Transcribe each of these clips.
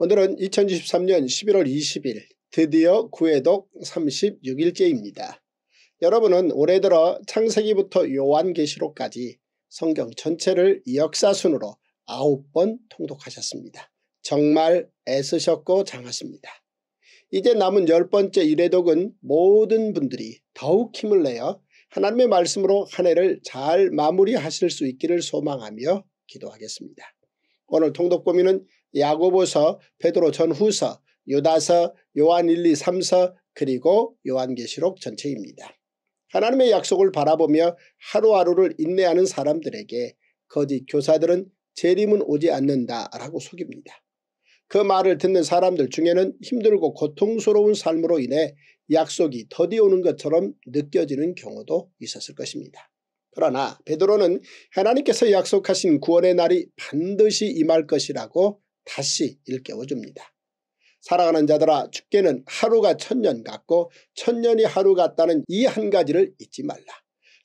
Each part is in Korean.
오늘은 2023년 11월 20일 드디어 구해독 36일째입니다. 여러분은 올해 들어 창세기부터 요한계시록까지 성경 전체를 역사순으로 9번 통독하셨습니다. 정말 애쓰셨고 장하십니다. 이제 남은 10번째 일회독은 모든 분들이 더욱 힘을 내어 하나님의 말씀으로 한 해를 잘 마무리하실 수 있기를 소망하며 기도하겠습니다. 오늘 통독 범위는 야고보서, 베드로 전후서, 유다서, 요한 1, 2, 3서 그리고 요한계시록 전체입니다. 하나님의 약속을 바라보며 하루하루를 인내하는 사람들에게 거짓 교사들은 재림은 오지 않는다라고 속입니다. 그 말을 듣는 사람들 중에는 힘들고 고통스러운 삶으로 인해 약속이 더디 오는 것처럼 느껴지는 경우도 있었을 것입니다. 그러나 베드로는 하나님께서 약속하신 구원의 날이 반드시 임할 것이라고 다시 일깨워줍니다. 사랑하는 자들아 죽게는 하루가 천년 같고 천년이 하루 같다는 이 한 가지를 잊지 말라.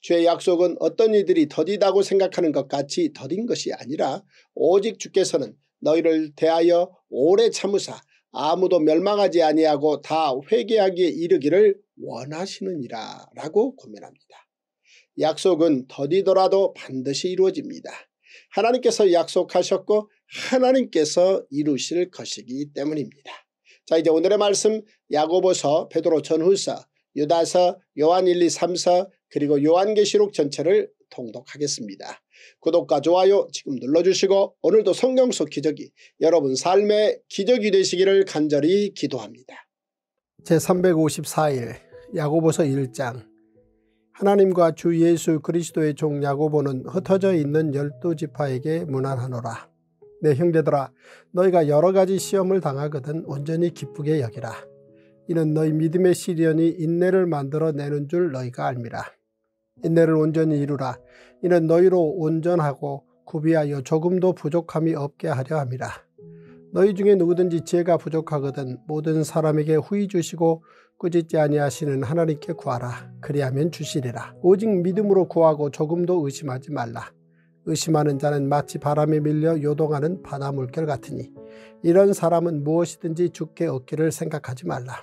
주의 약속은 어떤 이들이 더디다고 생각하는 것 같이 더딘 것이 아니라 오직 주께서는 너희를 대하여 오래 참으사 아무도 멸망하지 아니하고 다 회개하기에 이르기를 원하시느니라 라고 고면합니다. 약속은 더디더라도 반드시 이루어집니다. 하나님께서 약속하셨고 하나님께서 이루실 것이기 때문입니다. 자 이제 오늘의 말씀 야고보서 베드로 전후서 유다서 요한 1, 2, 3서 그리고 요한계시록 전체를 통독하겠습니다. 구독과 좋아요 지금 눌러주시고 오늘도 성경 속 기적이 여러분 삶의 기적이 되시기를 간절히 기도합니다. 제354일 야고보서 1장 하나님과 주 예수 그리스도의 종 야고보는 흩어져 있는 열두 지파에게 문안하노라. 내 형제들아 너희가 여러 가지 시험을 당하거든 온전히 기쁘게 여기라. 이는 너희 믿음의 시련이 인내를 만들어내는 줄 너희가 알미라. 인내를 온전히 이루라. 이는 너희로 온전하고 구비하여 조금도 부족함이 없게 하려 함이라. 너희 중에 누구든지 지혜가 부족하거든 모든 사람에게 후히 주시고 꾸짖지 아니하시는 하나님께 구하라. 그리하면 주시리라. 오직 믿음으로 구하고 조금도 의심하지 말라. 의심하는 자는 마치 바람에 밀려 요동하는 바다 물결 같으니 이런 사람은 무엇이든지 죽게 얻기를 생각하지 말라.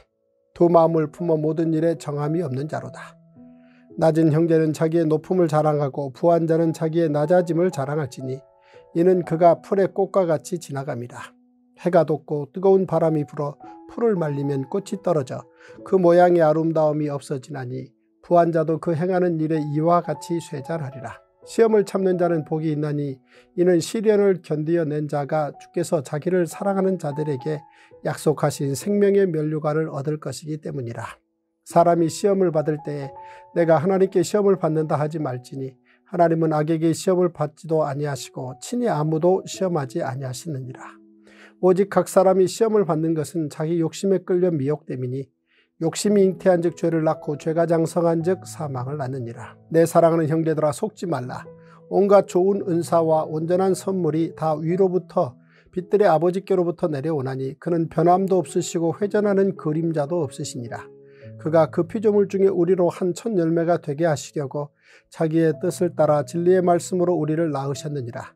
두 마음을 품어 모든 일에 정함이 없는 자로다. 낮은 형제는 자기의 높음을 자랑하고 부한 자는 자기의 낮아짐을 자랑할지니 이는 그가 풀의 꽃과 같이 지나갑니다. 해가 돋고 뜨거운 바람이 불어 풀을 말리면 꽃이 떨어져 그 모양의 아름다움이 없어지나니 부한 자도 그 행하는 일에 이와 같이 쇠잔하리라. 시험을 참는 자는 복이 있나니 이는 시련을 견디어낸 자가 주께서 자기를 사랑하는 자들에게 약속하신 생명의 면류관을 얻을 것이기 때문이라. 사람이 시험을 받을 때에 내가 하나님께 시험을 받는다 하지 말지니 하나님은 악에게 시험을 받지도 아니하시고 친히 아무도 시험하지 아니하시느니라. 오직 각 사람이 시험을 받는 것은 자기 욕심에 끌려 미혹됨이니 욕심이 잉태한 즉 죄를 낳고 죄가 장성한 즉 사망을 낳느니라. 내 사랑하는 형제들아 속지 말라. 온갖 좋은 은사와 온전한 선물이 다 위로부터 빛들의 아버지께로부터 내려오나니 그는 변함도 없으시고 회전하는 그림자도 없으시니라. 그가 그 피조물 중에 우리로 한 첫 열매가 되게 하시려고 자기의 뜻을 따라 진리의 말씀으로 우리를 낳으셨느니라.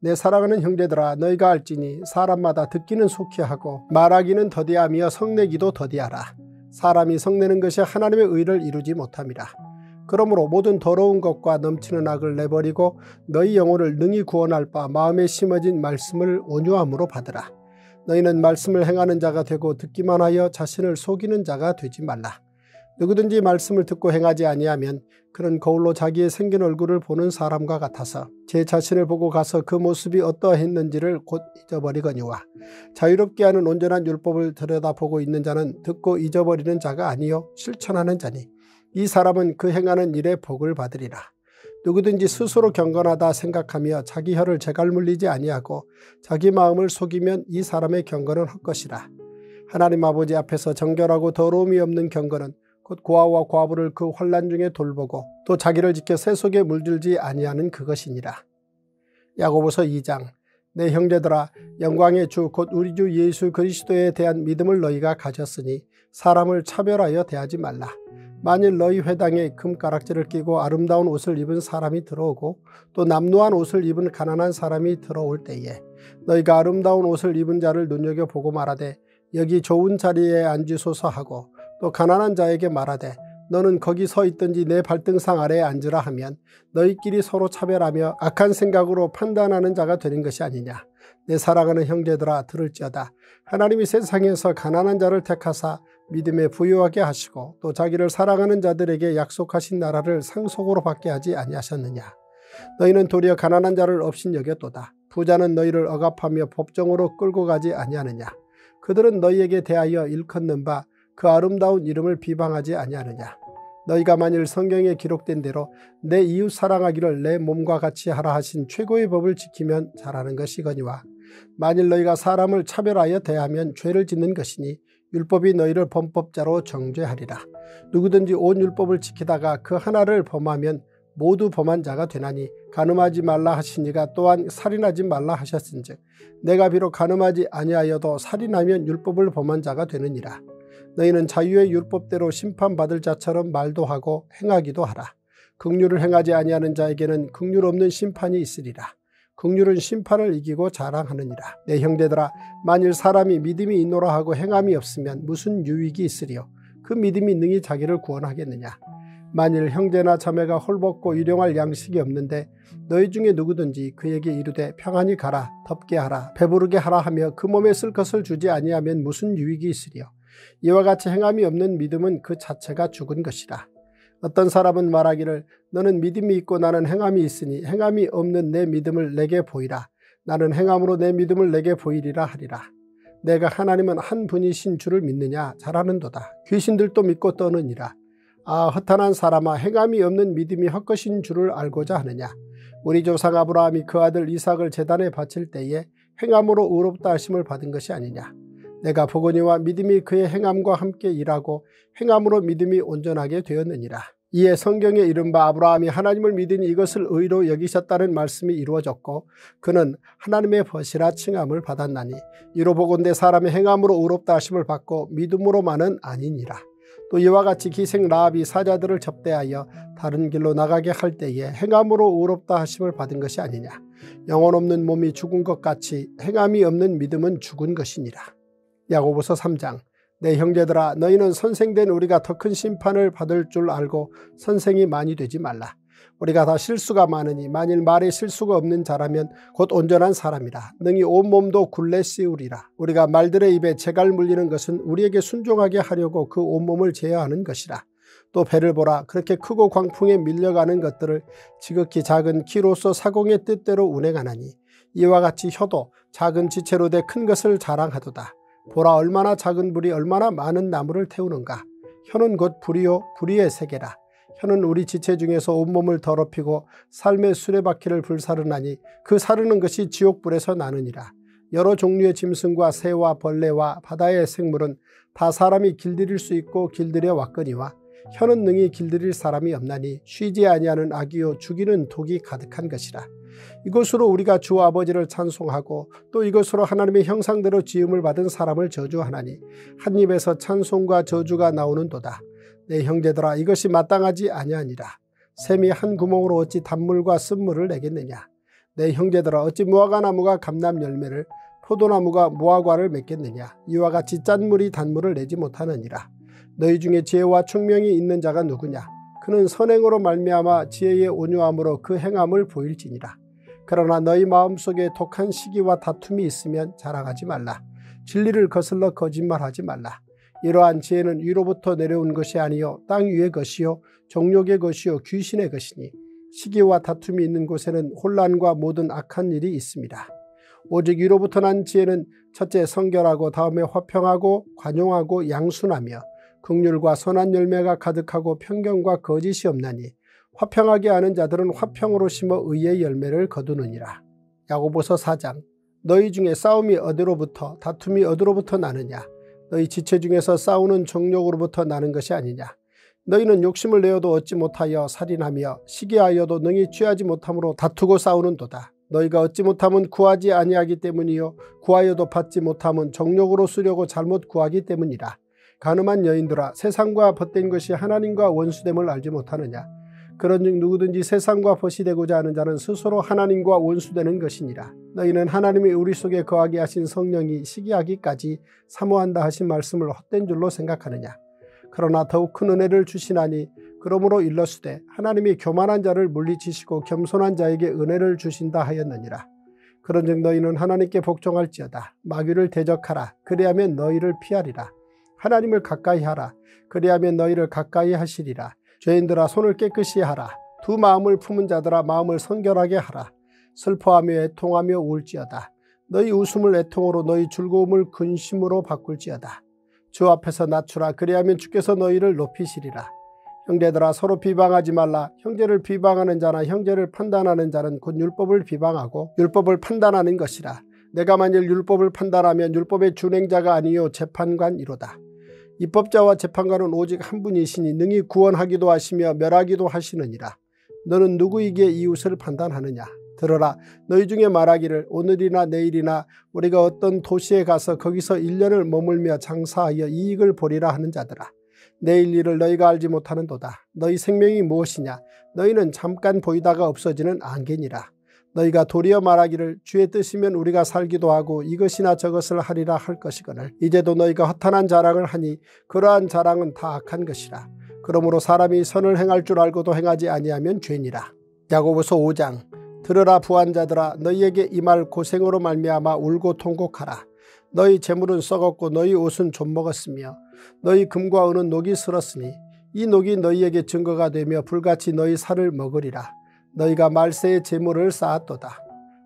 내 사랑하는 형제들아 너희가 알지니 사람마다 듣기는 속히 하고 말하기는 더디하며 성내기도 더디하라. 사람이 성내는 것이 하나님의 의를 이루지 못함이라. 그러므로 모든 더러운 것과 넘치는 악을 내버리고 너희 영혼을 능히 구원할 바 마음에 심어진 말씀을 온유함으로 받으라. 너희는 말씀을 행하는 자가 되고 듣기만 하여 자신을 속이는 자가 되지 말라. 누구든지 말씀을 듣고 행하지 아니하면 그는 거울로 자기의 생긴 얼굴을 보는 사람과 같아서 제 자신을 보고 가서 그 모습이 어떠했는지를 곧 잊어버리거니와 자유롭게 하는 온전한 율법을 들여다보고 있는 자는 듣고 잊어버리는 자가 아니요 실천하는 자니 이 사람은 그 행하는 일에 복을 받으리라. 누구든지 스스로 경건하다 생각하며 자기 혀를 제갈 물리지 아니하고 자기 마음을 속이면 이 사람의 경건은 헛것이라. 하나님 아버지 앞에서 정결하고 더러움이 없는 경건은 곧 고아와 과부를 그 환란 중에 돌보고 또 자기를 지켜 새 속에 물들지 아니하는 그것이니라. 야고보서 2장 내 형제들아 영광의 주 곧 우리 주 예수 그리스도에 대한 믿음을 너희가 가졌으니 사람을 차별하여 대하지 말라. 만일 너희 회당에 금가락지를 끼고 아름다운 옷을 입은 사람이 들어오고 또 남루한 옷을 입은 가난한 사람이 들어올 때에 너희가 아름다운 옷을 입은 자를 눈여겨보고 말하되 여기 좋은 자리에 앉으소서 하고 또 가난한 자에게 말하되 너는 거기 서 있든지 내 발등상 아래에 앉으라 하면 너희끼리 서로 차별하며 악한 생각으로 판단하는 자가 되는 것이 아니냐. 내 사랑하는 형제들아 들을지어다. 하나님이 세상에서 가난한 자를 택하사 믿음에 부유하게 하시고 또 자기를 사랑하는 자들에게 약속하신 나라를 상속으로 받게 하지 아니하셨느냐. 너희는 도리어 가난한 자를 없인 여겼도다. 부자는 너희를 억압하며 법정으로 끌고 가지 아니하느냐. 그들은 너희에게 대하여 일컫는 바 그 아름다운 이름을 비방하지 아니하느냐. 너희가 만일 성경에 기록된 대로 내 이웃 사랑하기를 내 몸과 같이 하라 하신 최고의 법을 지키면 잘하는 것이거니와 만일 너희가 사람을 차별하여 대하면 죄를 짓는 것이니 율법이 너희를 범법자로 정죄하리라. 누구든지 온 율법을 지키다가 그 하나를 범하면 모두 범한 자가 되나니 가늠하지 말라 하시니가 또한 살인하지 말라 하셨은즉 내가 비록 가늠하지 아니하여도 살인하면 율법을 범한 자가 되느니라. 너희는 자유의 율법대로 심판받을 자처럼 말도 하고 행하기도 하라. 극률을 행하지 아니하는 자에게는 극률 없는 심판이 있으리라. 극률은 심판을 이기고 자랑하느니라. 내 형제들아 만일 사람이 믿음이 있노라 하고 행함이 없으면 무슨 유익이 있으리요. 그 믿음이 능히 자기를 구원하겠느냐. 만일 형제나 자매가 헐벗고 일용할 양식이 없는데 너희 중에 누구든지 그에게 이르되 평안히 가라 덥게 하라 배부르게 하라 하며 그 몸에 쓸 것을 주지 아니하면 무슨 유익이 있으리요. 이와 같이 행함이 없는 믿음은 그 자체가 죽은 것이라. 어떤 사람은 말하기를 너는 믿음이 있고 나는 행함이 있으니 행함이 없는 내 믿음을 내게 보이라. 나는 행함으로 내 믿음을 내게 보이리라 하리라. 내가 하나님은 한 분이신 줄을 믿느냐 잘하는도다. 귀신들도 믿고 떠느니라. 아 허탄한 사람아 행함이 없는 믿음이 헛것인 줄을 알고자 하느냐. 우리 조상 아브라함이 그 아들 이삭을 재단에 바칠 때에 행함으로 의롭다 하심을 받은 것이 아니냐. 내가 보거니와 믿음이 그의 행함과 함께 일하고 행함으로 믿음이 온전하게 되었느니라. 이에 성경에 이른바 아브라함이 하나님을 믿으니 이것을 의로 여기셨다는 말씀이 이루어졌고 그는 하나님의 벗이라 칭함을 받았나니 이로 보건대 사람의 행함으로 의롭다 하심을 받고 믿음으로만은 아니니라. 또 이와 같이 기생 라합이 사자들을 접대하여 다른 길로 나가게 할 때에 행함으로 의롭다 하심을 받은 것이 아니냐. 영혼 없는 몸이 죽은 것 같이 행함이 없는 믿음은 죽은 것이니라. 야고보서 3장 내 형제들아 너희는 선생된 우리가 더 큰 심판을 받을 줄 알고 선생이 많이 되지 말라. 우리가 다 실수가 많으니 만일 말에 실수가 없는 자라면 곧 온전한 사람이라. 능히 온몸도 굴레 씌우리라. 우리가 말들의 입에 재갈 물리는 것은 우리에게 순종하게 하려고 그 온몸을 제어하는 것이라. 또 배를 보라 그렇게 크고 광풍에 밀려가는 것들을 지극히 작은 키로서 사공의 뜻대로 운행하나니 이와 같이 혀도 작은 지체로 돼 큰 것을 자랑하도다. 보라 얼마나 작은 불이 얼마나 많은 나무를 태우는가. 혀는 곧 불이요 불의의 세계라. 혀는 우리 지체 중에서 온몸을 더럽히고 삶의 수레바퀴를 불사르나니 그 사르는 것이 지옥불에서 나느니라. 여러 종류의 짐승과 새와 벌레와 바다의 생물은 다 사람이 길들일 수 있고 길들여 왔거니와 혀는 능히 길들일 사람이 없나니 쉬지 아니하는 악이요 죽이는 독이 가득한 것이라. 이것으로 우리가 주 아버지를 찬송하고 또 이것으로 하나님의 형상대로 지음을 받은 사람을 저주하나니 한 입에서 찬송과 저주가 나오는도다. 내 형제들아 이것이 마땅하지 아니하니라. 샘이 한 구멍으로 어찌 단물과 쓴물을 내겠느냐. 내 형제들아 어찌 무화과나무가 감남 열매를 포도나무가 무화과를 맺겠느냐. 이와 같이 짠물이 단물을 내지 못하느니라. 너희 중에 지혜와 총명이 있는 자가 누구냐. 그는 선행으로 말미암아 지혜의 온유함으로 그 행함을 보일지니라. 그러나 너희 마음속에 독한 시기와 다툼이 있으면 자랑하지 말라. 진리를 거슬러 거짓말하지 말라. 이러한 지혜는 위로부터 내려온 것이 아니요 땅 위의 것이요 정욕의 것이요 귀신의 것이니 시기와 다툼이 있는 곳에는 혼란과 모든 악한 일이 있습니다. 오직 위로부터 난 지혜는 첫째 성결하고 다음에 화평하고 관용하고 양순하며 극률과 선한 열매가 가득하고 편견과 거짓이 없나니 화평하게 하는 자들은 화평으로 심어 의의 열매를 거두느니라. 야고보서 4장 너희 중에 싸움이 어디로부터 다툼이 어디로부터 나느냐 너희 지체 중에서 싸우는 정욕으로부터 나는 것이 아니냐 너희는 욕심을 내어도 얻지 못하여 살인하며 시기하여도 능히 취하지 못함으로 다투고 싸우는도다. 너희가 얻지 못함은 구하지 아니하기 때문이요 구하여도 받지 못함은 정욕으로 쓰려고 잘못 구하기 때문이라. 가늠한 여인들아 세상과 벗된 것이 하나님과 원수됨을 알지 못하느냐 그런즉 누구든지 세상과 벗이 되고자 하는 자는 스스로 하나님과 원수되는 것이니라. 너희는 하나님이 우리 속에 거하게 하신 성령이 시기하기까지 사모한다 하신 말씀을 헛된 줄로 생각하느냐. 그러나 더욱 큰 은혜를 주시나니 그러므로 일러스되 하나님이 교만한 자를 물리치시고 겸손한 자에게 은혜를 주신다 하였느니라. 그런즉 너희는 하나님께 복종할지어다. 마귀를 대적하라. 그리하면 너희를 피하리라. 하나님을 가까이 하라. 그리하면 너희를 가까이 하시리라. 죄인들아 손을 깨끗이 하라. 두 마음을 품은 자들아 마음을 성결하게 하라. 슬퍼하며 애통하며 울지어다. 너희 웃음을 애통으로 너희 즐거움을 근심으로 바꿀지어다. 주 앞에서 낮추라. 그리하면 주께서 너희를 높이시리라. 형제들아 서로 비방하지 말라. 형제를 비방하는 자나 형제를 판단하는 자는 곧 율법을 비방하고 율법을 판단하는 것이라. 내가 만일 율법을 판단하면 율법의 준행자가 아니요 재판관이로다. 입법자와 재판관은 오직 한 분이시니 능히 구원하기도 하시며 멸하기도 하시느니라. 너는 누구에게 이웃을 판단하느냐? 들어라 너희 중에 말하기를 오늘이나 내일이나 우리가 어떤 도시에 가서 거기서 1년을 머물며 장사하여 이익을 보리라 하는 자들아. 내일 일을 너희가 알지 못하는도다. 너희 생명이 무엇이냐? 너희는 잠깐 보이다가 없어지는 안개니라. 너희가 도리어 말하기를 주의 뜻이면 우리가 살기도 하고 이것이나 저것을 하리라 할 것이거늘 이제도 너희가 허탄한 자랑을 하니 그러한 자랑은 다 악한 것이라. 그러므로 사람이 선을 행할 줄 알고도 행하지 아니하면 죄니라. 야고보서 5장 들으라 부한자들아 너희에게 이 말 고생으로 말미암아 울고 통곡하라. 너희 재물은 썩었고 너희 옷은 좀먹었으며 너희 금과 은은 녹이 슬었으니 이 녹이 너희에게 증거가 되며 불같이 너희 살을 먹으리라. 너희가 말세의 재물을 쌓았도다.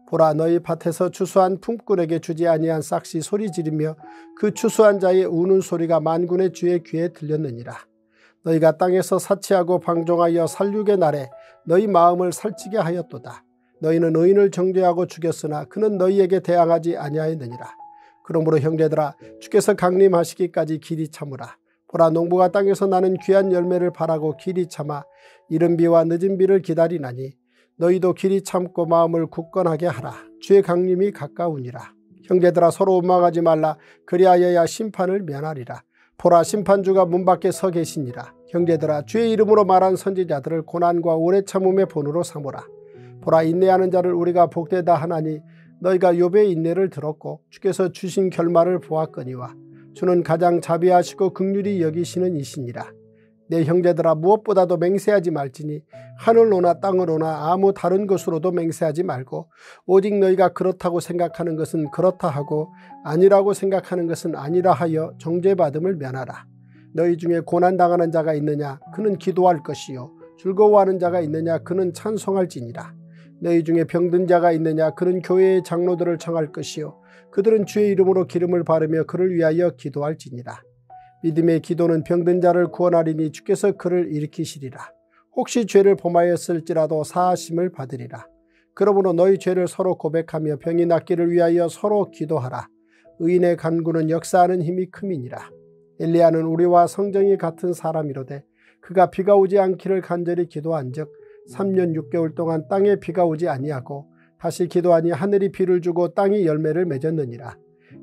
보라 너희 밭에서 추수한 품꾼에게 주지 아니한 싹시 소리 지르며 그 추수한 자의 우는 소리가 만군의 주의 귀에 들렸느니라. 너희가 땅에서 사치하고 방종하여 살육의 날에 너희 마음을 살찌게 하였도다. 너희는 의인을 정죄하고 죽였으나 그는 너희에게 대항하지 아니하였느니라. 그러므로 형제들아 주께서 강림하시기까지 길이 참으라. 보라 농부가 땅에서 나는 귀한 열매를 바라고 길이 참아 이른 비와 늦은 비를 기다리나니 너희도 길이 참고 마음을 굳건하게 하라. 주의 강림이 가까우니라. 형제들아 서로 원망하지 말라. 그리하여야 심판을 면하리라. 보라 심판주가 문 밖에 서 계시니라. 형제들아 주의 이름으로 말한 선지자들을 고난과 오래 참음의 본으로 삼으라. 보라 인내하는 자를 우리가 복되다 하나니 너희가 욥의 인내를 들었고 주께서 주신 결말을 보았거니와 주는 가장 자비하시고 극률이 여기시는 이시니라. 내 형제들아 무엇보다도 맹세하지 말지니 하늘로나 땅으로나 아무 다른 것으로도 맹세하지 말고 오직 너희가 그렇다고 생각하는 것은 그렇다 하고 아니라고 생각하는 것은 아니라 하여 정죄받음을 면하라. 너희 중에 고난당하는 자가 있느냐 그는 기도할 것이요 즐거워하는 자가 있느냐 그는 찬송할지니라. 너희 중에 병든 자가 있느냐 그는 교회의 장로들을 청할 것이요 그들은 주의 이름으로 기름을 바르며 그를 위하여 기도할지니라. 믿음의 기도는 병든 자를 구원하리니 주께서 그를 일으키시리라. 혹시 죄를 범하였을지라도 사하심을 받으리라. 그러므로 너희 죄를 서로 고백하며 병이 낫기를 위하여 서로 기도하라. 의인의 간구는 역사하는 힘이 큼이니라. 엘리야는 우리와 성정이 같은 사람이로되 그가 비가 오지 않기를 간절히 기도한 즉 3년 6개월 동안 땅에 비가 오지 아니하고 다시 기도하니 하늘이 비를 주고 땅이 열매를 맺었느니라.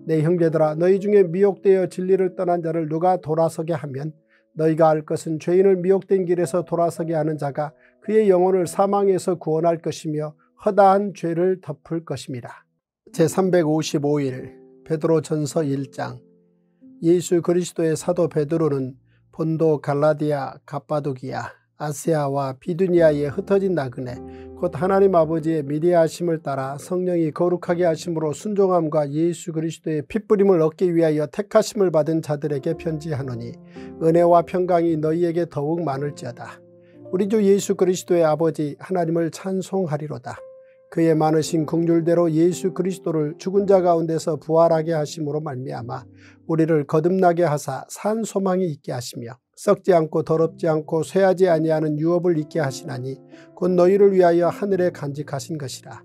내 형제들아 너희 중에 미혹되어 진리를 떠난 자를 누가 돌아서게 하면 너희가 알 것은 죄인을 미혹된 길에서 돌아서게 하는 자가 그의 영혼을 사망에서 구원할 것이며 허다한 죄를 덮을 것입니다. 제355일 베드로 전서 1장 예수 그리스도의 사도 베드로는 본도 갈라디아 갑바도기아 아세아와 비두니아에 흩어진 나그네 곧 하나님 아버지의 미리하심을 따라 성령이 거룩하게 하심으로 순종함과 예수 그리스도의 핏부림을 얻기 위하여 택하심을 받은 자들에게 편지하노니 은혜와 평강이 너희에게 더욱 많을지어다. 우리 주 예수 그리스도의 아버지 하나님을 찬송하리로다. 그의 많으신 긍휼대로 예수 그리스도를 죽은 자 가운데서 부활하게 하심으로 말미암아 우리를 거듭나게 하사 산 소망이 있게 하시며 썩지 않고 더럽지 않고 쇠하지 아니하는 유업을 있게 하시나니 곧 너희를 위하여 하늘에 간직하신 것이라.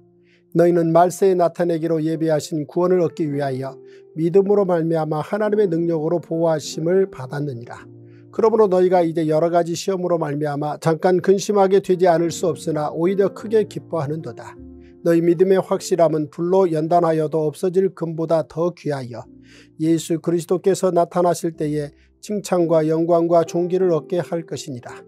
너희는 말세에 나타내기로 예비하신 구원을 얻기 위하여 믿음으로 말미암아 하나님의 능력으로 보호하심을 받았느니라. 그러므로 너희가 이제 여러 가지 시험으로 말미암아 잠깐 근심하게 되지 않을 수 없으나 오히려 크게 기뻐하는도다. 너희 믿음의 확실함은 불로 연단하여도 없어질 금보다 더 귀하여 예수 그리스도께서 나타나실 때에 칭찬과 영광과 존귀를 얻게 할 것이니라.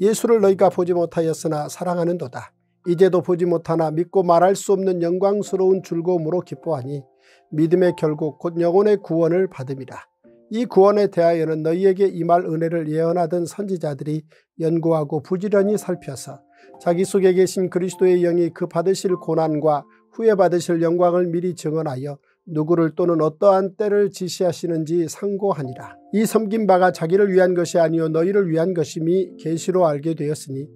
예수를 너희가 보지 못하였으나 사랑하는도다. 이제도 보지 못하나 믿고 말할 수 없는 영광스러운 즐거움으로 기뻐하니 믿음의 결국 곧 영혼의 구원을 받음이라. 이 구원에 대하여는 너희에게 임할 은혜를 예언하던 선지자들이 연구하고 부지런히 살펴서 자기 속에 계신 그리스도의 영이 그 받으실 고난과 후에 받으실 영광을 미리 증언하여 누구를 또는 어떠한 때를 지시하시는지 상고하니라. 이 섬긴 바가 자기를 위한 것이 아니요 너희를 위한 것임이 계시로 알게 되었으니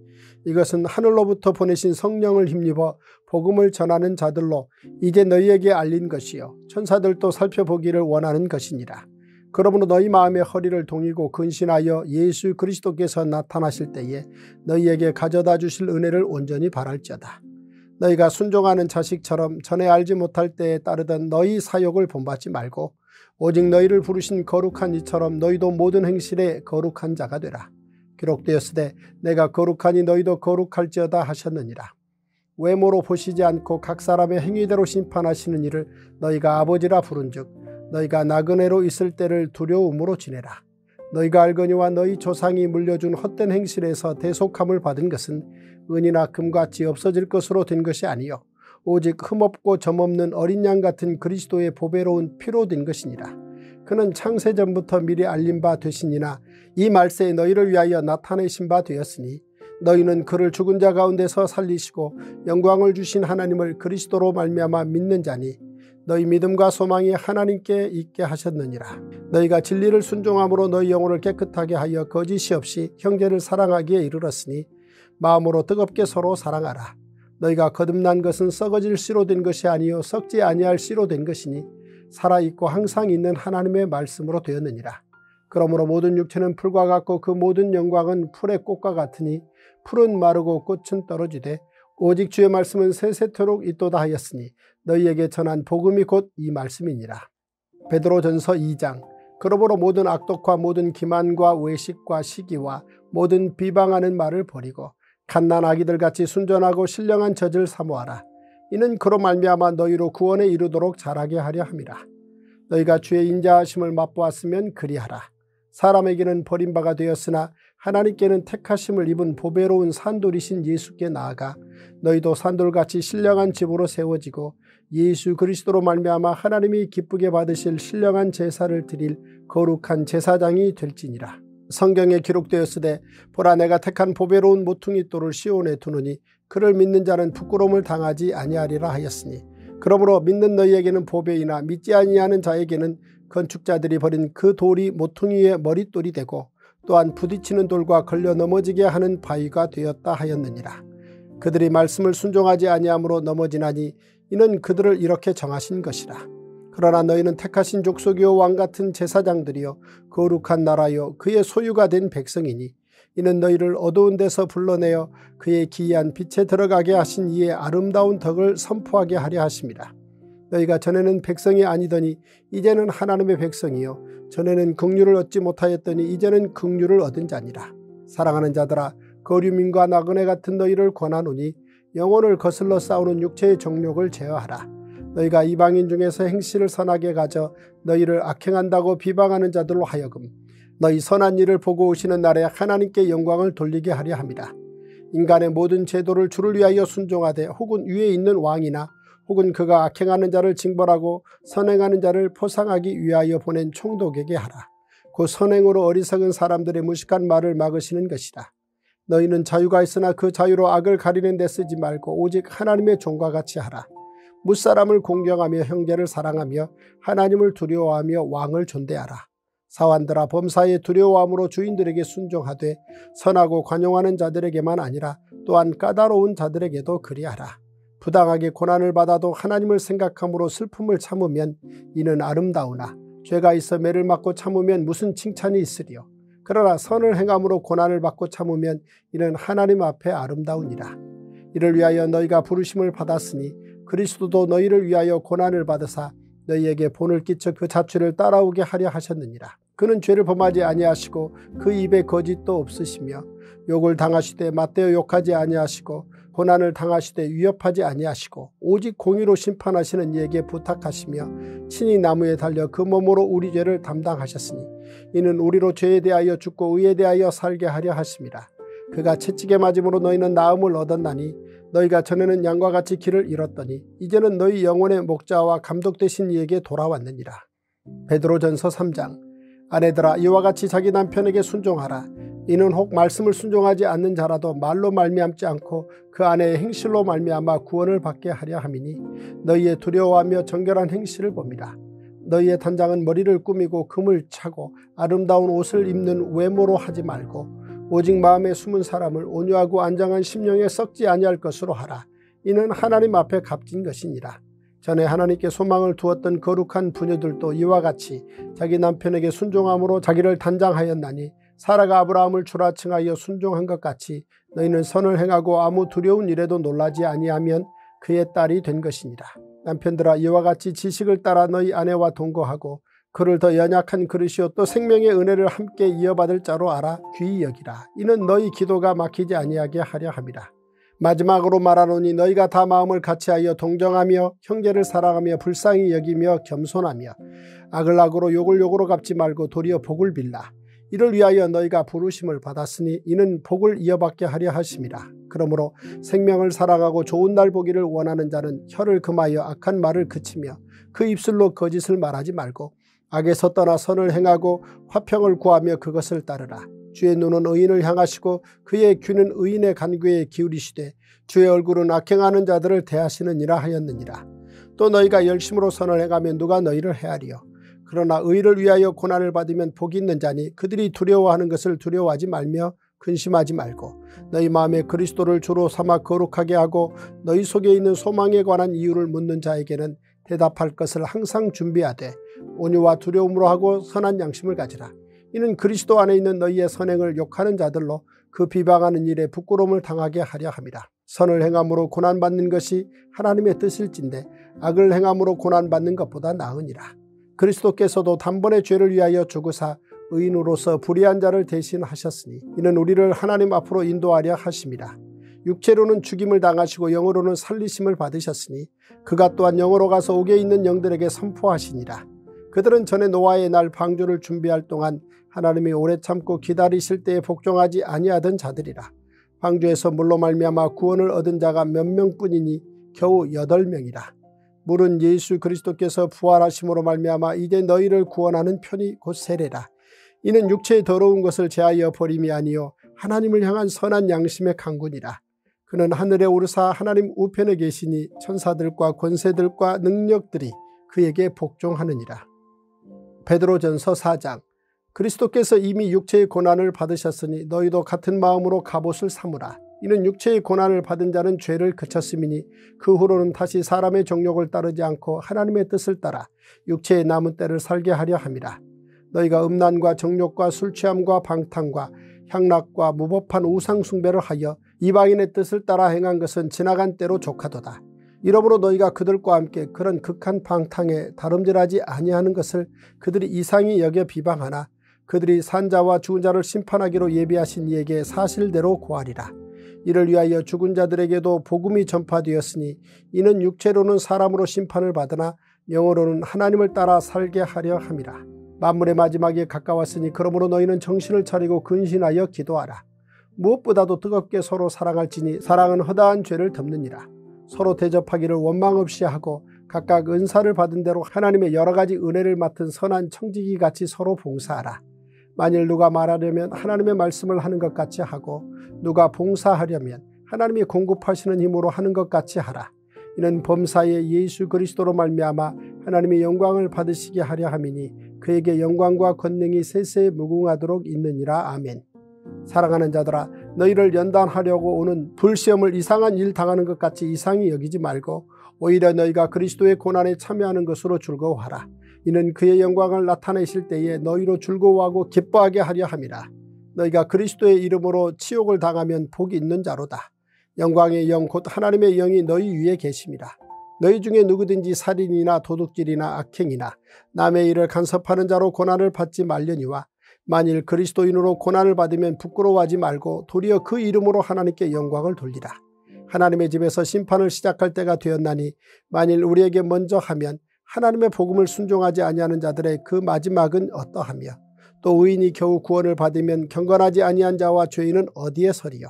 이것은 하늘로부터 보내신 성령을 힘입어 복음을 전하는 자들로 이제 너희에게 알린 것이요 천사들도 살펴보기를 원하는 것이니라. 그러므로 너희 마음의 허리를 동이고 근신하여 예수 그리스도께서 나타나실 때에 너희에게 가져다 주실 은혜를 온전히 바랄지어다. 너희가 순종하는 자식처럼 전에 알지 못할 때에 따르던 너희 사욕을 본받지 말고 오직 너희를 부르신 거룩한 이처럼 너희도 모든 행실에 거룩한 자가 되라. 기록되었으되 내가 거룩하니 너희도 거룩할지어다 하셨느니라. 외모로 보시지 않고 각 사람의 행위대로 심판하시는 이를 너희가 아버지라 부른즉 너희가 나그네로 있을 때를 두려움으로 지내라. 너희가 알거니와 너희 조상이 물려준 헛된 행실에서 대속함을 받은 것은 은이나 금같이 없어질 것으로 된 것이 아니요 오직 흠없고 점없는 어린 양 같은 그리스도의 보배로운 피로 된 것이니라. 그는 창세전부터 미리 알린 바 되시니나 이 말세에 너희를 위하여 나타내신 바 되었으니 너희는 그를 죽은 자 가운데서 살리시고 영광을 주신 하나님을 그리스도로 말미암아 믿는 자니 너희 믿음과 소망이 하나님께 있게 하셨느니라. 너희가 진리를 순종함으로 너희 영혼을 깨끗하게 하여 거짓이 없이 형제를 사랑하기에 이르렀으니 마음으로 뜨겁게 서로 사랑하라. 너희가 거듭난 것은 썩어질 씨로 된 것이 아니요 썩지 아니할 씨로 된 것이니 살아있고 항상 있는 하나님의 말씀으로 되었느니라. 그러므로 모든 육체는 풀과 같고 그 모든 영광은 풀의 꽃과 같으니 풀은 마르고 꽃은 떨어지되 오직 주의 말씀은 세세토록 있도다 하였으니 너희에게 전한 복음이 곧 이 말씀이니라. 베드로전서 2장 그러므로 모든 악독과 모든 기만과 외식과 시기와 모든 비방하는 말을 버리고 갓난 아기들 같이 순전하고 신령한 젖을 사모하라. 이는 그로 말미암아 너희로 구원에 이르도록 자라게 하려 함이라. 너희가 주의 인자하심을 맛보았으면 그리하라. 사람에게는 버림바가 되었으나 하나님께는 택하심을 입은 보배로운 산돌이신 예수께 나아가 너희도 산돌같이 신령한 집으로 세워지고 예수 그리스도로 말미암아 하나님이 기쁘게 받으실 신령한 제사를 드릴 거룩한 제사장이 될지니라. 성경에 기록되었으되 보라 내가 택한 보배로운 모퉁이 돌을 시온에 두느니 그를 믿는 자는 부끄러움을 당하지 아니하리라 하였으니 그러므로 믿는 너희에게는 보배이나 믿지 아니하는 자에게는 건축자들이 버린 그 돌이 모퉁이의 머릿돌이 되고 또한 부딪히는 돌과 걸려 넘어지게 하는 바위가 되었다 하였느니라. 그들이 말씀을 순종하지 아니하므로 넘어지나니 이는 그들을 이렇게 정하신 것이라. 그러나 너희는 택하신 족속이요 왕같은 제사장들이요 거룩한 나라요 그의 소유가 된 백성이니 이는 너희를 어두운 데서 불러내어 그의 기이한 빛에 들어가게 하신 이의 아름다운 덕을 선포하게 하려 하심이라. 너희가 전에는 백성이 아니더니 이제는 하나님의 백성이요 전에는 긍휼을 얻지 못하였더니 이제는 긍휼을 얻은 자니라. 사랑하는 자들아 거류민과 나그네 같은 너희를 권하노니 영혼을 거슬러 싸우는 육체의 정욕을 제어하라. 너희가 이방인 중에서 행실을 선하게 가져 너희를 악행한다고 비방하는 자들로 하여금 너희 선한 일을 보고 오시는 날에 하나님께 영광을 돌리게 하려 함이라. 인간의 모든 제도를 주를 위하여 순종하되 혹은 위에 있는 왕이나 혹은 그가 악행하는 자를 징벌하고 선행하는 자를 포상하기 위하여 보낸 총독에게 하라. 그 선행으로 어리석은 사람들의 무식한 말을 막으시는 것이다. 너희는 자유가 있으나 그 자유로 악을 가리는 데 쓰지 말고 오직 하나님의 종과 같이 하라. 무사람을 공경하며 형제를 사랑하며 하나님을 두려워하며 왕을 존대하라. 사환들아 범사에 두려워함으로 주인들에게 순종하되 선하고 관용하는 자들에게만 아니라 또한 까다로운 자들에게도 그리하라. 부당하게 고난을 받아도 하나님을 생각함으로 슬픔을 참으면 이는 아름다우나 죄가 있어 매를 맞고 참으면 무슨 칭찬이 있으리요. 그러나 선을 행함으로 고난을 받고 참으면 이는 하나님 앞에 아름다우니라. 이를 위하여 너희가 부르심을 받았으니 그리스도도 너희를 위하여 고난을 받으사 너희에게 본을 끼쳐 그 자취를 따라오게 하려 하셨느니라. 그는 죄를 범하지 아니하시고 그 입에 거짓도 없으시며 욕을 당하시되 맞대어 욕하지 아니하시고 고난을 당하시되 위협하지 아니하시고 오직 공의로 심판하시는 이에게 부탁하시며 친히 나무에 달려 그 몸으로 우리 죄를 담당하셨으니 이는 우리로 죄에 대하여 죽고 의에 대하여 살게 하려 하심이라. 그가 채찍에 맞음으로 너희는 나음을 얻었나니 너희가 전에는 양과 같이 길을 잃었더니 이제는 너희 영혼의 목자와 감독 되신 이에게 돌아왔느니라. 베드로전서 3장 아내들아 이와 같이 자기 남편에게 순종하라. 이는 혹 말씀을 순종하지 않는 자라도 말로 말미암지 않고 그 아내의 행실로 말미암아 구원을 받게 하려 함이니 너희의 두려워하며 정결한 행실을 봅니다. 너희의 단장은 머리를 꾸미고 금을 차고 아름다운 옷을 입는 외모로 하지 말고 오직 마음에 숨은 사람을 온유하고 안장한 심령에 썩지 아니할 것으로 하라. 이는 하나님 앞에 값진 것이니라. 전에 하나님께 소망을 두었던 거룩한 부녀들도 이와 같이 자기 남편에게 순종함으로 자기를 단장하였나니 사라가 아브라함을 출하층하여 순종한 것 같이 너희는 선을 행하고 아무 두려운 일에도 놀라지 아니하면 그의 딸이 된 것이니라. 남편들아 이와 같이 지식을 따라 너희 아내와 동거하고 그를 더 연약한 그릇이요 또 생명의 은혜를 함께 이어받을 자로 알아 귀히 여기라. 이는 너희 기도가 막히지 아니하게 하려 함이라. 마지막으로 말하노니 너희가 다 마음을 같이하여 동정하며 형제를 사랑하며 불쌍히 여기며 겸손하며 악으로 욕을 욕으로 갚지 말고 도리어 복을 빌라. 이를 위하여 너희가 부르심을 받았으니 이는 복을 이어받게 하려 하심이라. 그러므로 생명을 사랑하고 좋은 날 보기를 원하는 자는 혀를 금하여 악한 말을 그치며 그 입술로 거짓을 말하지 말고 악에서 떠나 선을 행하고 화평을 구하며 그것을 따르라. 주의 눈은 의인을 향하시고 그의 귀는 의인의 간구에 기울이시되 주의 얼굴은 악행하는 자들을 대하시느니라 하였느니라. 또 너희가 열심으로 선을 행하면 누가 너희를 헤아리요. 그러나 의를 위하여 고난을 받으면 복이 있는 자니 그들이 두려워하는 것을 두려워하지 말며 근심하지 말고 너희 마음에 그리스도를 주로 삼아 거룩하게 하고 너희 속에 있는 소망에 관한 이유를 묻는 자에게는 대답할 것을 항상 준비하되 온유와 두려움으로 하고 선한 양심을 가지라. 이는 그리스도 안에 있는 너희의 선행을 욕하는 자들로 그 비방하는 일에 부끄러움을 당하게 하려 함이라. 선을 행함으로 고난받는 것이 하나님의 뜻일진데 악을 행함으로 고난받는 것보다 나으니라. 그리스도께서도 단번에 죄를 위하여 죽으사 의인으로서 불의한 자를 대신하셨으니 이는 우리를 하나님 앞으로 인도하려 하심이라. 육체로는 죽임을 당하시고 영으로는 살리심을 받으셨으니 그가 또한 영으로 가서 옥에 있는 영들에게 선포하시니라. 그들은 전에 노아의 날 방주를 준비할 동안 하나님이 오래 참고 기다리실 때에 복종하지 아니하던 자들이라. 방주에서 물로 말미암아 구원을 얻은 자가 몇 명뿐이니 겨우 여덟 명이라. 물은 예수 그리스도께서 부활하심으로 말미암아 이제 너희를 구원하는 편이 곧 세례라. 이는 육체의 더러운 것을 제하여 버림이 아니요 하나님을 향한 선한 양심의 강군이라. 그는 하늘에 오르사 하나님 우편에 계시니 천사들과 권세들과 능력들이 그에게 복종하느니라. 베드로전서 4장 그리스도께서 이미 육체의 고난을 받으셨으니 너희도 같은 마음으로 갑옷을 삼으라. 이는 육체의 고난을 받은 자는 죄를 그쳤음이니 그 후로는 다시 사람의 정욕을 따르지 않고 하나님의 뜻을 따라 육체의 남은 때를 살게 하려 함이라. 너희가 음란과 정욕과 술취함과 방탕과 향락과 무법한 우상 숭배를 하여 이방인의 뜻을 따라 행한 것은 지나간 때로 족하도다. 이러므로 너희가 그들과 함께 그런 극한 방탕에 다름질하지 아니하는 것을 그들이 이상히 여겨 비방하나 그들이 산자와 죽은 자를 심판하기로 예비하신 이에게 사실대로 고하리라. 이를 위하여 죽은 자들에게도 복음이 전파되었으니 이는 육체로는 사람으로 심판을 받으나 영어로는 하나님을 따라 살게 하려 함이라. 만물의 마지막에 가까웠으니 그러므로 너희는 정신을 차리고 근신하여 기도하라. 무엇보다도 뜨겁게 서로 사랑할지니 사랑은 허다한 죄를 덮느니라. 서로 대접하기를 원망 없이 하고 각각 은사를 받은 대로 하나님의 여러 가지 은혜를 맡은 선한 청지기 같이 서로 봉사하라. 만일 누가 말하려면 하나님의 말씀을 하는 것 같이 하고 누가 봉사하려면 하나님이 공급하시는 힘으로 하는 것 같이 하라. 이는 범사에 예수 그리스도로 말미암아 하나님의 영광을 받으시게 하려 함이니 그에게 영광과 권능이 세세 무궁하도록 있느니라. 아멘. 사랑하는 자들아 너희를 연단하려고 오는 불시험을 이상한 일 당하는 것 같이 이상히 여기지 말고 오히려 너희가 그리스도의 고난에 참여하는 것으로 즐거워하라. 이는 그의 영광을 나타내실 때에 너희로 즐거워하고 기뻐하게 하려 함이라. 너희가 그리스도의 이름으로 치욕을 당하면 복이 있는 자로다. 영광의 영 곧 하나님의 영이 너희 위에 계십니다. 너희 중에 누구든지 살인이나 도둑질이나 악행이나 남의 일을 간섭하는 자로 고난을 받지 말려니와 만일 그리스도인으로 고난을 받으면 부끄러워하지 말고 도리어 그 이름으로 하나님께 영광을 돌리라. 하나님의 집에서 심판을 시작할 때가 되었나니 만일 우리에게 먼저 하면 하나님의 복음을 순종하지 아니하는 자들의 그 마지막은 어떠하며 또 의인이 겨우 구원을 받으면 경건하지 아니한 자와 죄인은 어디에 서리요.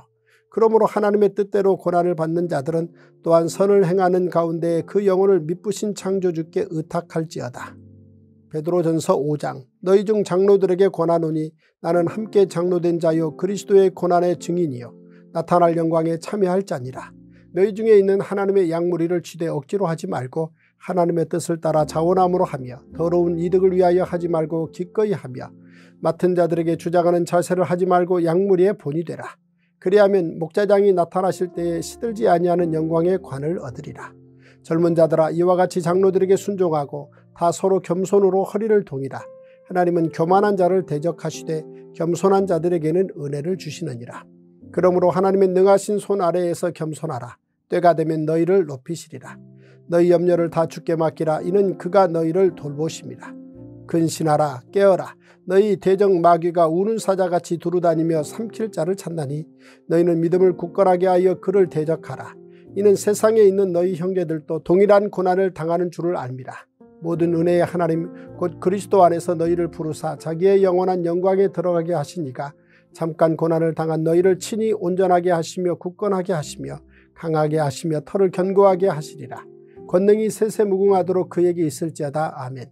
그러므로 하나님의 뜻대로 고난을 받는 자들은 또한 선을 행하는 가운데 그 영혼을 미쁘신 창조주께 의탁할지어다. 베드로전서 5장 너희 중 장로들에게 권하노니 나는 함께 장로된 자요 그리스도의 고난의 증인이요 나타날 영광에 참여할 자니라. 너희 중에 있는 하나님의 양무리를 쥐되 억지로 하지 말고 하나님의 뜻을 따라 자원함으로 하며 더러운 이득을 위하여 하지 말고 기꺼이 하며 맡은 자들에게 주장하는 자세를 하지 말고 양무리의 본이 되라. 그리하면 목자장이 나타나실 때에 시들지 아니하는 영광의 관을 얻으리라. 젊은 자들아 이와 같이 장로들에게 순종하고 다 서로 겸손으로 허리를 동이라. 하나님은 교만한 자를 대적하시되 겸손한 자들에게는 은혜를 주시느니라. 그러므로 하나님의 능하신 손 아래에서 겸손하라. 때가 되면 너희를 높이시리라. 너희 염려를 다 죽게 맡기라. 이는 그가 너희를 돌보십니다. 근신하라 깨어라 너희 대적 마귀가 우는 사자같이 두루다니며 삼킬 자를 찾나니 너희는 믿음을 굳건하게 하여 그를 대적하라. 이는 세상에 있는 너희 형제들도 동일한 고난을 당하는 줄을 압니다. 모든 은혜의 하나님 곧 그리스도 안에서 너희를 부르사 자기의 영원한 영광에 들어가게 하시니가 잠깐 고난을 당한 너희를 친히 온전하게 하시며 굳건하게 하시며 강하게 하시며 털을 견고하게 하시리라. 권능이 세세무궁하도록 그에게 있을지어다. 아멘.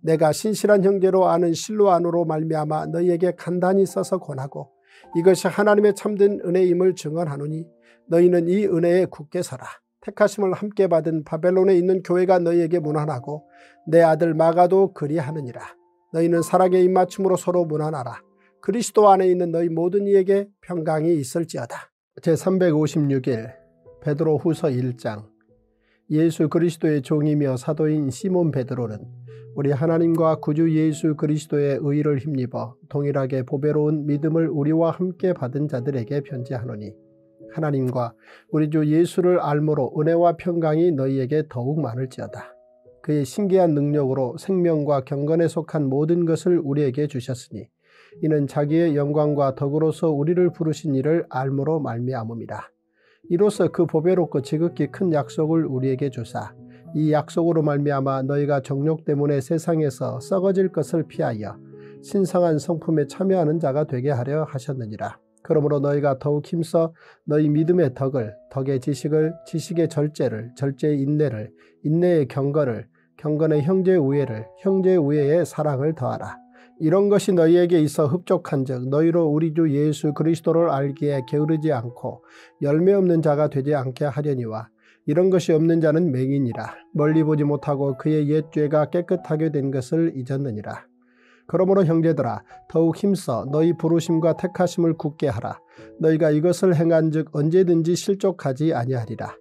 내가 신실한 형제로 아는 실로 안으로 말미암아 너희에게 간단히 써서 권하고 이것이 하나님의 참된 은혜임을 증언하노니 너희는 이 은혜에 굳게 서라. 택하심을 함께 받은 바벨론에 있는 교회가 너희에게 무난하고 내 아들 마가도 그리하느니라. 너희는 사랑의 입맞춤으로 서로 무난하라. 그리스도 안에 있는 너희 모든 이에게 평강이 있을지어다. 제356일 베드로 후서 1장 예수 그리스도의 종이며 사도인 시몬 베드로는 우리 하나님과 구주 예수 그리스도의 의를 힘입어 동일하게 보배로운 믿음을 우리와 함께 받은 자들에게 편지하노니 하나님과 우리 주 예수를 알므로 은혜와 평강이 너희에게 더욱 많을지어다. 그의 신기한 능력으로 생명과 경건에 속한 모든 것을 우리에게 주셨으니 이는 자기의 영광과 덕으로서 우리를 부르신 이를 알므로 말미암음이라. 이로써 그 보배롭고 지극히 큰 약속을 우리에게 주사 이 약속으로 말미암아 너희가 정욕 때문에 세상에서 썩어질 것을 피하여 신성한 성품에 참여하는 자가 되게 하려 하셨느니라. 그러므로 너희가 더욱 힘써 너희 믿음의 덕을, 덕의 지식을, 지식의 절제를, 절제의 인내를, 인내의 경건을, 경건의 형제 우애를, 형제 우애의 사랑을 더하라. 이런 것이 너희에게 있어 흡족한즉 너희로 우리 주 예수 그리스도를 알기에 게으르지 않고 열매 없는 자가 되지 않게 하려니와 이런 것이 없는 자는 맹인이라 멀리 보지 못하고 그의 옛 죄가 깨끗하게 된 것을 잊었느니라. 그러므로 형제들아 더욱 힘써 너희 부르심과 택하심을 굳게 하라. 너희가 이것을 행한즉 언제든지 실족하지 아니하리라.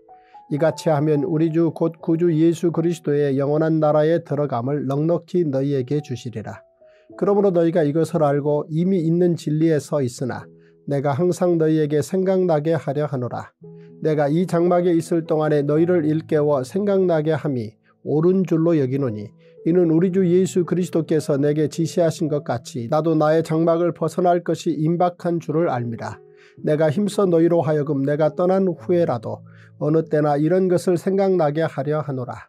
이같이 하면 우리 주 곧 구주 예수 그리스도의 영원한 나라에 들어감을 넉넉히 너희에게 주시리라. 그러므로 너희가 이것을 알고 이미 있는 진리에 서 있으나 내가 항상 너희에게 생각나게 하려 하노라. 내가 이 장막에 있을 동안에 너희를 일깨워 생각나게 함이 옳은 줄로 여기노니 이는 우리 주 예수 그리스도께서 내게 지시하신 것 같이 나도 나의 장막을 벗어날 것이 임박한 줄을 알미라. 내가 힘써 너희로 하여금 내가 떠난 후에라도 어느 때나 이런 것을 생각나게 하려 하노라.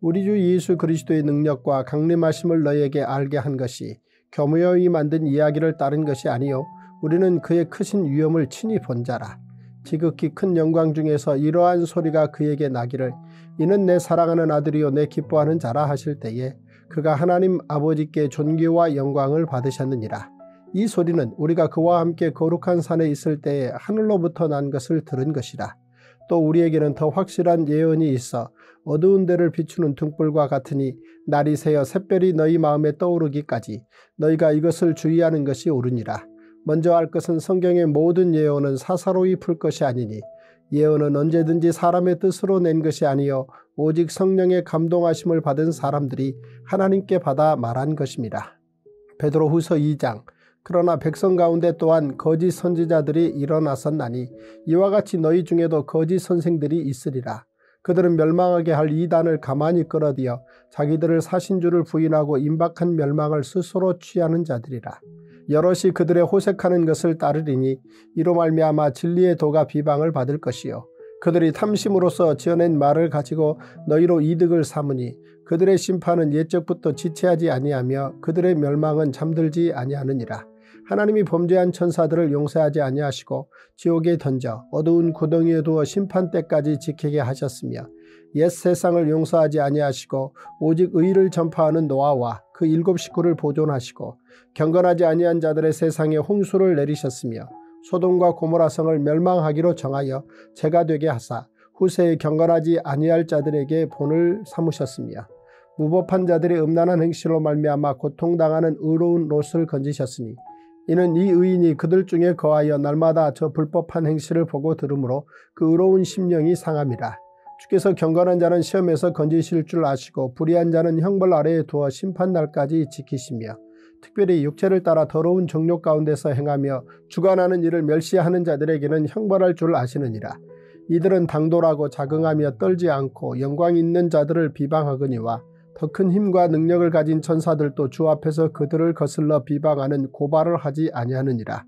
우리 주 예수 그리스도의 능력과 강림하심을 너희에게 알게 한 것이 교무여이 만든 이야기를 따른 것이 아니요 우리는 그의 크신 위엄을 친히 본 자라. 지극히 큰 영광 중에서 이러한 소리가 그에게 나기를 이는 내 사랑하는 아들이요 내 기뻐하는 자라 하실 때에 그가 하나님 아버지께 존귀와 영광을 받으셨느니라. 이 소리는 우리가 그와 함께 거룩한 산에 있을 때에 하늘로부터 난 것을 들은 것이라. 또 우리에게는 더 확실한 예언이 있어 어두운 데를 비추는 등불과 같으니 날이 새어 샛별이 너희 마음에 떠오르기까지 너희가 이것을 주의하는 것이 옳으니라. 먼저 알 것은 성경의 모든 예언은 사사로이 풀 것이 아니니 예언은 언제든지 사람의 뜻으로 낸 것이 아니요 오직 성령의 감동하심을 받은 사람들이 하나님께 받아 말한 것입니다. 베드로 후서 2장 그러나 백성 가운데 또한 거짓 선지자들이 일어났었나니 이와 같이 너희 중에도 거짓 선생들이 있으리라. 그들은 멸망하게 할 이단을 가만히 끌어들여 자기들을 사신주를 부인하고 임박한 멸망을 스스로 취하는 자들이라. 여럿이 그들의 호색하는 것을 따르리니 이로 말미암아 진리의 도가 비방을 받을 것이요 그들이 탐심으로써 지어낸 말을 가지고 너희로 이득을 삼으니 그들의 심판은 옛적부터 지체하지 아니하며 그들의 멸망은 잠들지 아니하느니라. 하나님이 범죄한 천사들을 용서하지 아니하시고 지옥에 던져 어두운 구덩이에 두어 심판 때까지 지키게 하셨으며 옛 세상을 용서하지 아니하시고 오직 의를 전파하는 노아와 그 일곱 식구를 보존하시고 경건하지 아니한 자들의 세상에 홍수를 내리셨으며 소돔과 고모라 성을 멸망하기로 정하여 죄가 되게 하사 후세에 경건하지 아니할 자들에게 본을 삼으셨으며 무법한 자들의 음란한 행실로 말미암아 고통당하는 의로운 롯을 건지셨으니 이는 이 의인이 그들 중에 거하여 날마다 저 불법한 행실을 보고 들으므로 그 의로운 심령이 상함이라. 주께서 경건한 자는 시험에서 건지실 줄 아시고 불의한 자는 형벌 아래에 두어 심판날까지 지키시며 특별히 육체를 따라 더러운 정욕 가운데서 행하며 주관하는 일을 멸시하는 자들에게는 형벌할 줄 아시느니라. 이들은 당돌하고 자긍하며 떨지 않고 영광 있는 자들을 비방하거니와 더 큰 힘과 능력을 가진 천사들도 주 앞에서 그들을 거슬러 비방하는 고발을 하지 아니하느니라.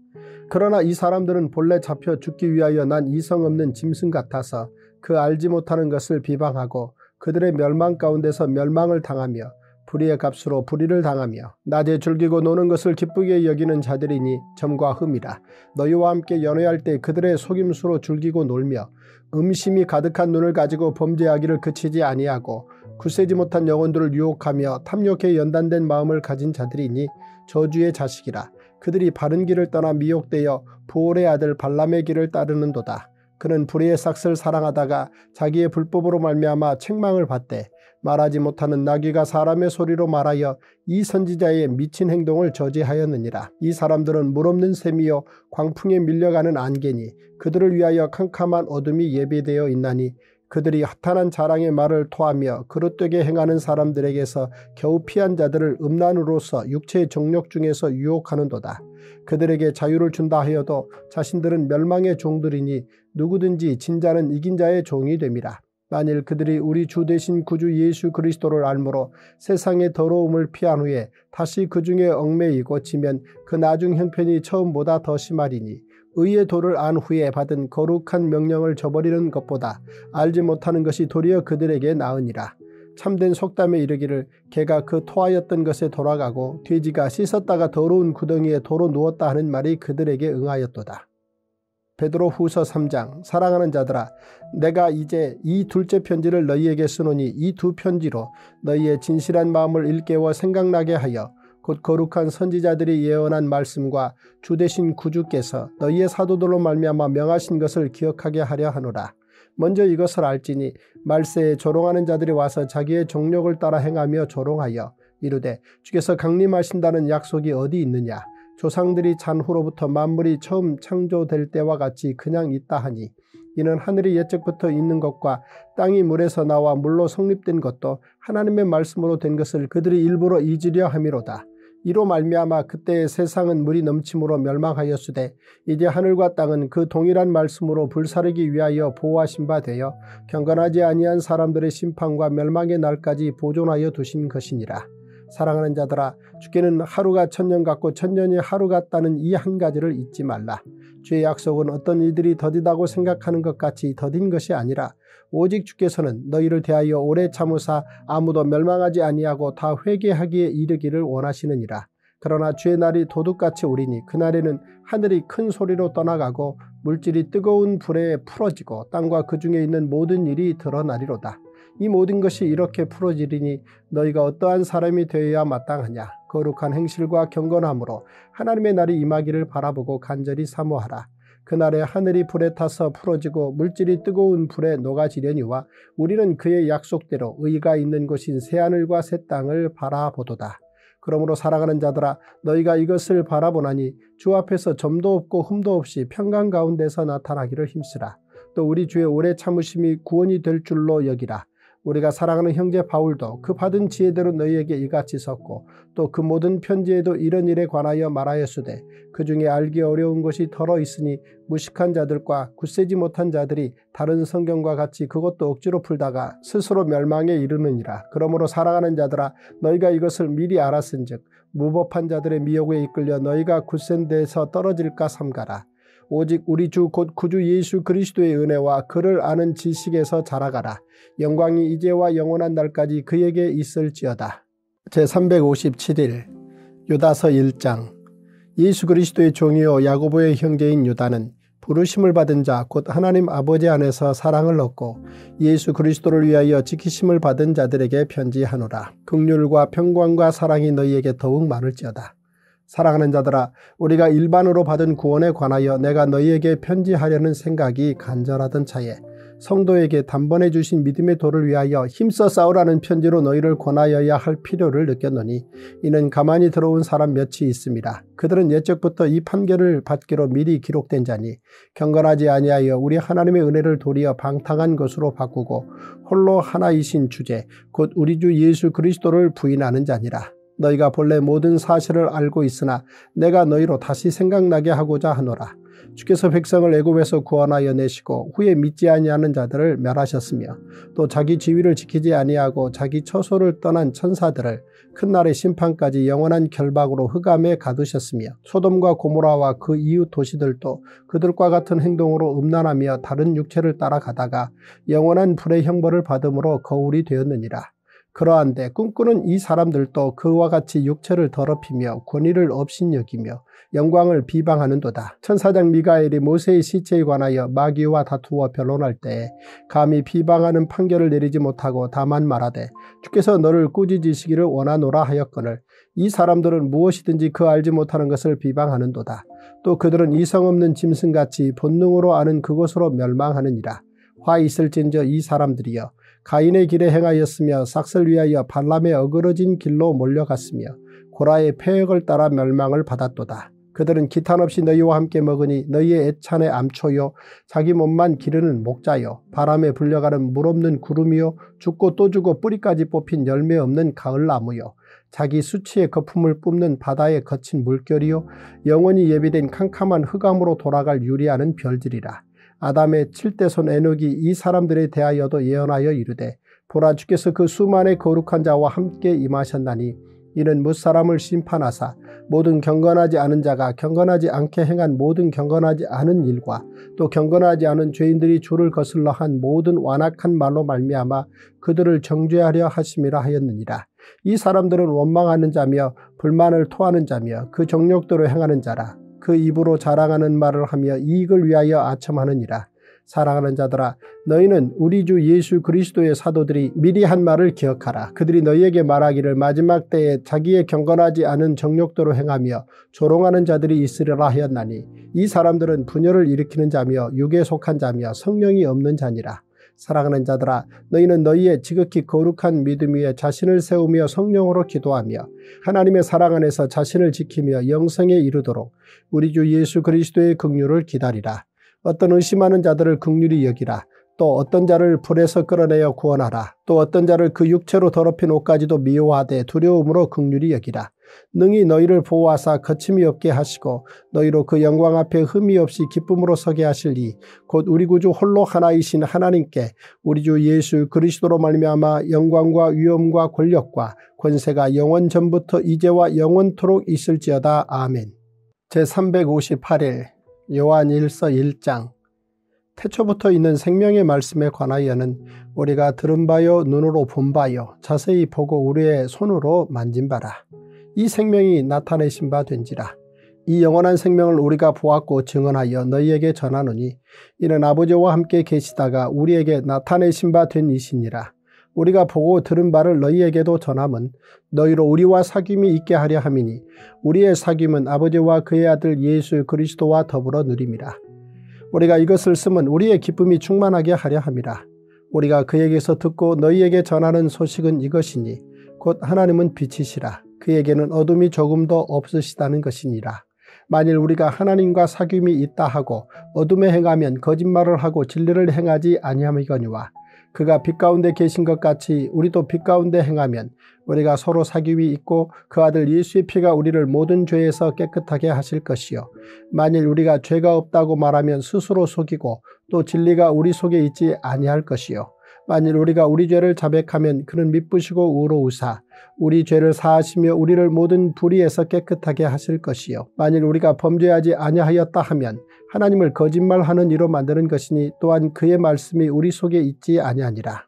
그러나 이 사람들은 본래 잡혀 죽기 위하여 난 이성 없는 짐승 같아서 그 알지 못하는 것을 비방하고 그들의 멸망 가운데서 멸망을 당하며 불의의 값으로 불의를 당하며 낮에 즐기고 노는 것을 기쁘게 여기는 자들이니 점과 흠이라 너희와 함께 연회할 때 그들의 속임수로 즐기고 놀며 음심이 가득한 눈을 가지고 범죄하기를 그치지 아니하고 굳세지 못한 영혼들을 유혹하며 탐욕에 연단된 마음을 가진 자들이니 저주의 자식이라 그들이 바른 길을 떠나 미혹되어 부올의 아들 발람의 길을 따르는도다. 그는 불의의 싹을 사랑하다가 자기의 불법으로 말미암아 책망을 받되 말하지 못하는 나귀가 사람의 소리로 말하여 이 선지자의 미친 행동을 저지하였느니라. 이 사람들은 물없는 샘이요 광풍에 밀려가는 안개니 그들을 위하여 캄캄한 어둠이 예비되어 있나니 그들이 허탄한 자랑의 말을 토하며 그릇되게 행하는 사람들에게서 겨우 피한 자들을 음란으로서 육체의 정력 중에서 유혹하는도다. 그들에게 자유를 준다 하여도 자신들은 멸망의 종들이니 누구든지 진자는 이긴 자의 종이 됨이라. 만일 그들이 우리 주 대신 구주 예수 그리스도를 알므로 세상의 더러움을 피한 후에 다시 그 중에 얽매이고 지면 그 나중 형편이 처음보다 더 심하리니 의의 도를 안 후에 받은 거룩한 명령을 저버리는 것보다 알지 못하는 것이 도리어 그들에게 나으니라. 참된 속담에 이르기를 개가 그 토하였던 것에 돌아가고 돼지가 씻었다가 더러운 구덩이에 도로 누웠다 하는 말이 그들에게 응하였도다. 베드로 후서 3장 사랑하는 자들아 내가 이제 이 둘째 편지를 너희에게 쓰노니 이 두 편지로 너희의 진실한 마음을 일깨워 생각나게 하여 곧 거룩한 선지자들이 예언한 말씀과 주 대신 구주께서 너희의 사도들로 말미암아 명하신 것을 기억하게 하려 하노라. 먼저 이것을 알지니 말세에 조롱하는 자들이 와서 자기의 종력을 따라 행하며 조롱하여 이르되 주께서 강림하신다는 약속이 어디 있느냐 조상들이 잔 후로부터 만물이 처음 창조될 때와 같이 그냥 있다 하니 이는 하늘이 옛적부터 있는 것과 땅이 물에서 나와 물로 성립된 것도 하나님의 말씀으로 된 것을 그들이 일부러 잊으려 함이로다. 이로 말미암아 그때의 세상은 물이 넘침으로 멸망하였으되 이제 하늘과 땅은 그 동일한 말씀으로 불사르기 위하여 보호하신 바 되어 경건하지 아니한 사람들의 심판과 멸망의 날까지 보존하여 두신 것이니라. 사랑하는 자들아 주께는 하루가 천년 같고 천년이 하루 같다는 이 한 가지를 잊지 말라. 주의 약속은 어떤 이들이 더디다고 생각하는 것 같이 더딘 것이 아니라 오직 주께서는 너희를 대하여 오래 참으사 아무도 멸망하지 아니하고 다 회개하기에 이르기를 원하시느니라. 그러나 주의 날이 도둑같이 오리니 그날에는 하늘이 큰 소리로 떠나가고 물질이 뜨거운 불에 풀어지고 땅과 그 중에 있는 모든 일이 드러나리로다. 이 모든 것이 이렇게 풀어지리니 너희가 어떠한 사람이 되어야 마땅하냐. 거룩한 행실과 경건함으로 하나님의 날이 임하기를 바라보고 간절히 사모하라. 그날에 하늘이 불에 타서 풀어지고 물질이 뜨거운 불에 녹아지려니와 우리는 그의 약속대로 의가 있는 곳인 새하늘과 새 땅을 바라보도다. 그러므로 사랑하는 자들아 너희가 이것을 바라보나니 주 앞에서 점도 없고 흠도 없이 평강 가운데서 나타나기를 힘쓰라. 또 우리 주의 오래 참으심이 구원이 될 줄로 여기라. 우리가 사랑하는 형제 바울도 그 받은 지혜대로 너희에게 이같이 썼고 또 그 모든 편지에도 이런 일에 관하여 말하였으되 그 중에 알기 어려운 것이 덜어 있으니 무식한 자들과 굳세지 못한 자들이 다른 성경과 같이 그것도 억지로 풀다가 스스로 멸망에 이르느니라. 그러므로 사랑하는 자들아 너희가 이것을 미리 알았은즉 무법한 자들의 미혹에 이끌려 너희가 굳센 데서 떨어질까 삼가라. 오직 우리 주 곧 구주 예수 그리스도의 은혜와 그를 아는 지식에서 자라가라. 영광이 이제와 영원한 날까지 그에게 있을지어다. 제357일 유다서 1장 예수 그리스도의 종이요 야고보의 형제인 유다는 부르심을 받은 자 곧 하나님 아버지 안에서 사랑을 얻고 예수 그리스도를 위하여 지키심을 받은 자들에게 편지하노라. 극률과 평강과 사랑이 너희에게 더욱 많을지어다. 사랑하는 자들아 우리가 일반으로 받은 구원에 관하여 내가 너희에게 편지하려는 생각이 간절하던 차에 성도에게 단번에 주신 믿음의 도를 위하여 힘써 싸우라는 편지로 너희를 권하여야 할 필요를 느꼈노니 이는 가만히 들어온 사람 몇이 있습니다. 그들은 예적부터 이 판결을 받기로 미리 기록된 자니 경건하지 아니하여 우리 하나님의 은혜를 도리어 방탕한 것으로 바꾸고 홀로 하나이신 주제 곧 우리 주 예수 그리스도를 부인하는 자니라. 너희가 본래 모든 사실을 알고 있으나 내가 너희로 다시 생각나게 하고자 하노라. 주께서 백성을 애굽에서 구원하여 내시고 후에 믿지 아니하는 자들을 멸하셨으며 또 자기 지위를 지키지 아니하고 자기 처소를 떠난 천사들을 큰 날의 심판까지 영원한 결박으로 흑암에 가두셨으며 소돔과 고모라와 그 이웃 도시들도 그들과 같은 행동으로 음란하며 다른 육체를 따라가다가 영원한 불의 형벌을 받음으로 거울이 되었느니라. 그러한데 꿈꾸는 이 사람들도 그와 같이 육체를 더럽히며 권위를 업신여기며 영광을 비방하는도다. 천사장 미가엘이 모세의 시체에 관하여 마귀와 다투어 변론할 때 감히 비방하는 판결을 내리지 못하고 다만 말하되 주께서 너를 꾸짖으시기를 원하노라 하였거늘 이 사람들은 무엇이든지 그 알지 못하는 것을 비방하는도다. 또 그들은 이성 없는 짐승같이 본능으로 아는 그것으로 멸망하느니라. 화 있을진저 이 사람들이여 가인의 길에 행하였으며 삭슬 위하여 발람의 어그러진 길로 몰려갔으며 고라의 폐역을 따라 멸망을 받았도다. 그들은 기탄 없이 너희와 함께 먹으니 너희의 애찬의 암초요. 자기 몸만 기르는 목자요. 바람에 불려가는 물 없는 구름이요. 죽고 또 죽어 뿌리까지 뽑힌 열매 없는 가을나무요. 자기 수치의 거품을 뿜는 바다의 거친 물결이요. 영원히 예비된 캄캄한 흑암으로 돌아갈 유리하는 별들이라. 아담의 칠대손 에녹이 이 사람들에 대하여도 예언하여 이르되 보라 주께서 그 수만의 거룩한 자와 함께 임하셨나니 이는 무사람을 심판하사 모든 경건하지 않은 자가 경건하지 않게 행한 모든 경건하지 않은 일과 또 경건하지 않은 죄인들이 주를 거슬러 한 모든 완악한 말로 말미암아 그들을 정죄하려 하심이라 하였느니라. 이 사람들은 원망하는 자며 불만을 토하는 자며 그 정욕대로 행하는 자라. 그 입으로 자랑하는 말을 하며 이익을 위하여 아첨하느니라. 사랑하는 자들아 너희는 우리 주 예수 그리스도의 사도들이 미리 한 말을 기억하라. 그들이 너희에게 말하기를 마지막 때에 자기의 경건하지 않은 정욕도로 행하며 조롱하는 자들이 있으리라 하였나니 이 사람들은 분열을 일으키는 자며 육에 속한 자며 성령이 없는 자니라. 사랑하는 자들아 너희는 너희의 지극히 거룩한 믿음 위에 자신을 세우며 성령으로 기도하며 하나님의 사랑 안에서 자신을 지키며 영성에 이르도록 우리 주 예수 그리스도의 긍휼을 기다리라. 어떤 의심하는 자들을 극률이 여기라. 또 어떤 자를 불에서 끌어내어 구원하라. 또 어떤 자를 그 육체로 더럽힌 옷까지도 미워하되 두려움으로 극률이 여기라. 능히 너희를 보호하사 거침이 없게 하시고 너희로 그 영광 앞에 흠이 없이 기쁨으로 서게 하실리 곧 우리 구주 홀로 하나이신 하나님께 우리 주 예수 그리스도로 말미암아 영광과 위엄과 권력과 권세가 영원 전부터 이제와 영원토록 있을지어다. 아멘. 제358일 요한 1서 1장 태초부터 있는 생명의 말씀에 관하여는 우리가 들은 바요 눈으로 본 바요 자세히 보고 우리의 손으로 만진 바라. 이 생명이 나타내신 바 된지라. 이 영원한 생명을 우리가 보았고 증언하여 너희에게 전하노니 이는 아버지와 함께 계시다가 우리에게 나타내신 바 된 이시니라. 우리가 보고 들은 바를 너희에게도 전함은 너희로 우리와 사귐이 있게 하려 함이니 우리의 사귐은 아버지와 그의 아들 예수 그리스도와 더불어 누림이라. 우리가 이것을 쓰면 우리의 기쁨이 충만하게 하려 함이라. 우리가 그에게서 듣고 너희에게 전하는 소식은 이것이니 곧 하나님은 빛이시라. 그에게는 어둠이 조금도 없으시다는 것이니라. 만일 우리가 하나님과 사귐이 있다 하고 어둠에 행하면 거짓말을 하고 진리를 행하지 아니함이거니와 그가 빛 가운데 계신 것 같이 우리도 빛 가운데 행하면 우리가 서로 사귐이 있고 그 아들 예수의 피가 우리를 모든 죄에서 깨끗하게 하실 것이요. 만일 우리가 죄가 없다고 말하면 스스로 속이고 또 진리가 우리 속에 있지 아니할 것이요. 만일 우리가 우리 죄를 자백하면 그는 미쁘시고 의로우사 우리 죄를 사하시며 우리를 모든 불의에서 깨끗하게 하실 것이요 만일 우리가 범죄하지 아니하였다 하면 하나님을 거짓말하는 이로 만드는 것이니 또한 그의 말씀이 우리 속에 있지 아니하니라.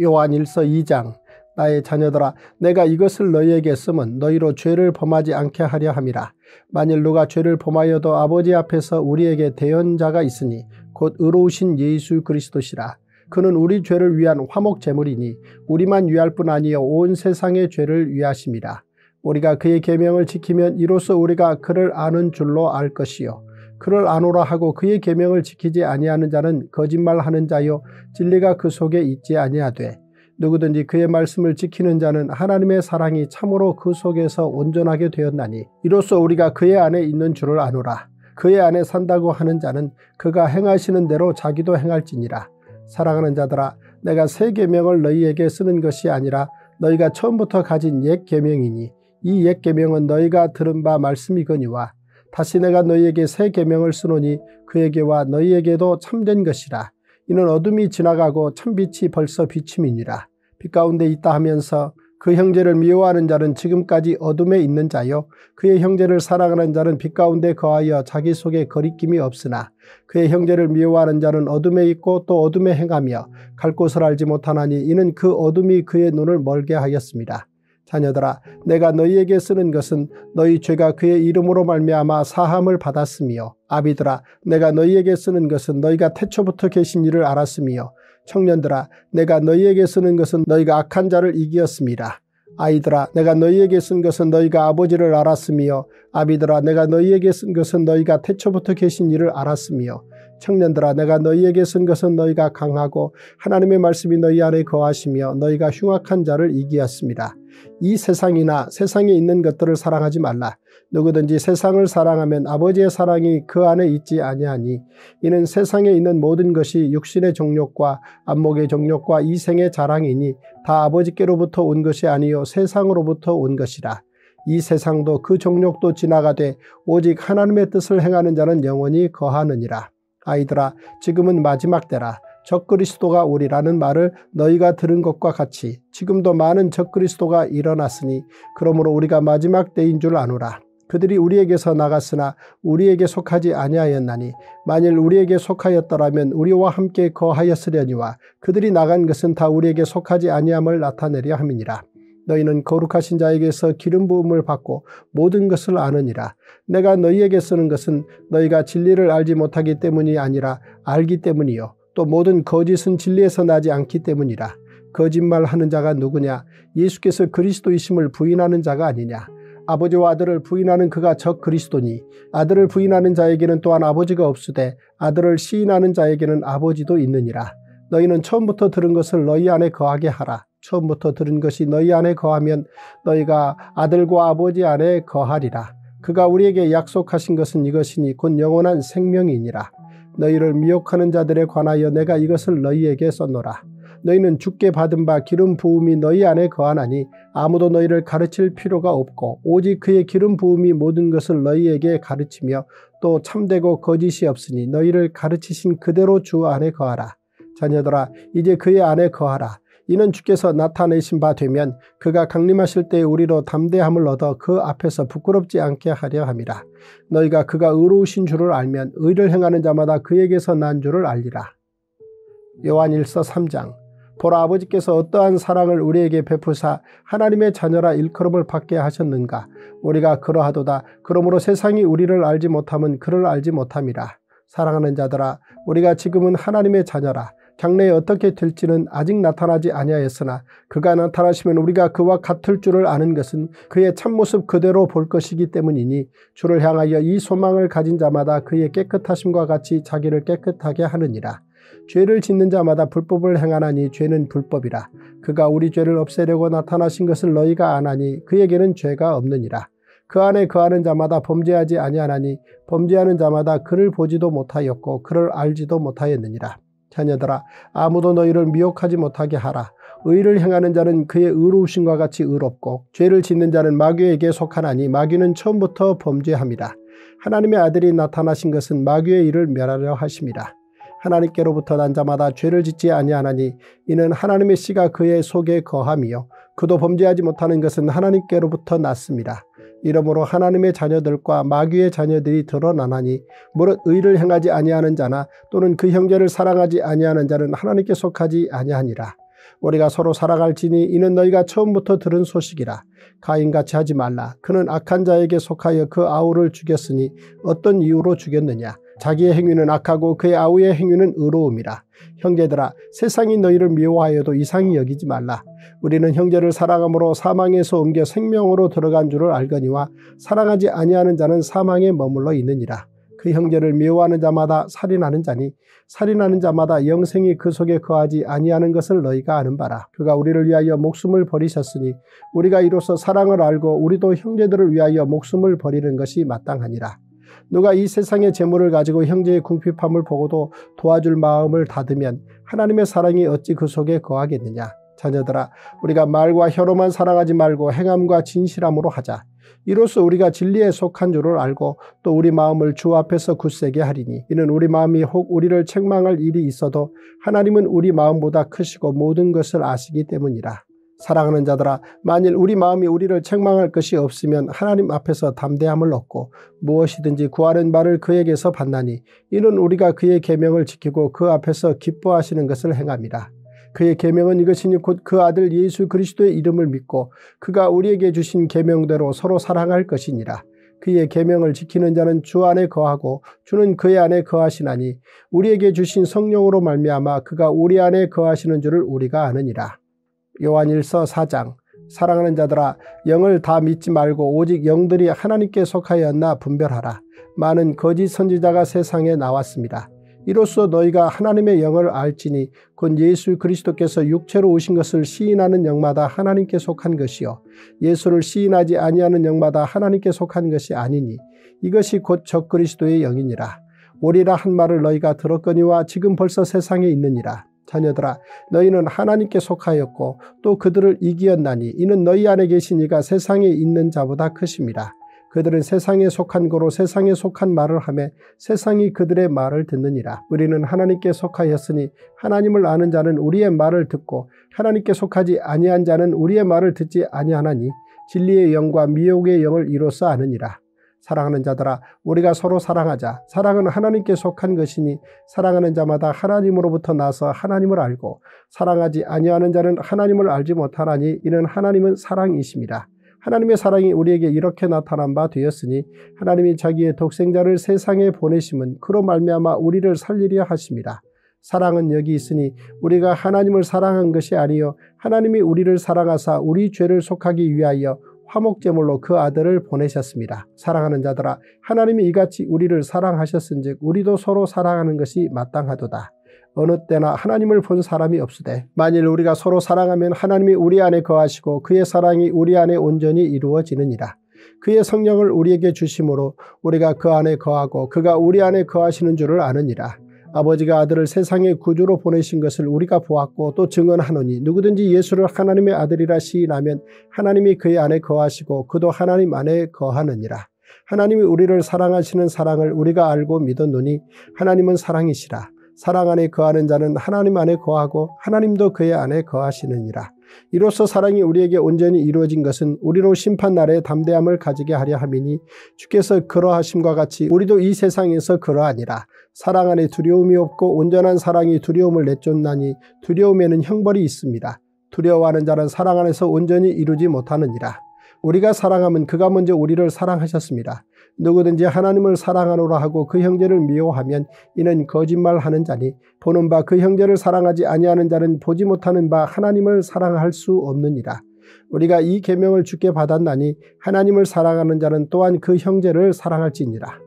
요한 1서 2장 나의 자녀들아 내가 이것을 너희에게 쓰면 너희로 죄를 범하지 않게 하려 함이라. 만일 누가 죄를 범하여도 아버지 앞에서 우리에게 대언자가 있으니 곧 의로우신 예수 그리스도시라. 그는 우리 죄를 위한 화목 제물이니 우리만 위할 뿐 아니요 온 세상의 죄를 위하심이라. 우리가 그의 계명을 지키면 이로써 우리가 그를 아는 줄로 알 것이요 그를 아노라 하고 그의 계명을 지키지 아니하는 자는 거짓말하는 자요 진리가 그 속에 있지 아니하되 누구든지 그의 말씀을 지키는 자는 하나님의 사랑이 참으로 그 속에서 온전하게 되었나니 이로써 우리가 그의 안에 있는 줄을 아노라. 그의 안에 산다고 하는 자는 그가 행하시는 대로 자기도 행할지니라. 사랑하는 자들아 내가 새 계명을 너희에게 쓰는 것이 아니라 너희가 처음부터 가진 옛 계명이니 이 옛 계명은 너희가 들은 바 말씀이거니와 다시 내가 너희에게 새 계명을 쓰노니 그에게와 너희에게도 참된 것이라. 이는 어둠이 지나가고 참빛이 벌써 비침이니라. 빛 가운데 있다 하면서 그 형제를 미워하는 자는 지금까지 어둠에 있는 자요 그의 형제를 사랑하는 자는 빛 가운데 거하여 자기 속에 거리낌이 없으나 그의 형제를 미워하는 자는 어둠에 있고 또 어둠에 행하며 갈 곳을 알지 못하나니 이는 그 어둠이 그의 눈을 멀게 하였습니다. 자녀들아 내가 너희에게 쓰는 것은 너희 죄가 그의 이름으로 말미암아 사함을 받았으며 아비들아 내가 너희에게 쓰는 것은 너희가 태초부터 계신 일을 알았으며 청년들아 내가 너희에게 쓰는 것은 너희가 악한 자를 이기었습니다. 아이들아 내가 너희에게 쓴 것은 너희가 아버지를 알았으며 아비들아 내가 너희에게 쓴 것은 너희가 태초부터 계신 일을 알았으며 청년들아 내가 너희에게 쓴 것은 너희가 강하고 하나님의 말씀이 너희 안에 거하시며 너희가 흉악한 자를 이기었습니다. 이 세상이나 세상에 있는 것들을 사랑하지 말라. 누구든지 세상을 사랑하면 아버지의 사랑이 그 안에 있지 아니하니 이는 세상에 있는 모든 것이 육신의 정욕과 안목의 정욕과 이생의 자랑이니 다 아버지께로부터 온 것이 아니요 세상으로부터 온 것이라. 이 세상도 그 정욕도 지나가되 오직 하나님의 뜻을 행하는 자는 영원히 거하느니라. 아이들아 지금은 마지막 때라. 적그리스도가 오리라는 말을 너희가 들은 것과 같이 지금도 많은 적그리스도가 일어났으니 그러므로 우리가 마지막 때인 줄 아노라. 그들이 우리에게서 나갔으나 우리에게 속하지 아니하였나니 만일 우리에게 속하였더라면 우리와 함께 거하였으려니와 그들이 나간 것은 다 우리에게 속하지 아니함을 나타내려 함이니라. 너희는 거룩하신 자에게서 기름 부음을 받고 모든 것을 아느니라. 내가 너희에게 쓰는 것은 너희가 진리를 알지 못하기 때문이 아니라 알기 때문이요 또 모든 거짓은 진리에서 나지 않기 때문이라. 거짓말하는 자가 누구냐? 예수께서 그리스도이심을 부인하는 자가 아니냐? 아버지와 아들을 부인하는 그가 적 그리스도니 아들을 부인하는 자에게는 또한 아버지가 없으되 아들을 시인하는 자에게는 아버지도 있느니라. 너희는 처음부터 들은 것을 너희 안에 거하게 하라. 처음부터 들은 것이 너희 안에 거하면 너희가 아들과 아버지 안에 거하리라. 그가 우리에게 약속하신 것은 이것이니 곧 영원한 생명이니라. 너희를 미혹하는 자들에 관하여 내가 이것을 너희에게 썼노라. 너희는 죽게 받은 바 기름 부음이 너희 안에 거하나니 아무도 너희를 가르칠 필요가 없고 오직 그의 기름 부음이 모든 것을 너희에게 가르치며 또 참되고 거짓이 없으니 너희를 가르치신 그대로 주 안에 거하라. 자녀들아 이제 그의 안에 거하라. 이는 주께서 나타내신 바 되면 그가 강림하실 때 우리로 담대함을 얻어 그 앞에서 부끄럽지 않게 하려 함이라. 너희가 그가 의로우신 줄을 알면 의를 행하는 자마다 그에게서 난 줄을 알리라. 요한 1서 3장. 보라 아버지께서 어떠한 사랑을 우리에게 베푸사 하나님의 자녀라 일컬음을 받게 하셨는가? 우리가 그러하도다. 그러므로 세상이 우리를 알지 못함은 그를 알지 못함이라. 사랑하는 자들아 우리가 지금은 하나님의 자녀라 장래에 어떻게 될지는 아직 나타나지 아니하였으나 그가 나타나시면 우리가 그와 같을 줄을 아는 것은 그의 참모습 그대로 볼 것이기 때문이니 주를 향하여 이 소망을 가진 자마다 그의 깨끗하심과 같이 자기를 깨끗하게 하느니라. 죄를 짓는 자마다 불법을 행하나니 죄는 불법이라. 그가 우리 죄를 없애려고 나타나신 것을 너희가 아나니 그에게는 죄가 없느니라. 그 안에 거하는 자마다 범죄하지 아니하나니 범죄하는 자마다 그를 보지도 못하였고 그를 알지도 못하였느니라. 자녀들아 아무도 너희를 미혹하지 못하게 하라. 의를 행하는 자는 그의 의로우심과 같이 의롭고 죄를 짓는 자는 마귀에게 속하나니 마귀는 처음부터 범죄함이라. 하나님의 아들이 나타나신 것은 마귀의 일을 멸하려 하심이라. 하나님께로부터 난 자마다 죄를 짓지 아니하나니 이는 하나님의 씨가 그의 속에 거함이요 그도 범죄하지 못하는 것은 하나님께로부터 났습니다. 이러므로 하나님의 자녀들과 마귀의 자녀들이 드러나나니 무릇 의를 행하지 아니하는 자나 또는 그 형제를 사랑하지 아니하는 자는 하나님께 속하지 아니하니라. 우리가 서로 살아갈지니 이는 너희가 처음부터 들은 소식이라. 가인같이 하지 말라. 그는 악한 자에게 속하여 그 아우를 죽였으니 어떤 이유로 죽였느냐. 자기의 행위는 악하고 그의 아우의 행위는 의로움이라. 형제들아 세상이 너희를 미워하여도 이상히 여기지 말라. 우리는 형제를 사랑함으로 사망에서 옮겨 생명으로 들어간 줄을 알거니와 사랑하지 아니하는 자는 사망에 머물러 있느니라. 그 형제를 미워하는 자마다 살인하는 자니 살인하는 자마다 영생이 그 속에 거하지 아니하는 것을 너희가 아는 바라. 그가 우리를 위하여 목숨을 버리셨으니 우리가 이로써 사랑을 알고 우리도 형제들을 위하여 목숨을 버리는 것이 마땅하니라. 누가 이 세상의 재물을 가지고 형제의 궁핍함을 보고도 도와줄 마음을 닫으면 하나님의 사랑이 어찌 그 속에 거하겠느냐. 자녀들아 우리가 말과 혀로만 사랑하지 말고 행함과 진실함으로 하자. 이로써 우리가 진리에 속한 줄을 알고 또 우리 마음을 주 앞에서 굳세게 하리니 이는 우리 마음이 혹 우리를 책망할 일이 있어도 하나님은 우리 마음보다 크시고 모든 것을 아시기 때문이라. 사랑하는 자들아 만일 우리 마음이 우리를 책망할 것이 없으면 하나님 앞에서 담대함을 얻고 무엇이든지 구하는 바를 그에게서 받나니 이는 우리가 그의 계명을 지키고 그 앞에서 기뻐하시는 것을 행함이라. 그의 계명은 이것이니 곧 그 아들 예수 그리스도의 이름을 믿고 그가 우리에게 주신 계명대로 서로 사랑할 것이니라. 그의 계명을 지키는 자는 주 안에 거하고 주는 그의 안에 거하시나니 우리에게 주신 성령으로 말미암아 그가 우리 안에 거하시는 줄을 우리가 아느니라. 요한일서 4장 사랑하는 자들아 영을 다 믿지 말고 오직 영들이 하나님께 속하였나 분별하라. 많은 거짓 선지자가 세상에 나왔습니다. 이로써 너희가 하나님의 영을 알지니 곧 예수 그리스도께서 육체로 오신 것을 시인하는 영마다 하나님께 속한 것이요 예수를 시인하지 아니하는 영마다 하나님께 속한 것이 아니니 이것이 곧 적 그리스도의 영이니라. 오리라 한 말을 너희가 들었거니와 지금 벌써 세상에 있느니라. 자녀들아 너희는 하나님께 속하였고 또 그들을 이기었나니 이는 너희 안에 계신 이가 세상에 있는 자보다 크심이라. 그들은 세상에 속한 거로 세상에 속한 말을 하며 세상이 그들의 말을 듣느니라. 우리는 하나님께 속하였으니 하나님을 아는 자는 우리의 말을 듣고 하나님께 속하지 아니한 자는 우리의 말을 듣지 아니하나니 진리의 영과 미혹의 영을 이로써 아느니라. 사랑하는 자들아 우리가 서로 사랑하자. 사랑은 하나님께 속한 것이니 사랑하는 자마다 하나님으로부터 나서 하나님을 알고 사랑하지 아니하는 자는 하나님을 알지 못하나니 이는 하나님은 사랑이십니다. 하나님의 사랑이 우리에게 이렇게 나타난 바 되었으니 하나님이 자기의 독생자를 세상에 보내심은 그로 말미암아 우리를 살리려 하십니다. 사랑은 여기 있으니 우리가 하나님을 사랑한 것이 아니요 하나님이 우리를 사랑하사 우리 죄를 속하기 위하여 화목제물로 그 아들을 보내셨습니다. 사랑하는 자들아 하나님이 이같이 우리를 사랑하셨은즉 우리도 서로 사랑하는 것이 마땅하도다. 어느 때나 하나님을 본 사람이 없으되 만일 우리가 서로 사랑하면 하나님이 우리 안에 거하시고 그의 사랑이 우리 안에 온전히 이루어지느니라. 그의 성령을 우리에게 주심으로 우리가 그 안에 거하고 그가 우리 안에 거하시는 줄을 아느니라. 아버지가 아들을 세상의 구주로 보내신 것을 우리가 보았고 또 증언하노니 누구든지 예수를 하나님의 아들이라 시인하면 하나님이 그의 안에 거하시고 그도 하나님 안에 거하느니라. 하나님이 우리를 사랑하시는 사랑을 우리가 알고 믿었노니 하나님은 사랑이시라. 사랑 안에 거하는 자는 하나님 안에 거하고 하나님도 그의 안에 거하시느니라. 이로써 사랑이 우리에게 온전히 이루어진 것은 우리로 심판 날에 담대함을 가지게 하려 함이니 주께서 그러하심과 같이 우리도 이 세상에서 그러하니라. 사랑 안에 두려움이 없고 온전한 사랑이 두려움을 내쫓나니 두려움에는 형벌이 있습니다. 두려워하는 자는 사랑 안에서 온전히 이루지 못하느니라. 우리가 사랑하면 그가 먼저 우리를 사랑하셨습니다. 누구든지 하나님을 사랑하노라 하고 그 형제를 미워하면 이는 거짓말하는 자니 보는 바 그 형제를 사랑하지 아니하는 자는 보지 못하는 바 하나님을 사랑할 수 없느니라. 우리가 이 계명을 주께 받았나니 하나님을 사랑하는 자는 또한 그 형제를 사랑할지니라.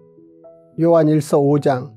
요한 1서 5장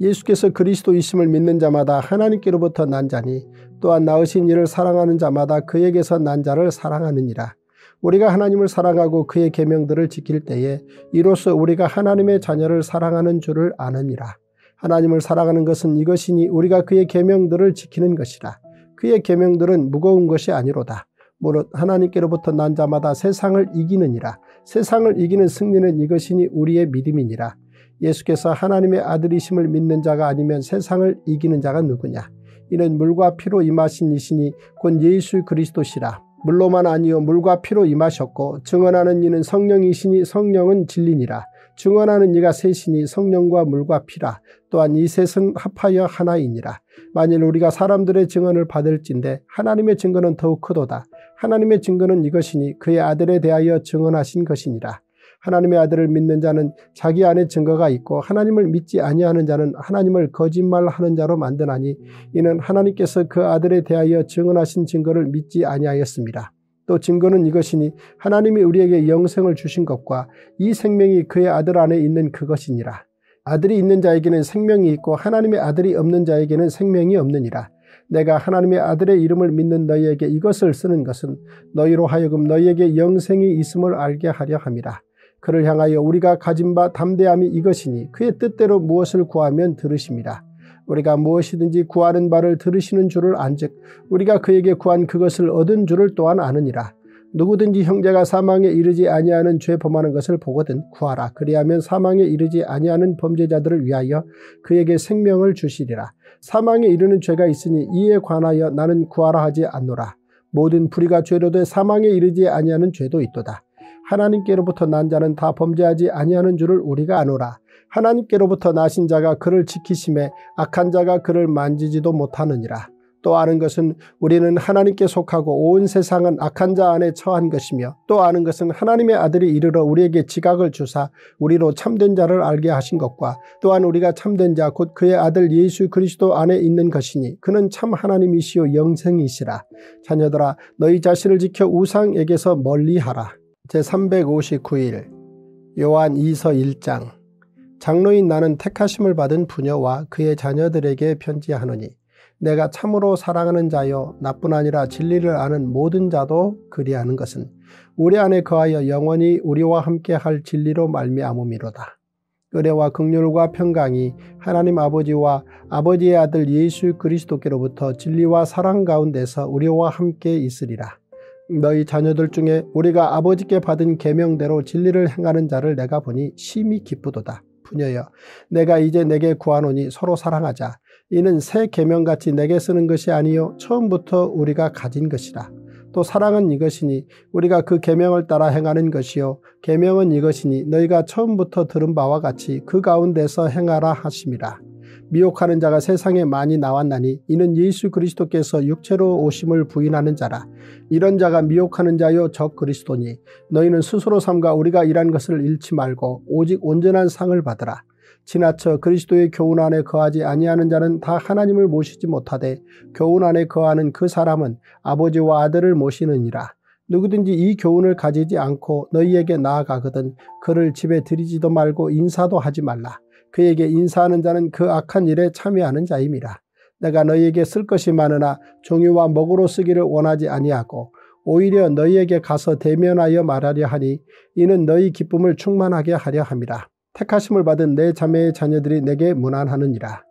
예수께서 그리스도이심을 믿는 자마다 하나님께로부터 난 자니 또한 나으신 이를 사랑하는 자마다 그에게서 난 자를 사랑하느니라. 우리가 하나님을 사랑하고 그의 계명들을 지킬 때에 이로써 우리가 하나님의 자녀를 사랑하는 줄을 아느니라. 하나님을 사랑하는 것은 이것이니 우리가 그의 계명들을 지키는 것이라. 그의 계명들은 무거운 것이 아니로다. 무릇 하나님께로부터 난 자마다 세상을 이기느니라. 세상을 이기는 승리는 이것이니 우리의 믿음이니라. 예수께서 하나님의 아들이심을 믿는 자가 아니면 세상을 이기는 자가 누구냐. 이는 물과 피로 임하신 이시니 곧 예수 그리스도시라. 물로만 아니요 물과 피로 임하셨고 증언하는 이는 성령이시니 성령은 진리니라. 증언하는 이가 셋이니 성령과 물과 피라. 또한 이 셋은 합하여 하나이니라. 만일 우리가 사람들의 증언을 받을진데 하나님의 증거는 더욱 크도다. 하나님의 증거는 이것이니 그의 아들에 대하여 증언하신 것이니라. 하나님의 아들을 믿는 자는 자기 안에 증거가 있고 하나님을 믿지 아니하는 자는 하나님을 거짓말하는 자로 만드나니 이는 하나님께서 그 아들에 대하여 증언하신 증거를 믿지 아니하였습니다. 또 증거는 이것이니 하나님이 우리에게 영생을 주신 것과 이 생명이 그의 아들 안에 있는 그것이니라. 아들이 있는 자에게는 생명이 있고 하나님의 아들이 없는 자에게는 생명이 없느니라. 내가 하나님의 아들의 이름을 믿는 너희에게 이것을 쓰는 것은 너희로 하여금 너희에게 영생이 있음을 알게 하려 함이라. 그를 향하여 우리가 가진 바 담대함이 이것이니 그의 뜻대로 무엇을 구하면 들으십니다. 우리가 무엇이든지 구하는 바를 들으시는 줄을 안즉 우리가 그에게 구한 그것을 얻은 줄을 또한 아느니라. 누구든지 형제가 사망에 이르지 아니하는 죄 범하는 것을 보거든 구하라. 그리하면 사망에 이르지 아니하는 범죄자들을 위하여 그에게 생명을 주시리라. 사망에 이르는 죄가 있으니 이에 관하여 나는 구하라 하지 않노라. 모든 불의가 죄로 돼 사망에 이르지 아니하는 죄도 있도다. 하나님께로부터 난 자는 다 범죄하지 아니하는 줄을 우리가 아노라. 하나님께로부터 나신 자가 그를 지키심에 악한 자가 그를 만지지도 못하느니라. 또 아는 것은 우리는 하나님께 속하고 온 세상은 악한 자 안에 처한 것이며 또 아는 것은 하나님의 아들이 이르러 우리에게 지각을 주사 우리로 참된 자를 알게 하신 것과 또한 우리가 참된 자 곧 그의 아들 예수 그리스도 안에 있는 것이니 그는 참 하나님이시요 영생이시라. 자녀들아 너희 자신을 지켜 우상에게서 멀리하라. 제359일 요한 2서 1장 장로인 나는 택하심을 받은 부녀와 그의 자녀들에게 편지하노니 내가 참으로 사랑하는 자여 나뿐 아니라 진리를 아는 모든 자도 그리하는 것은 우리 안에 거하여 영원히 우리와 함께 할 진리로 말미암음이로다. 의뢰와 극률과 평강이 하나님 아버지와 아버지의 아들 예수 그리스도께로부터 진리와 사랑 가운데서 우리와 함께 있으리라. 너희 자녀들 중에 우리가 아버지께 받은 계명대로 진리를 행하는 자를 내가 보니 심히 기쁘도다. 부녀여 내가 이제 내게 구하노니 서로 사랑하자. 이는 새 계명같이 내게 쓰는 것이 아니요 처음부터 우리가 가진 것이라. 또 사랑은 이것이니 우리가 그 계명을 따라 행하는 것이요 계명은 이것이니 너희가 처음부터 들은 바와 같이 그 가운데서 행하라 하심이라. 미혹하는 자가 세상에 많이 나왔나니 이는 예수 그리스도께서 육체로 오심을 부인하는 자라. 이런 자가 미혹하는 자요 적 그리스도니 너희는 스스로 삼가 우리가 일한 것을 잃지 말고 오직 온전한 상을 받으라. 지나쳐 그리스도의 교훈 안에 거하지 아니하는 자는 다 하나님을 모시지 못하되 교훈 안에 거하는 그 사람은 아버지와 아들을 모시느니라. 누구든지 이 교훈을 가지지 않고 너희에게 나아가거든 그를 집에 들이지도 말고 인사도 하지 말라. 그에게 인사하는 자는 그 악한 일에 참여하는 자임이라. 내가 너희에게 쓸 것이 많으나 종이와 먹으로 쓰기를 원하지 아니하고 오히려 너희에게 가서 대면하여 말하려 하니 이는 너희 기쁨을 충만하게 하려 함이라. 택하심을 받은 내 자매의 자녀들이 내게 문안하느니라.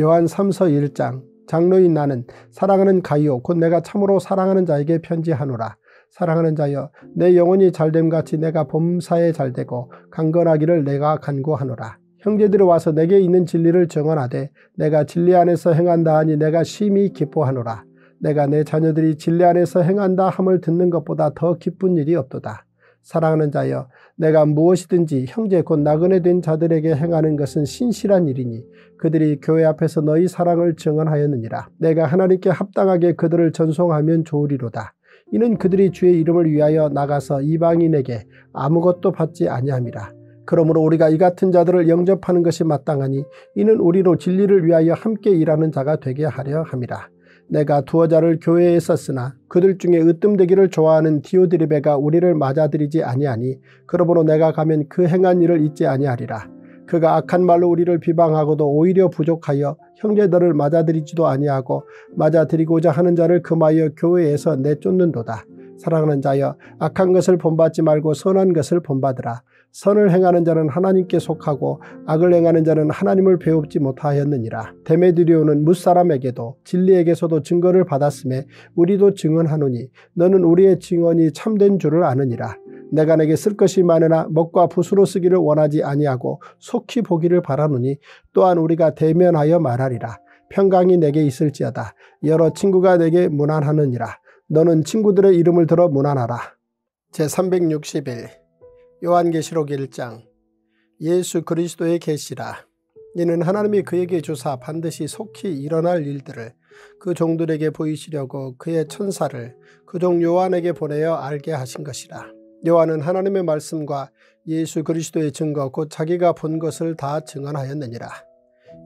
요한 3서 1장 장로인 나는 사랑하는 가이오 곧 내가 참으로 사랑하는 자에게 편지하노라. 사랑하는 자여 내 영혼이 잘됨같이 내가 범사에 잘되고 강건하기를 내가 간구하노라. 형제들이 와서 내게 있는 진리를 정언하되 내가 진리 안에서 행한다 하니 내가 심히 기뻐하노라. 내가 내 자녀들이 진리 안에서 행한다 함을 듣는 것보다 더 기쁜 일이 없도다. 사랑하는 자여 내가 무엇이든지 형제 곧 나그네 된 자들에게 행하는 것은 신실한 일이니 그들이 교회 앞에서 너희 사랑을 증언하였느니라. 내가 하나님께 합당하게 그들을 전송하면 좋으리로다. 이는 그들이 주의 이름을 위하여 나가서 이방인에게 아무것도 받지 아니함이라. 그러므로 우리가 이 같은 자들을 영접하는 것이 마땅하니 이는 우리로 진리를 위하여 함께 일하는 자가 되게 하려 함이라. 내가 두어 자를 교회에 썼으나 그들 중에 으뜸되기를 좋아하는 디오드리베가 우리를 맞아들이지 아니하니 그러므로 내가 가면 그 행한 일을 잊지 아니하리라. 그가 악한 말로 우리를 비방하고도 오히려 부족하여 형제들을 맞아들이지도 아니하고 맞아들이고자 하는 자를 금하여 교회에서 내쫓는도다. 사랑하는 자여 악한 것을 본받지 말고 선한 것을 본받으라. 선을 행하는 자는 하나님께 속하고 악을 행하는 자는 하나님을 배웁지 못하였느니라. 데메드리오는 무사람에게도 진리에게서도 증거를 받았음에 우리도 증언하노니 너는 우리의 증언이 참된 줄을 아느니라. 내가 내게 쓸 것이 많으나 먹과 붓으로 쓰기를 원하지 아니하고 속히 보기를 바라노니 또한 우리가 대면하여 말하리라. 평강이 내게 있을지어다. 여러 친구가 내게 무난하느니라. 너는 친구들의 이름을 들어 무난하라. 제361 요한계시록 1장 예수 그리스도의 계시라. 이는 하나님이 그에게 주사 반드시 속히 일어날 일들을 그 종들에게 보이시려고 그의 천사를 그종 요한에게 보내어 알게 하신 것이라. 요한은 하나님의 말씀과 예수 그리스도의 증거 곧 자기가 본 것을 다 증언하였느니라.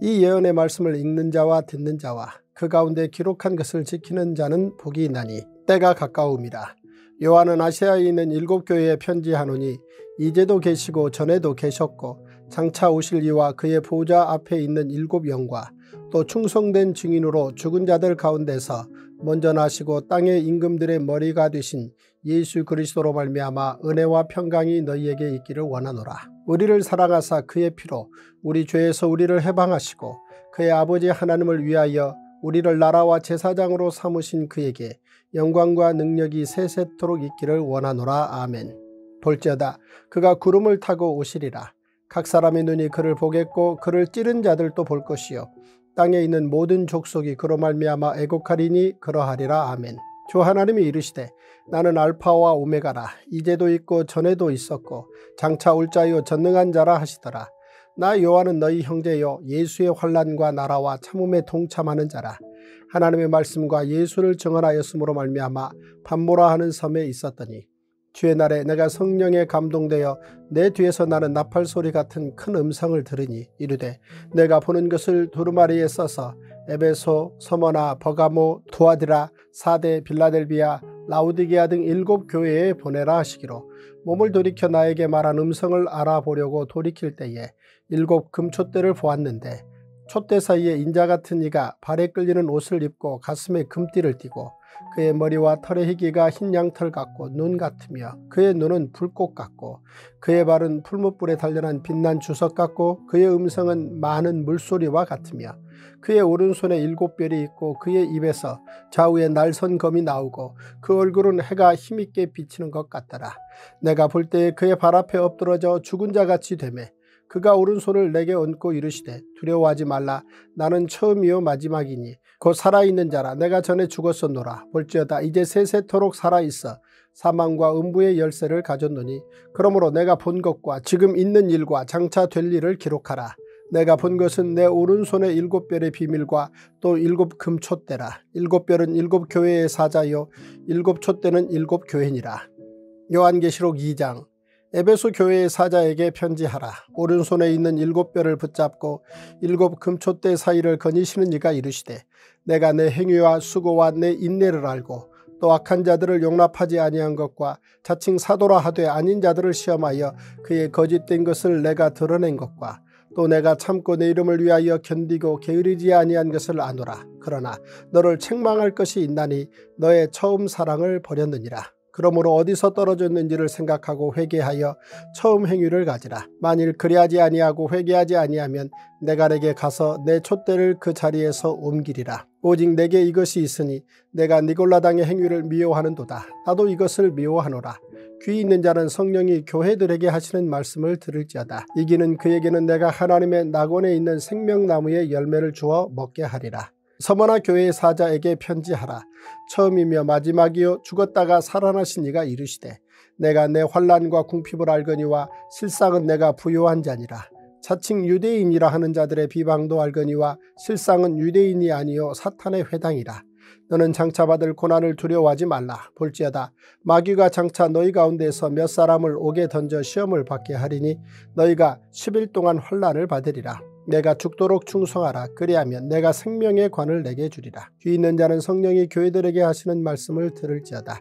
이 예언의 말씀을 읽는 자와 듣는 자와 그 가운데 기록한 것을 지키는 자는 복이 있나니 때가 가까움이라. 요한은 아시아에 있는 일곱 교회에 편지하노니 이제도 계시고 전에도 계셨고 장차 오실 이와 그의 보좌 앞에 있는 일곱 영과 또 충성된 증인으로 죽은 자들 가운데서 먼저 나시고 땅의 임금들의 머리가 되신 예수 그리스도로 말미암아 은혜와 평강이 너희에게 있기를 원하노라. 우리를 사랑하사 그의 피로 우리 죄에서 우리를 해방하시고 그의 아버지 하나님을 위하여 우리를 나라와 제사장으로 삼으신 그에게 영광과 능력이 세세토록 있기를 원하노라. 아멘. 볼지어다 그가 구름을 타고 오시리라. 각 사람의 눈이 그를 보겠고 그를 찌른 자들도 볼 것이요 땅에 있는 모든 족속이 그로 말미암아 애곡하리니 그러하리라 아멘. 주 하나님이 이르시되 나는 알파와 오메가라 이제도 있고 전에도 있었고 장차 올 자요 전능한 자라 하시더라. 나 요한은 너희 형제요 예수의 환란과 나라와 참음에 동참하는 자라. 하나님의 말씀과 예수를 증언하였으므로 말미암아 반모라 하는 섬에 있었더니 주의 날에 내가 성령에 감동되어 내 뒤에서 나는 나팔 소리 같은 큰 음성을 들으니 이르되 내가 보는 것을 두루마리에 써서 에베소, 서머나, 버가모, 두아드라, 사대, 빌라델비아, 라우디게아 등 일곱 교회에 보내라 하시기로 몸을 돌이켜 나에게 말한 음성을 알아보려고 돌이킬 때에 일곱 금촛대를 보았는데 촛대 사이에 인자 같은 이가 발에 끌리는 옷을 입고 가슴에 금띠를 띠고 그의 머리와 털의 희기가 흰 양털 같고 눈 같으며 그의 눈은 불꽃 같고 그의 발은 풀무불에 단련한 빛난 주석 같고 그의 음성은 많은 물소리와 같으며 그의 오른손에 일곱 별이 있고 그의 입에서 좌우에 날선 검이 나오고 그 얼굴은 해가 힘있게 비치는 것 같더라. 내가 볼 때에 그의 발 앞에 엎드러져 죽은 자같이 되매 그가 오른손을 내게 얹고 이르시되 두려워하지 말라. 나는 처음이요 마지막이니 곧 살아있는 자라. 내가 전에 죽었었노라. 볼지어다. 이제 세세토록 살아있어 사망과 음부의 열쇠를 가졌노니 그러므로 내가 본 것과 지금 있는 일과 장차 될 일을 기록하라. 내가 본 것은 내 오른손의 일곱 별의 비밀과 또 일곱 금촛대라. 일곱 별은 일곱 교회의 사자요 일곱 촛대는 일곱 교회니라. 요한계시록 2장 에베소 교회의 사자에게 편지하라. 오른손에 있는 일곱 뼈를 붙잡고 일곱 금초대 사이를 거니시는 이가 이르시되 내가 내 행위와 수고와 내 인내를 알고 또 악한 자들을 용납하지 아니한 것과 자칭 사도라 하되 아닌 자들을 시험하여 그의 거짓된 것을 내가 드러낸 것과 또 내가 참고 내 이름을 위하여 견디고 게으르지 아니한 것을 아노라. 그러나 너를 책망할 것이 있나니 너의 처음 사랑을 버렸느니라. 그러므로 어디서 떨어졌는지를 생각하고 회개하여 처음 행위를 가지라. 만일 그리하지 아니하고 회개하지 아니하면 내가 내게 가서 내 촛대를 그 자리에서 옮기리라. 오직 내게 이것이 있으니 내가 니골라당의 행위를 미워하는도다. 나도 이것을 미워하노라. 귀 있는 자는 성령이 교회들에게 하시는 말씀을 들을지어다. 이기는 그에게는 내가 하나님의 낙원에 있는 생명나무의 열매를 주어 먹게 하리라. 서머나 교회의 사자에게 편지하라. 처음이며 마지막이요 죽었다가 살아나신 이가 이르시되 내가 내 환란과 궁핍을 알거니와 실상은 내가 부요한 자니라. 자칭 유대인이라 하는 자들의 비방도 알거니와 실상은 유대인이 아니요 사탄의 회당이라. 너는 장차 받을 고난을 두려워하지 말라. 볼지어다 마귀가 장차 너희 가운데서 몇 사람을 옥에 던져 시험을 받게 하리니 너희가 10일 동안 환란을 받으리라. 내가 죽도록 충성하라. 그리하면 내가 생명의 관을 내게 주리라. 귀 있는 자는 성령이 교회들에게 하시는 말씀을 들을지어다.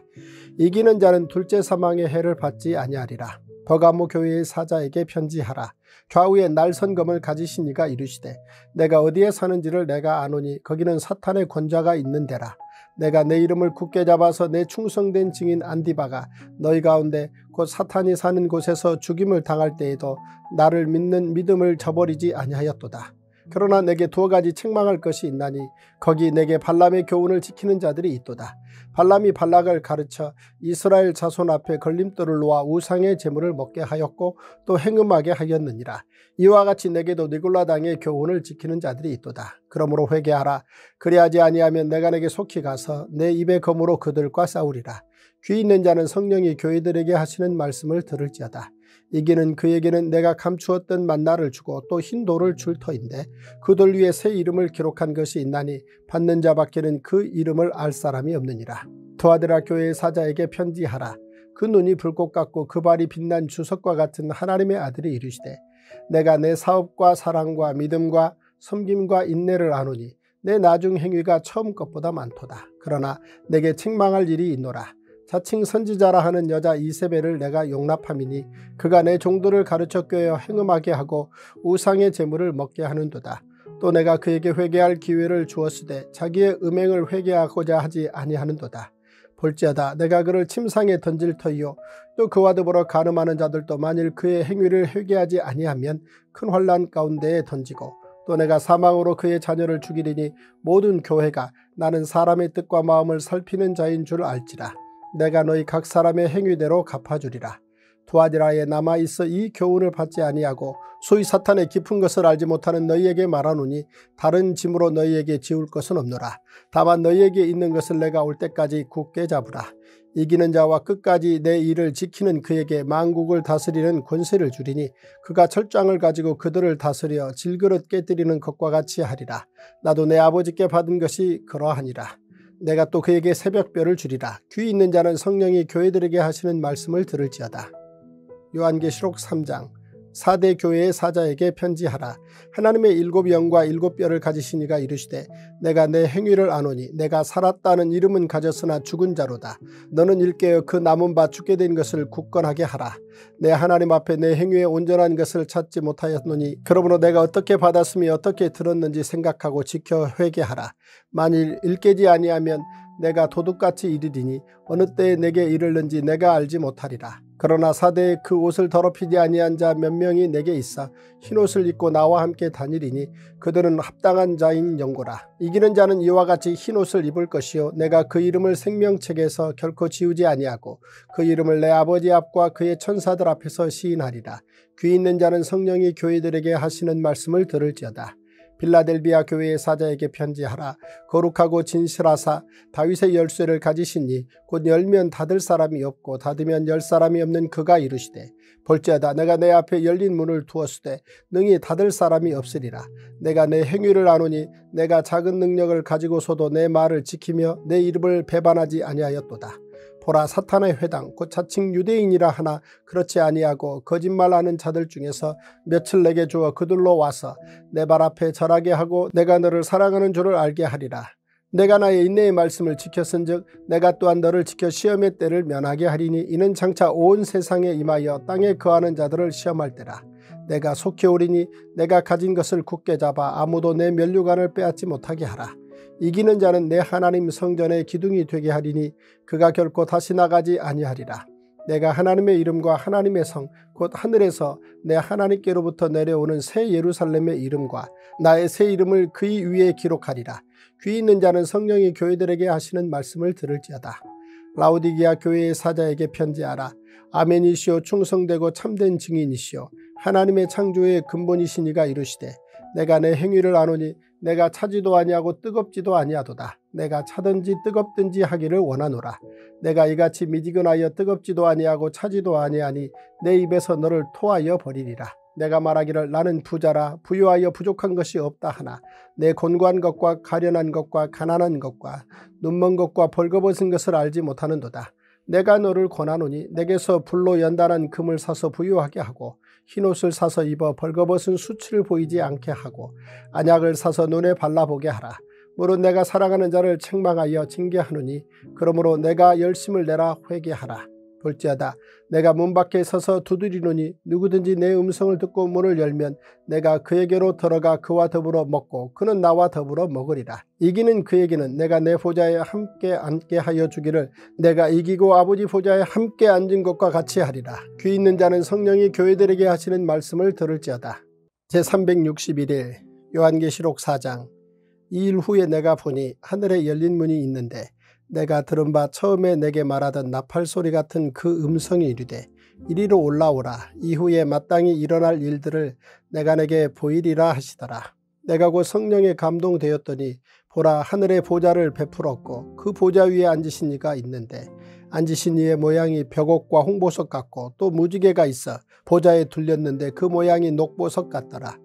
이기는 자는 둘째 사망의 해를 받지 아니하리라. 버가모 교회의 사자에게 편지하라. 좌우에 날선검을 가지신 이가 이르시되 내가 어디에 사는지를 내가 아노니 거기는 사탄의 권좌가 있는 데라. 내가 내 이름을 굳게 잡아서 내 충성된 증인 안디바가 너희 가운데 곧 사탄이 사는 곳에서 죽임을 당할 때에도 나를 믿는 믿음을 저버리지 아니하였도다. 그러나 내게 두어 가지 책망할 것이 있나니 거기 내게 발람의 교훈을 지키는 자들이 있도다. 발람이 발락을 가르쳐 이스라엘 자손 앞에 걸림돌을 놓아 우상의 재물을 먹게 하였고 또 행음하게 하였느니라. 이와 같이 내게도 니골라당의 교훈을 지키는 자들이 있도다. 그러므로 회개하라. 그리하지 아니하면 내가 내게 속히 가서 내 입의 검으로 그들과 싸우리라. 귀 있는 자는 성령이 교회들에게 하시는 말씀을 들을지어다. 이기는 그에게는 내가 감추었던 만나를 주고 또 흰 돌을 줄 터인데 그돌 위에 새 이름을 기록한 것이 있나니 받는 자밖에는 그 이름을 알 사람이 없느니라. 투아드라 교회의 사자에게 편지하라. 그 눈이 불꽃 같고 그 발이 빛난 주석과 같은 하나님의 아들이 이르시되 내가 내 사업과 사랑과 믿음과 섬김과 인내를 아노니 내 나중 행위가 처음 것보다 많도다. 그러나 내게 책망할 일이 있노라. 자칭 선지자라 하는 여자 이세벨을 내가 용납함이니 그가 내 종들을 가르쳐 꿰어 행음하게 하고 우상의 재물을 먹게 하는도다. 또 내가 그에게 회개할 기회를 주었으되 자기의 음행을 회개하고자 하지 아니하는도다. 볼지어다 내가 그를 침상에 던질 터이요 또 그와 더불어 가늠하는 자들도 만일 그의 행위를 회개하지 아니하면 큰 환란 가운데에 던지고 또 내가 사망으로 그의 자녀를 죽이리니 모든 교회가 나는 사람의 뜻과 마음을 살피는 자인 줄 알지라. 내가 너희 각 사람의 행위대로 갚아주리라. 두아디라에 남아있어 이 교훈을 받지 아니하고 소위 사탄의 깊은 것을 알지 못하는 너희에게 말하노니 다른 짐으로 너희에게 지울 것은 없노라. 다만 너희에게 있는 것을 내가 올 때까지 굳게 잡으라. 이기는 자와 끝까지 내 일을 지키는 그에게 만국을 다스리는 권세를 주리니 그가 철장을 가지고 그들을 다스려 질그릇 깨뜨리는 것과 같이 하리라. 나도 내 아버지께 받은 것이 그러하니라. 내가 또 그에게 새벽별을 주리라. 귀 있는 자는 성령이 교회들에게 하시는 말씀을 들을지어다. 요한계시록 3장 4대 교회의 사자에게 편지하라. 하나님의 일곱 영과 일곱 뼈를 가지신 이가 이르시되 내가 내 행위를 아노니 내가 살았다는 이름은 가졌으나 죽은 자로다. 너는 일깨어 그 남은 바 죽게 된 것을 굳건하게 하라. 내 하나님 앞에 내 행위에 온전한 것을 찾지 못하였노니 그러므로 내가 어떻게 받았으며 어떻게 들었는지 생각하고 지켜 회개하라. 만일 일깨지 아니하면 내가 도둑같이 이르리니 어느 때에 내게 이르는지 내가 알지 못하리라. 그러나 사대에 그 옷을 더럽히지 아니한 자 몇 명이 내게 있어 흰옷을 입고 나와 함께 다니리니 그들은 합당한 자인 영고라. 이기는 자는 이와 같이 흰옷을 입을 것이요 내가 그 이름을 생명책에서 결코 지우지 아니하고 그 이름을 내 아버지 앞과 그의 천사들 앞에서 시인하리라. 귀 있는 자는 성령이 교회들에게 하시는 말씀을 들을지어다. 빌라델비아 교회의 사자에게 편지하라. 거룩하고 진실하사 다윗의 열쇠를 가지시니 곧 열면 닫을 사람이 없고 닫으면 열 사람이 없는 그가 이르시되 볼지어다 내가 내 앞에 열린 문을 두었으되 능히 닫을 사람이 없으리라. 내가 내 행위를 아노니 내가 작은 능력을 가지고서도 내 말을 지키며 내 이름을 배반하지 아니하였도다. 보라 사탄의 회당 곧 자칭 유대인이라 하나 그렇지 아니하고 거짓말하는 자들 중에서 며칠 내게 주어 그들로 와서 내 발 앞에 절하게 하고 내가 너를 사랑하는 줄을 알게 하리라. 내가 나의 인내의 말씀을 지켰은즉 내가 또한 너를 지켜 시험의 때를 면하게 하리니 이는 장차 온 세상에 임하여 땅에 거하는 자들을 시험할 때라. 내가 속히 오리니 내가 가진 것을 굳게 잡아 아무도 내 면류관을 빼앗지 못하게 하라. 이기는 자는 내 하나님 성전의 기둥이 되게 하리니 그가 결코 다시 나가지 아니하리라. 내가 하나님의 이름과 하나님의 성 곧 하늘에서 내 하나님께로부터 내려오는 새 예루살렘의 이름과 나의 새 이름을 그의 위에 기록하리라. 귀 있는 자는 성령이 교회들에게 하시는 말씀을 들을지어다. 라우디기아 교회의 사자에게 편지하라. 아멘이시오 충성되고 참된 증인이시오. 하나님의 창조의 근본이시니가 이르시되 내가 내 행위를 아노니 내가 차지도 아니하고 뜨겁지도 아니하도다. 내가 차든지 뜨겁든지 하기를 원하노라. 내가 이같이 미지근하여 뜨겁지도 아니하고 차지도 아니하니 내 입에서 너를 토하여 버리리라. 내가 말하기를 나는 부자라 부유하여 부족한 것이 없다 하나 내 곤고한 것과 가련한 것과 가난한 것과 눈먼 것과 벌거벗은 것을 알지 못하는도다. 내가 너를 권하노니 내게서 불로 연단한 금을 사서 부유하게 하고 흰옷을 사서 입어 벌거벗은 수치를 보이지 않게 하고 안약을 사서 눈에 발라보게 하라. 물론 내가 사랑하는 자를 책망하여 징계하노니 그러므로 내가 열심을 내라 회개하라. 볼지어다 내가 문 밖에 서서 두드리노니 누구든지 내 음성을 듣고 문을 열면 내가 그에게로 들어가 그와 더불어 먹고 그는 나와 더불어 먹으리라. 이기는 그에게는 내가 내 보좌에 함께 앉게 하여 주기를 내가 이기고 아버지 보좌에 함께 앉은 것과 같이 하리라. 귀 있는 자는 성령이 교회들에게 하시는 말씀을 들을지어다. 제361일 요한계시록 4장 이일 후에 내가 보니 하늘에 열린 문이 있는데 내가 들은 바 처음에 내게 말하던 나팔 소리 같은 그 음성이 이르되 이리로 올라오라 이후에 마땅히 일어날 일들을 내가 내게 보이리라 하시더라. 내가 곧 성령에 감동되었더니 보라 하늘의 보좌를 베풀었고 그 보좌 위에 앉으신 이가 있는데 앉으신 이의 모양이 벽옥과 홍보석 같고 또 무지개가 있어 보좌에 둘렸는데 그 모양이 녹보석 같더라.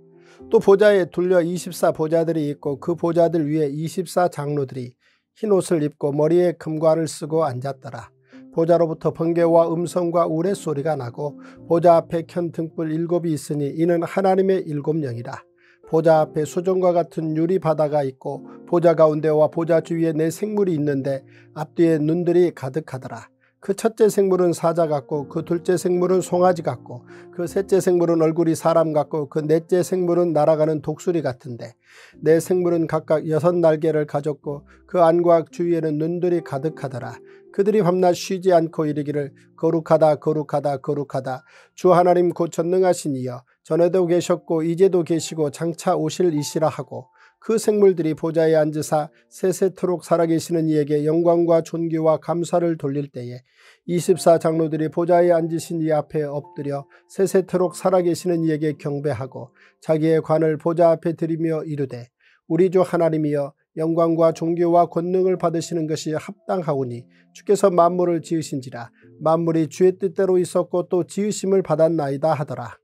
또 보좌에 둘려 24 보좌들이 있고 그 보좌들 위에 24 장로들이 흰 옷을 입고 머리에 금관을 쓰고 앉았더라. 보좌로부터 번개와 음성과 우레소리가 나고 보좌 앞에 켠 등불 일곱이 있으니 이는 하나님의 일곱 영이라. 보좌 앞에 수정과 같은 유리 바다가 있고 보좌 가운데와 보좌 주위에 내 생물이 있는데 앞뒤에 눈들이 가득하더라. 그 첫째 생물은 사자 같고 그 둘째 생물은 송아지 같고 그 셋째 생물은 얼굴이 사람 같고 그 넷째 생물은 날아가는 독수리 같은데 내 생물은 각각 여섯 날개를 가졌고 그 안과 주위에는 눈들이 가득하더라. 그들이 밤낮 쉬지 않고 이르기를 거룩하다 거룩하다 거룩하다 주 하나님 곧 전능하신 이여 전에도 계셨고 이제도 계시고 장차 오실 이시라 하고 그 생물들이 보좌에 앉으사 세세토록 살아계시는 이에게 영광과 존귀와 감사를 돌릴 때에 24 장로들이 보좌에 앉으신 이 앞에 엎드려 세세토록 살아계시는 이에게 경배하고 자기의 관을 보좌 앞에 드리며 이르되 우리 주 하나님이여 영광과 존귀와 권능을 받으시는 것이 합당하오니 주께서 만물을 지으신지라 만물이 주의 뜻대로 있었고 또 지으심을 받았나이다 하더라.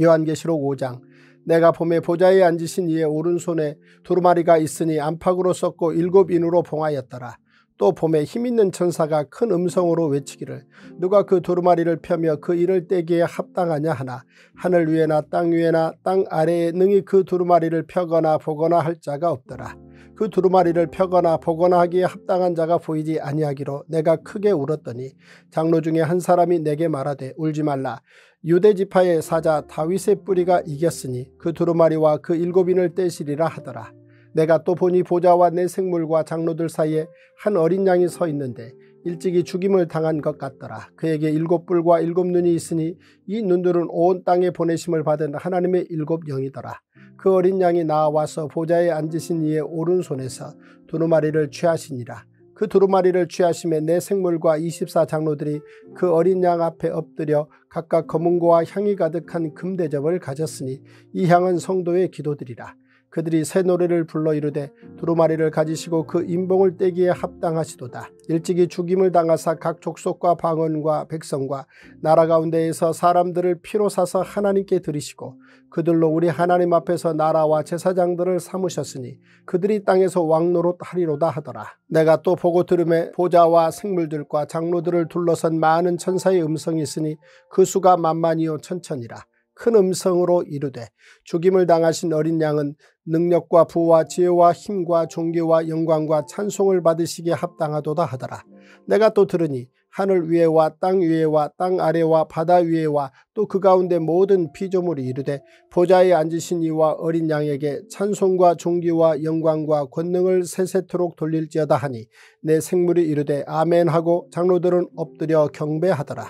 요한계시록 5장 내가 봄에 보좌에 앉으신 이의 오른손에 두루마리가 있으니 안팎으로 썼고 일곱 인으로 봉하였더라. 또 봄에 힘있는 천사가 큰 음성으로 외치기를 누가 그 두루마리를 펴며 그 일을 떼기에 합당하냐 하나 하늘 위에나 땅 위에나 땅 아래에 능히 그 두루마리를 펴거나 보거나 할 자가 없더라. 그 두루마리를 펴거나 보거나 하기에 합당한 자가 보이지 아니하기로 내가 크게 울었더니 장로 중에 한 사람이 내게 말하되 울지 말라 유대 지파의 사자 다윗의 뿌리가 이겼으니 그 두루마리와 그 일곱인을 떼시리라 하더라. 내가 또 보니 보좌와 내 생물과 장로들 사이에 한 어린 양이 서 있는데 일찍이 죽임을 당한 것 같더라. 그에게 일곱 뿔과 일곱 눈이 있으니 이 눈들은 온 땅에 보내심을 받은 하나님의 일곱 영이더라. 그 어린 양이 나와서 보좌에 앉으신 이의 오른손에서 두루마리를 취하시니라. 그 두루마리를 취하심에 내 생물과 24 장로들이 그 어린 양 앞에 엎드려 각각 검은고와 향이 가득한 금대접을 가졌으니 이 향은 성도의 기도들이라. 그들이 새 노래를 불러 이르되 두루마리를 가지시고 그 인봉을 떼기에 합당하시도다. 일찍이 죽임을 당하사 각 족속과 방언과 백성과 나라 가운데에서 사람들을 피로 사서 하나님께 드리시고 그들로 우리 하나님 앞에서 나라와 제사장들을 삼으셨으니 그들이 땅에서 왕노릇 하리로다 하더라. 내가 또 보고 들음에 보좌와 생물들과 장로들을 둘러선 많은 천사의 음성이 있으니 그 수가 만만이요 천천이라. 큰 음성으로 이르되 죽임을 당하신 어린 양은 능력과 부와 지혜와 힘과 존귀와 영광과 찬송을 받으시기에 합당하도다 하더라. 내가 또 들으니 하늘 위에와 땅 위에와 땅 아래와 바다 위에와 또 그 가운데 모든 피조물이 이르되 보좌에 앉으신 이와 어린 양에게 찬송과 존귀와 영광과 권능을 세세토록 돌릴지어다 하니 내 생물이 이르되 아멘 하고 장로들은 엎드려 경배하더라.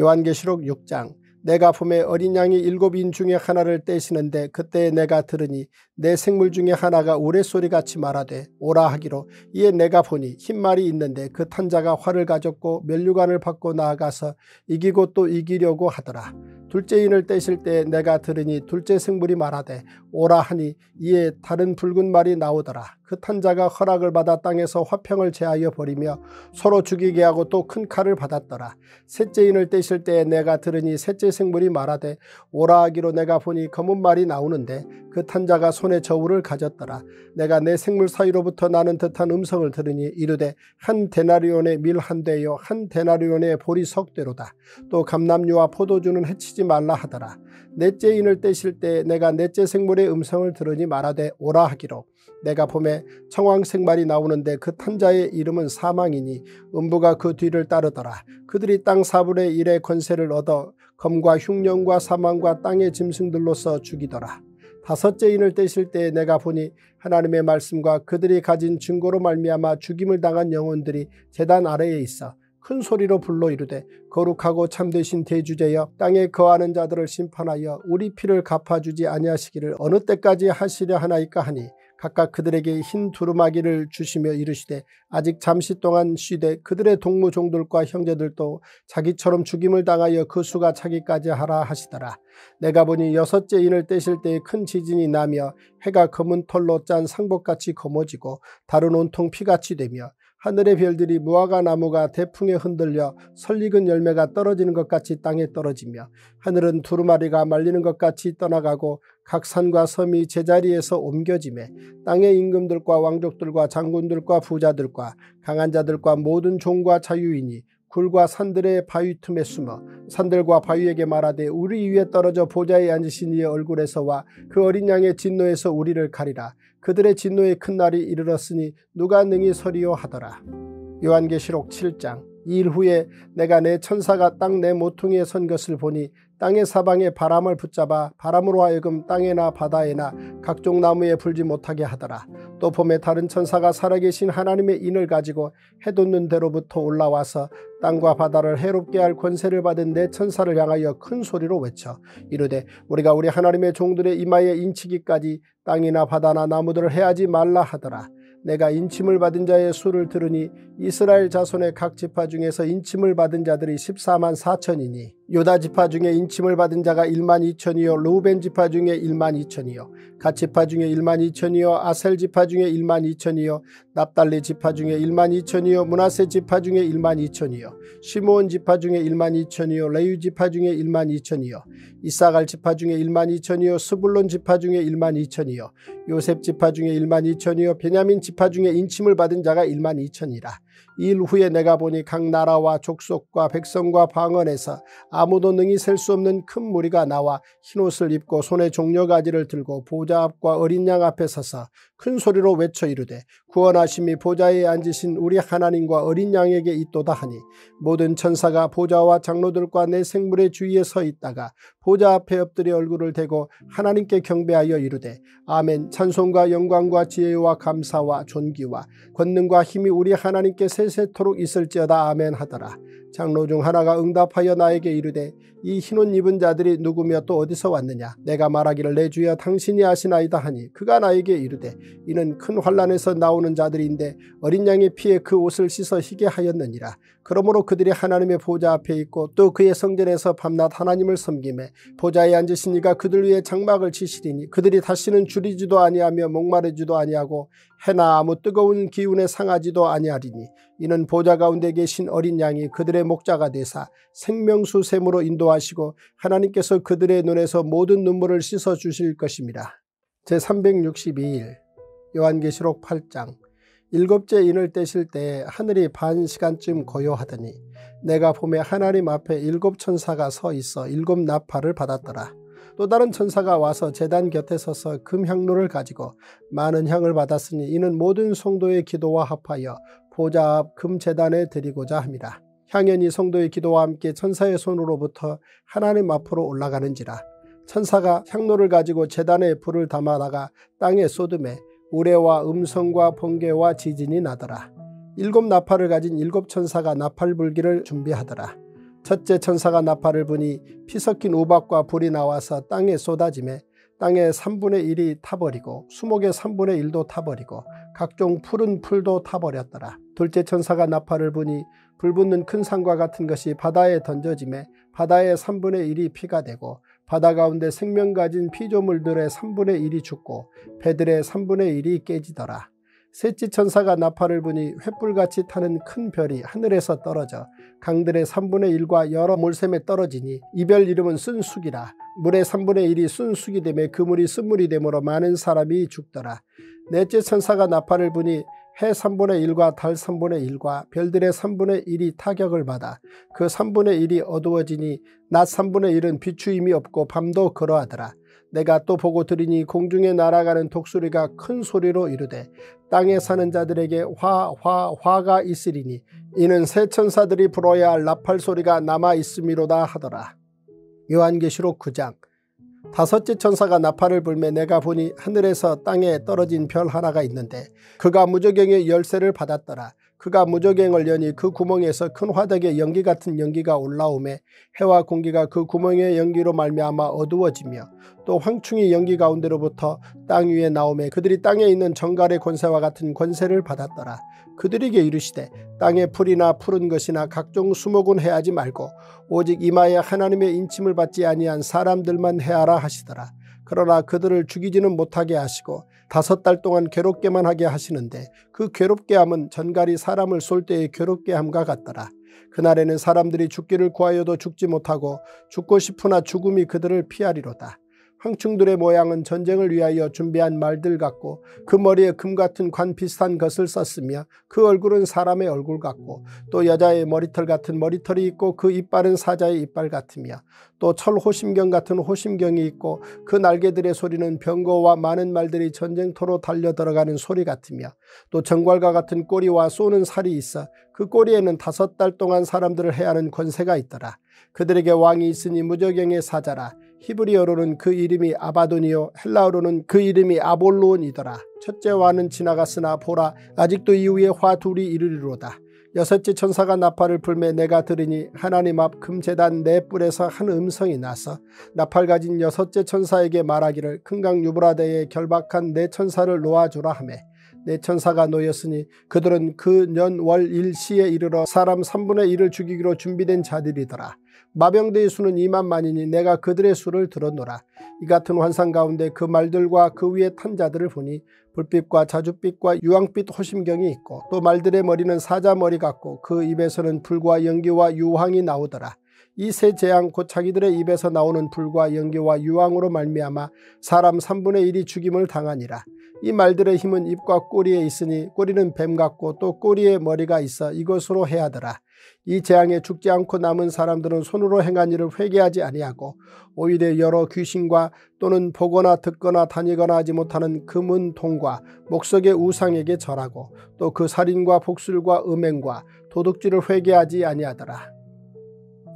요한계시록 6장 내가 봄에 어린 양이 일곱 인 중에 하나를 떼시는데 그때 내가 들으니 내 생물 중에 하나가 우레소리같이 말하되 오라 하기로 이에 내가 보니 흰 말이 있는데 그 탄자가 활을 가졌고 멸류관을 받고 나아가서 이기고 또 이기려고 하더라. 둘째 인을 떼실 때 내가 들으니 둘째 생물이 말하되 오라 하니 이에 다른 붉은 말이 나오더라. 그 탄자가 허락을 받아 땅에서 화평을 제하여 버리며 서로 죽이게 하고 또 큰 칼을 받았더라. 셋째 인을 떼실 때 내가 들으니 셋째 생물이 말하되 오라 하기로 내가 보니 검은 말이 나오는데 그 탄자가 손에 저울을 가졌더라. 내가 내 생물 사이로부터 나는 듯한 음성을 들으니 이르되 한 데나리온의 밀 한 대요 한 데나리온의 보리 석 대로다. 또 감남류와 포도주는 해치지 말라 하더라. 넷째 인을 떼실 때 내가 넷째 생물의 음성을 들으니 말하되 오라 하기로 내가 봄에 청황생말이 나오는데 그 탄자의 이름은 사망이니 음부가 그 뒤를 따르더라. 그들이 땅 사분의 일의 권세를 얻어 검과 흉령과 사망과 땅의 짐승들로서 죽이더라. 다섯째 인을 떼실 때 내가 보니 하나님의 말씀과 그들이 가진 증거로 말미암아 죽임을 당한 영혼들이 재단 아래에 있어 큰 소리로 불러 이르되 거룩하고 참되신 대주제여 땅에 거하는 자들을 심판하여 우리 피를 갚아주지 아니하시기를 어느 때까지 하시려 하나이까 하니 각각 그들에게 흰 두루마기를 주시며 이르시되 아직 잠시 동안 쉬되 그들의 동무종들과 형제들도 자기처럼 죽임을 당하여 그 수가 차기까지 하라 하시더라. 내가 보니 여섯째 인을 떼실 때에 큰 지진이 나며 해가 검은 털로 짠 상복같이 검어지고 다른 온통 피같이 되며 하늘의 별들이 무화과 나무가 대풍에 흔들려 설익은 열매가 떨어지는 것 같이 땅에 떨어지며 하늘은 두루마리가 말리는 것 같이 떠나가고 각 산과 섬이 제자리에서 옮겨지매 땅의 임금들과 왕족들과 장군들과 부자들과 강한 자들과 모든 종과 자유인이 굴과 산들의 바위 틈에 숨어 산들과 바위에게 말하되 우리 위에 떨어져 보좌에 앉으신 이의 얼굴에서와 그 어린 양의 진노에서 우리를 가리라. 그들의 진노의 큰 날이 이르렀으니 누가 능히 서리요 하더라. 요한계시록 7장 이일 후에 내가 내 천사가 땅 내 모퉁이에 선 것을 보니 땅의 사방에 바람을 붙잡아 바람으로 하여금 땅에나 바다에나 각종 나무에 불지 못하게 하더라. 또 봄에 다른 천사가 살아계신 하나님의 인을 가지고 해돋는 대로부터 올라와서 땅과 바다를 해롭게 할 권세를 받은 내 천사를 향하여 큰 소리로 외쳐 이르되 우리가 우리 하나님의 종들의 이마에 인치기까지 땅이나 바다나 나무들을 해하지 말라 하더라. 내가 인침을 받은 자의 수를 들으니 이스라엘 자손의 각 지파 중에서 인침을 받은 자들이 14만 4천이니 요다 지파 중에 인침을 받은 자가 1만 2천이요 루벤 지파 중에 1만 2천이요 갓 지파 중에 1만 2천이요 아셀 지파 중에 1만 2천이요 납달리 지파 중에 1만 2천이요 문하세 지파 중에 1만 2천이요 시므온 지파 중에 1만 2천이요 레위 지파 중에 1만 2천이요 이사갈 지파 중에 1만 2천이요 스불론 지파 중에 1만 2천이요 요셉 지파 중에 1만 2천이요 베냐민 지파 중에 인침을 받은 자가 1만 2천이라 일 후에 내가 보니 각 나라와 족속과 백성과 방언에서 아무도 능히 셀 수 없는 큰 무리가 나와 흰옷을 입고 손에 종려가지를 들고 보좌 앞과 어린 양 앞에 서서 큰 소리로 외쳐 이르되 구원하심이 보좌에 앉으신 우리 하나님과 어린 양에게 있도다 하니 모든 천사가 보좌와 장로들과 내 생물의 주위에 서 있다가 보좌 앞에 엎드려 얼굴을 대고 하나님께 경배하여 이르되 아멘 찬송과 영광과 지혜와 감사와 존귀와 권능과 힘이 우리 하나님께 세세토록 있을지어다 아멘 하더라. 장로 중 하나가 응답하여 나에게 이르되 이 흰옷 입은 자들이 누구며 또 어디서 왔느냐? 내가 말하기를 내 주여 당신이 아시나이다 하니 그가 나에게 이르되 이는 큰 환란에서 나오는 자들인데 어린 양의 피에 그 옷을 씻어 희게 하였느니라 그러므로 그들이 하나님의 보좌 앞에 있고 또 그의 성전에서 밤낮 하나님을 섬김에 보좌에 앉으신 이가 그들 위에 장막을 치시리니 그들이 다시는 줄이지도 아니하며 목마르지도 아니하고 해나 아무 뜨거운 기운에 상하지도 아니하리니 이는 보좌 가운데 계신 어린 양이 그들의 목자가 되사 생명수 샘으로 인도하시고 하나님께서 그들의 눈에서 모든 눈물을 씻어 주실 것입니다. 제362일 요한계시록 8장 일곱째 인을 떼실 때 하늘이 반 시간쯤 고요하더니 내가 봄에 하나님 앞에 일곱 천사가 서 있어 일곱 나팔을 받았더라. 또 다른 천사가 와서 재단 곁에 서서 금향로를 가지고 많은 향을 받았으니 이는 모든 성도의 기도와 합하여 보좌 앞 금재단에 드리고자 합니다. 향연이 성도의 기도와 함께 천사의 손으로부터 하나님 앞으로 올라가는지라 천사가 향로를 가지고 재단에 불을 담아다가 땅에 쏟음에 우레와 음성과 번개와 지진이 나더라. 일곱 나팔을 가진 일곱 천사가 나팔 불기를 준비하더라. 첫째 천사가 나팔을 부니 피 섞인 우박과 불이 나와서 땅에 쏟아짐에 땅의 3분의 1이 타버리고 수목의 3분의 1도 타버리고 각종 푸른 풀도 타버렸더라. 둘째 천사가 나팔을 부니 불붙는 큰 산과 같은 것이 바다에 던져짐에 바다의 3분의 1이 피가 되고 바다 가운데 생명 가진 피조물들의 3분의 1이 죽고 배들의 3분의 1이 깨지더라. 셋째 천사가 나팔을 부니 횃불같이 타는 큰 별이 하늘에서 떨어져 강들의 3분의 1과 여러 몰샘에 떨어지니 이별 이름은 쓴쑥이라 물의 3분의 1이 쓴쑥이 되매 그물이 쓴물이 되므로 많은 사람이 죽더라. 넷째 천사가 나팔을 부니 해 3분의 1과 달 3분의 1과 별들의 3분의 1이 타격을 받아 그 3분의 1이 어두워지니 낮 3분의 1은 비추임이 없고 밤도 그러하더라. 내가 또 보고 들으니 공중에 날아가는 독수리가 큰 소리로 이르되 땅에 사는 자들에게 화, 화, 화 가 있으리니 이는 새 천사들이 불어야 할 나팔 소리가 남아 있음이로다 하더라. 요한계시록 9장 다섯째 천사가 나팔을 불매 내가 보니 하늘에서 땅에 떨어진 별 하나가 있는데 그가 무저경의 열쇠를 받았더라. 그가 무저갱을 여니 그 구멍에서 큰 화덕의 연기 같은 연기가 올라오매 해와 공기가 그 구멍의 연기로 말미암아 어두워지며 또 황충이 연기 가운데로부터 땅 위에 나오매 그들이 땅에 있는 정갈의 권세와 같은 권세를 받았더라. 그들에게 이르시되 땅에 풀이나 푸른 것이나 각종 수목은 해하지 말고 오직 이마에 하나님의 인침을 받지 아니한 사람들만 해하라 하시더라. 그러나 그들을 죽이지는 못하게 하시고 다섯 달 동안 괴롭게만 하게 하시는데 그 괴롭게 함은 전갈이 사람을 쏠 때의 괴롭게 함과 같더라. 그날에는 사람들이 죽기를 구하여도 죽지 못하고 죽고 싶으나 죽음이 그들을 피하리로다. 황충들의 모양은 전쟁을 위하여 준비한 말들 같고 그 머리에 금 같은 관 비슷한 것을 썼으며 그 얼굴은 사람의 얼굴 같고 또 여자의 머리털 같은 머리털이 있고 그 이빨은 사자의 이빨 같으며 또 철호심경 같은 호심경이 있고 그 날개들의 소리는 병거와 많은 말들이 전쟁터로 달려 들어가는 소리 같으며 또 정괄과 같은 꼬리와 쏘는 살이 있어 그 꼬리에는 다섯 달 동안 사람들을 해하는 권세가 있더라. 그들에게 왕이 있으니 무저경의 사자라. 히브리어로는 그 이름이 아바돈이요 헬라어로는 그 이름이 아볼로온이더라. 첫째 와는 지나갔으나 보라 아직도 이후에 화 둘이 이르리로다. 여섯째 천사가 나팔을 불매 내가 들으니 하나님 앞 금재단 네 뿔에서 한 음성이 나서 나팔 가진 여섯째 천사에게 말하기를 큰강 유브라데에 결박한 네 천사를 놓아주라 하매 네 천사가 놓였으니 그들은 그 년월 일시에 이르러 사람 3분의 1을 죽이기로 준비된 자들이더라. 마병대의 수는 2만 만이니 내가 그들의 수를 들었노라. 이 같은 환상 가운데 그 말들과 그 위에 탄 자들을 보니 불빛과 자줏빛과 유황빛 호심경이 있고 또 말들의 머리는 사자 머리 같고 그 입에서는 불과 연기와 유황이 나오더라. 이 세 재앙 곧 자기들의 입에서 나오는 불과 연기와 유황으로 말미암아 사람 3분의 1이 죽임을 당하니라. 이 말들의 힘은 입과 꼬리에 있으니 꼬리는 뱀 같고 또 꼬리에 머리가 있어 이것으로 해야더라. 이 재앙에 죽지 않고 남은 사람들은 손으로 행한 일을 회개하지 아니하고 오히려 여러 귀신과 또는 보거나 듣거나 다니거나 하지 못하는 금은 통과 목석의 우상에게 절하고 또 그 살인과 복술과 음행과 도둑질을 회개하지 아니하더라.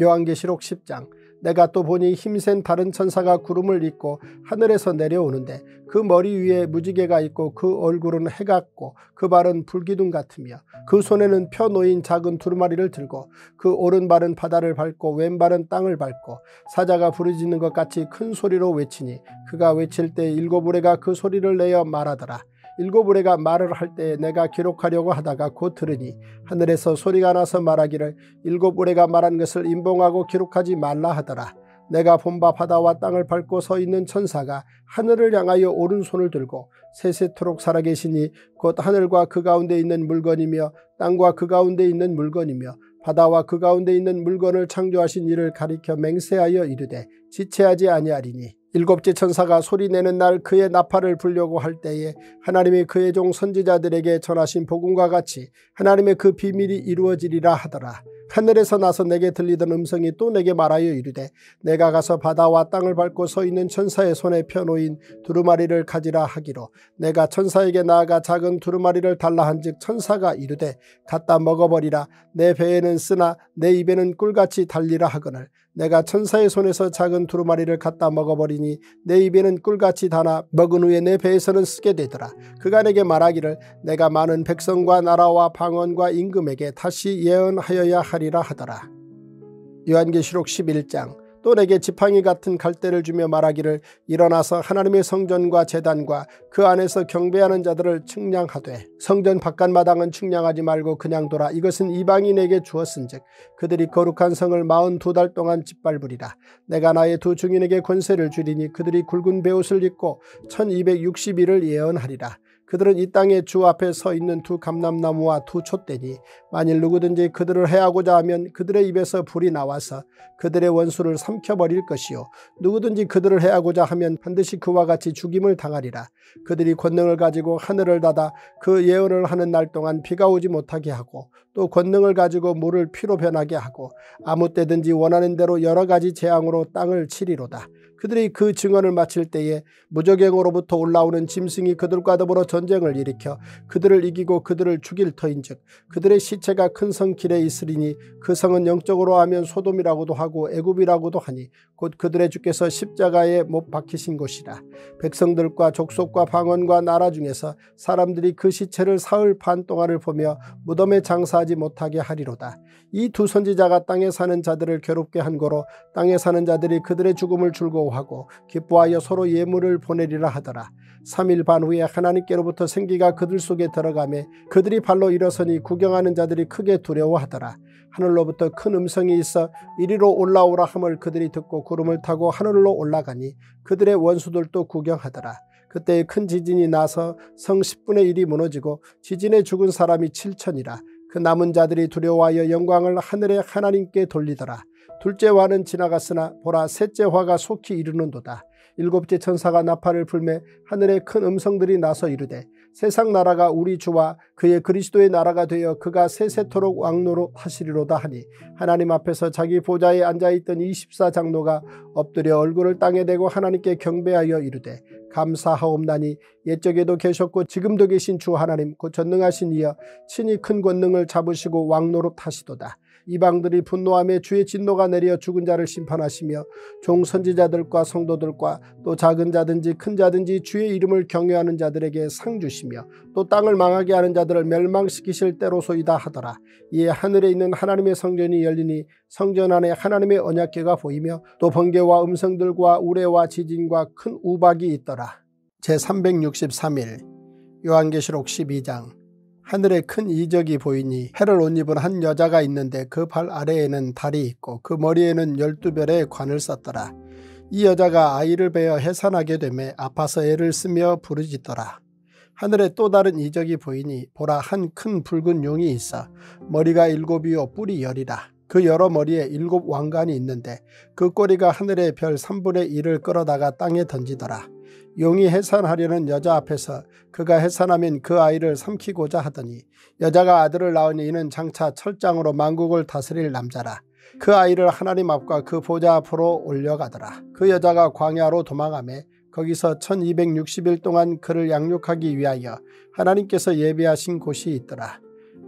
요한계시록 10장 내가 또 보니 힘센 다른 천사가 구름을 입고 하늘에서 내려오는데 그 머리 위에 무지개가 있고 그 얼굴은 해 같고 그 발은 불기둥 같으며 그 손에는 펴 놓인 작은 두루마리를 들고 그 오른발은 바다를 밟고 왼발은 땅을 밟고 사자가 부르짖는 것 같이 큰 소리로 외치니 그가 외칠 때 일곱 우레가 그 소리를 내어 말하더라. 일곱 우레가 말을 할 때 내가 기록하려고 하다가 곧 들으니 하늘에서 소리가 나서 말하기를 일곱 우레가 말한 것을 인봉하고 기록하지 말라 하더라. 내가 본바 바다와 땅을 밟고 서 있는 천사가 하늘을 향하여 오른손을 들고 세세토록 살아계시니 곧 하늘과 그 가운데 있는 물건이며 땅과 그 가운데 있는 물건이며 바다와 그 가운데 있는 물건을 창조하신 이를 가리켜 맹세하여 이르되 지체하지 아니하리니 일곱째 천사가 소리내는 날 그의 나팔을 불려고 할 때에 하나님이 그의 종 선지자들에게 전하신 복음과 같이 하나님의 그 비밀이 이루어지리라 하더라. 하늘에서 나서 내게 들리던 음성이 또 내게 말하여 이르되 내가 가서 바다와 땅을 밟고 서 있는 천사의 손에 펴놓인 두루마리를 가지라 하기로 내가 천사에게 나아가 작은 두루마리를 달라 한즉 천사가 이르되 갖다 먹어버리라 내 배에는 쓰나 내 입에는 꿀같이 달리라 하거늘 내가 천사의 손에서 작은 두루마리를 갖다 먹어버리니 내 입에는 꿀같이 다나 먹은 후에 내 배에서는 쓰게 되더라. 그가 내게 말하기를 내가 많은 백성과 나라와 방언과 임금에게 다시 예언하여야 하리라 하더라. 요한계시록 11장 또 내게 지팡이 같은 갈대를 주며 말하기를 일어나서 하나님의 성전과 재단과 그 안에서 경배하는 자들을 측량하되 성전 바깥 마당은 측량하지 말고 그냥 돌아 이것은 이방인에게 주었은즉 그들이 거룩한 성을 마흔 두 달 동안 짓밟으리라. 내가 나의 두 증인에게 권세를 주리니 그들이 굵은 베옷을 입고 1260일을 예언하리라 그들은 이 땅의 주 앞에 서 있는 두 감람나무와 두 촛대니 만일 누구든지 그들을 해하고자 하면 그들의 입에서 불이 나와서 그들의 원수를 삼켜버릴 것이요 누구든지 그들을 해하고자 하면 반드시 그와 같이 죽임을 당하리라. 그들이 권능을 가지고 하늘을 닫아 그 예언을 하는 날 동안 비가 오지 못하게 하고 또 권능을 가지고 물을 피로 변하게 하고 아무 때든지 원하는 대로 여러 가지 재앙으로 땅을 치리로다. 그들이 그 증언을 마칠 때에 무적행으로부터 올라오는 짐승이 그들과 더불어 전쟁을 일으켜 그들을 이기고 그들을 죽일 터인즉 그들의 시체가 큰 성 길에 있으리니 그 성은 영적으로 하면 소돔이라고도 하고 애굽이라고도 하니 곧 그들의 주께서 십자가에 못 박히신 곳이라. 백성들과 족속과 방언과 나라 중에서 사람들이 그 시체를 사흘 반 동안을 보며 무덤에 장사하지 못하게 하리로다. 이 두 선지자가 땅에 사는 자들을 괴롭게 한 거로 땅에 사는 자들이 그들의 죽음을 즐거워하고 기뻐하여 서로 예물을 보내리라 하더라. 3일 반 후에 하나님께로부터 생기가 그들 속에 들어가매 그들이 발로 일어서니 구경하는 자들이 크게 두려워하더라. 하늘로부터 큰 음성이 있어 이리로 올라오라 함을 그들이 듣고 구름을 타고 하늘로 올라가니 그들의 원수들도 구경하더라. 그때 큰 지진이 나서 성 10분의 1이 무너지고 지진에 죽은 사람이 7천이라. 그 남은 자들이 두려워하여 영광을 하늘의 하나님께 돌리더라. 둘째 화는 지나갔으나 보라 셋째 화가 속히 이르는도다. 일곱째 천사가 나팔을 불매 하늘에 큰 음성들이 나서 이르되 세상 나라가 우리 주와 그의 그리스도의 나라가 되어 그가 세세토록 왕노로 하시리로다 하니 하나님 앞에서 자기 보좌에 앉아있던 24장로가 엎드려 얼굴을 땅에 대고 하나님께 경배하여 이르되 감사하옵나니 옛적에도 계셨고 지금도 계신 주 하나님 곧 전능하신 이여 친히 큰 권능을 잡으시고 왕노로 타시도다. 이방들이 분노함에 주의 진노가 내려 죽은 자를 심판하시며 종 선지자들과 성도들과 또 작은 자든지 큰 자든지 주의 이름을 경외하는 자들에게 상 주시며 또 땅을 망하게 하는 자들을 멸망시키실 때로소이다 하더라. 이에 하늘에 있는 하나님의 성전이 열리니 성전 안에 하나님의 언약궤가 보이며 또 번개와 음성들과 우레와 지진과 큰 우박이 있더라. 제363일 요한계시록 12장 하늘에 큰 이적이 보이니 해를 옷 입은 한 여자가 있는데 그 발 아래에는 달이 있고 그 머리에는 열두 별의 관을 썼더라. 이 여자가 아이를 베어 해산하게 되매 아파서 애를 쓰며 부르짖더라. 하늘에 또 다른 이적이 보이니 보라 한 큰 붉은 용이 있어 머리가 일곱이요 뿔이 열이라. 그 여러 머리에 일곱 왕관이 있는데 그 꼬리가 하늘의 별 3분의 1을 끌어다가 땅에 던지더라. 용이 해산하려는 여자 앞에서 그가 해산하면 그 아이를 삼키고자 하더니 여자가 아들을 낳으니 이는 장차 철장으로 만국을 다스릴 남자라. 그 아이를 하나님 앞과 그 보좌 앞으로 올려가더라. 그 여자가 광야로 도망하며 거기서 1260일 동안 그를 양육하기 위하여 하나님께서 예비하신 곳이 있더라.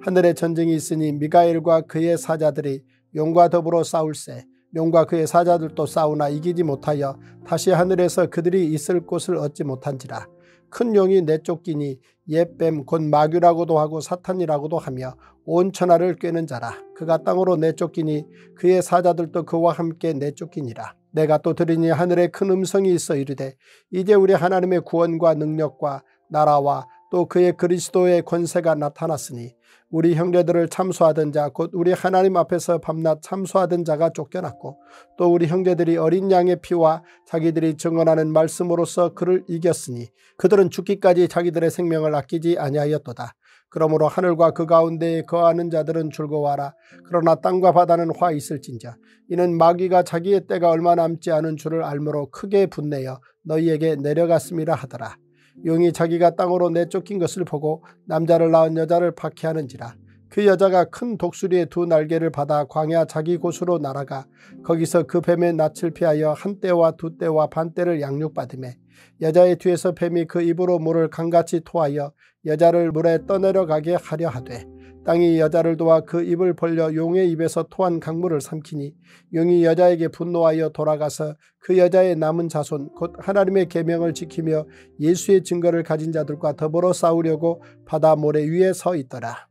하늘에 전쟁이 있으니 미가엘과 그의 사자들이 용과 더불어 싸울세 용과 그의 사자들도 싸우나 이기지 못하여 다시 하늘에서 그들이 있을 곳을 얻지 못한지라. 큰 용이 내쫓기니 옛뱀 곧 마귀라고도 하고 사탄이라고도 하며 온 천하를 꿰는 자라. 그가 땅으로 내쫓기니 그의 사자들도 그와 함께 내쫓기니라. 내가 또 들으니 하늘에 큰 음성이 있어 이르되 이제 우리 하나님의 구원과 능력과 나라와 또 그의 그리스도의 권세가 나타났으니 우리 형제들을 참수하던 자 곧 우리 하나님 앞에서 밤낮 참수하던 자가 쫓겨났고 또 우리 형제들이 어린 양의 피와 자기들이 증언하는 말씀으로서 그를 이겼으니 그들은 죽기까지 자기들의 생명을 아끼지 아니하였도다. 그러므로 하늘과 그 가운데에 거하는 자들은 즐거워하라. 그러나 땅과 바다는 화 있을진자. 이는 마귀가 자기의 때가 얼마 남지 않은 줄을 알므로 크게 분내어 너희에게 내려갔음이라 하더라. 용이 자기가 땅으로 내쫓긴 것을 보고 남자를 낳은 여자를 박해하는지라. 그 여자가 큰 독수리의 두 날개를 받아 광야 자기 곳으로 날아가 거기서 그 뱀의 낯을 피하여 한 때와 두 때와 반 때를 양육받음에 여자의 뒤에서 뱀이 그 입으로 물을 강같이 토하여 여자를 물에 떠내려가게 하려 하되 땅이 여자를 도와 그 입을 벌려 용의 입에서 토한 강물을 삼키니 용이 여자에게 분노하여 돌아가서 그 여자의 남은 자손 곧 하나님의 계명을 지키며 예수의 증거를 가진 자들과 더불어 싸우려고 바다 모래 위에 서 있더라.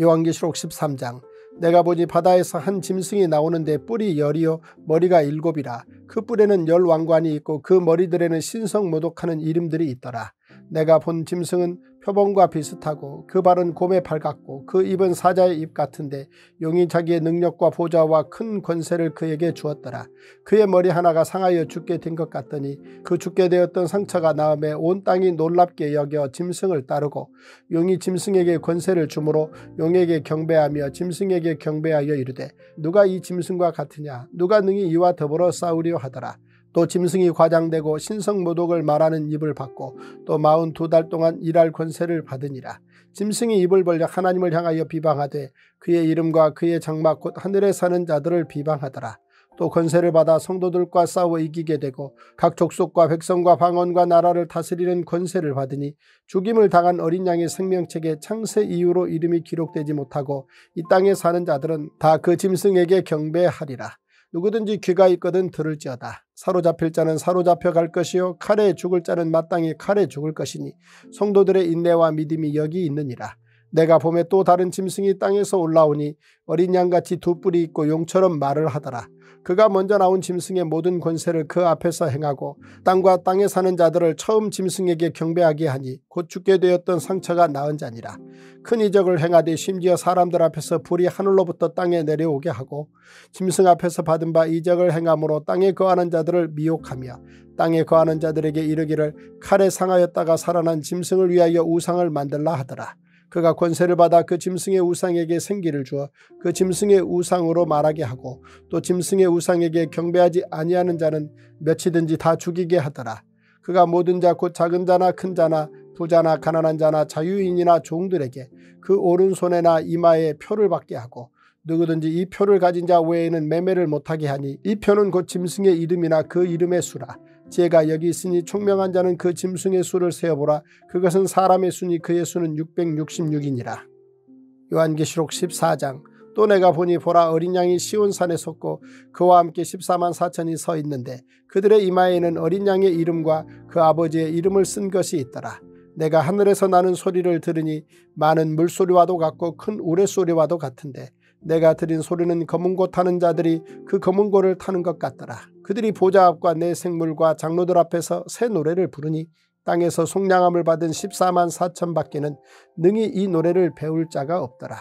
요한계시록 13장 내가 보니 바다에서 한 짐승이 나오는데 뿔이 열이요 머리가 일곱이라 그 뿔에는 열 왕관이 있고 그 머리들에는 신성 모독하는 이름들이 있더라. 내가 본 짐승은 표범과 비슷하고 그 발은 곰의 발 같고 그 입은 사자의 입 같은데 용이 자기의 능력과 보좌와 큰 권세를 그에게 주었더라. 그의 머리 하나가 상하여 죽게 된 것 같더니 그 죽게 되었던 상처가 나음에 온 땅이 놀랍게 여겨 짐승을 따르고 용이 짐승에게 권세를 주므로 용에게 경배하며 짐승에게 경배하여 이르되 누가 이 짐승과 같으냐 누가 능히 이와 더불어 싸우려 하더라. 또 짐승이 과장되고 신성모독을 말하는 입을 받고 또 마흔 두 달 동안 일할 권세를 받으니라. 짐승이 입을 벌려 하나님을 향하여 비방하되 그의 이름과 그의 장막 곧 하늘에 사는 자들을 비방하더라. 또 권세를 받아 성도들과 싸워 이기게 되고 각 족속과 백성과 방언과 나라를 다스리는 권세를 받으니 죽임을 당한 어린 양의 생명책에 창세 이후로 이름이 기록되지 못하고 이 땅에 사는 자들은 다 그 짐승에게 경배하리라. 누구든지 귀가 있거든 들을지어다. 사로잡힐 자는 사로잡혀 갈 것이요 칼에 죽을 자는 마땅히 칼에 죽을 것이니 성도들의 인내와 믿음이 여기 있느니라. 내가 봄에 또 다른 짐승이 땅에서 올라오니 어린 양같이 두 뿔이 있고 용처럼 말을 하더라. 그가 먼저 나온 짐승의 모든 권세를 그 앞에서 행하고 땅과 땅에 사는 자들을 처음 짐승에게 경배하게 하니 곧 죽게 되었던 상처가 나은 자니라. 큰 이적을 행하되 심지어 사람들 앞에서 불이 하늘로부터 땅에 내려오게 하고 짐승 앞에서 받은 바 이적을 행함으로 땅에 거하는 자들을 미혹하며 땅에 거하는 자들에게 이르기를 칼에 상하였다가 살아난 짐승을 위하여 우상을 만들라 하더라. 그가 권세를 받아 그 짐승의 우상에게 생기를 주어 그 짐승의 우상으로 말하게 하고 또 짐승의 우상에게 경배하지 아니하는 자는 몇이든지 다 죽이게 하더라. 그가 모든 자 곧 작은 자나 큰 자나 부자나 가난한 자나 자유인이나 종들에게 그 오른손에나 이마에 표를 받게 하고 누구든지 이 표를 가진 자 외에는 매매를 못하게 하니 이 표는 곧 짐승의 이름이나 그 이름의 수라. 제가 여기 있으니 총명한 자는 그 짐승의 수를 세어보라. 그것은 사람의 수니 그의 수는 666이니라. 요한계시록 14장 또 내가 보니 보라 어린 양이 시온산에 섰고 그와 함께 14만 4천이 서 있는데 그들의 이마에는 어린 양의 이름과 그 아버지의 이름을 쓴 것이 있더라. 내가 하늘에서 나는 소리를 들으니 많은 물소리와도 같고 큰 우레소리와도 같은데 내가 들은 소리는 검은 고 타는 자들이 그 검은 고를 타는 것 같더라. 그들이 보좌 앞과 내 생물과 장로들 앞에서 새 노래를 부르니 땅에서 속량함을 받은 14만 4천 밖에는 능히 이 노래를 배울 자가 없더라.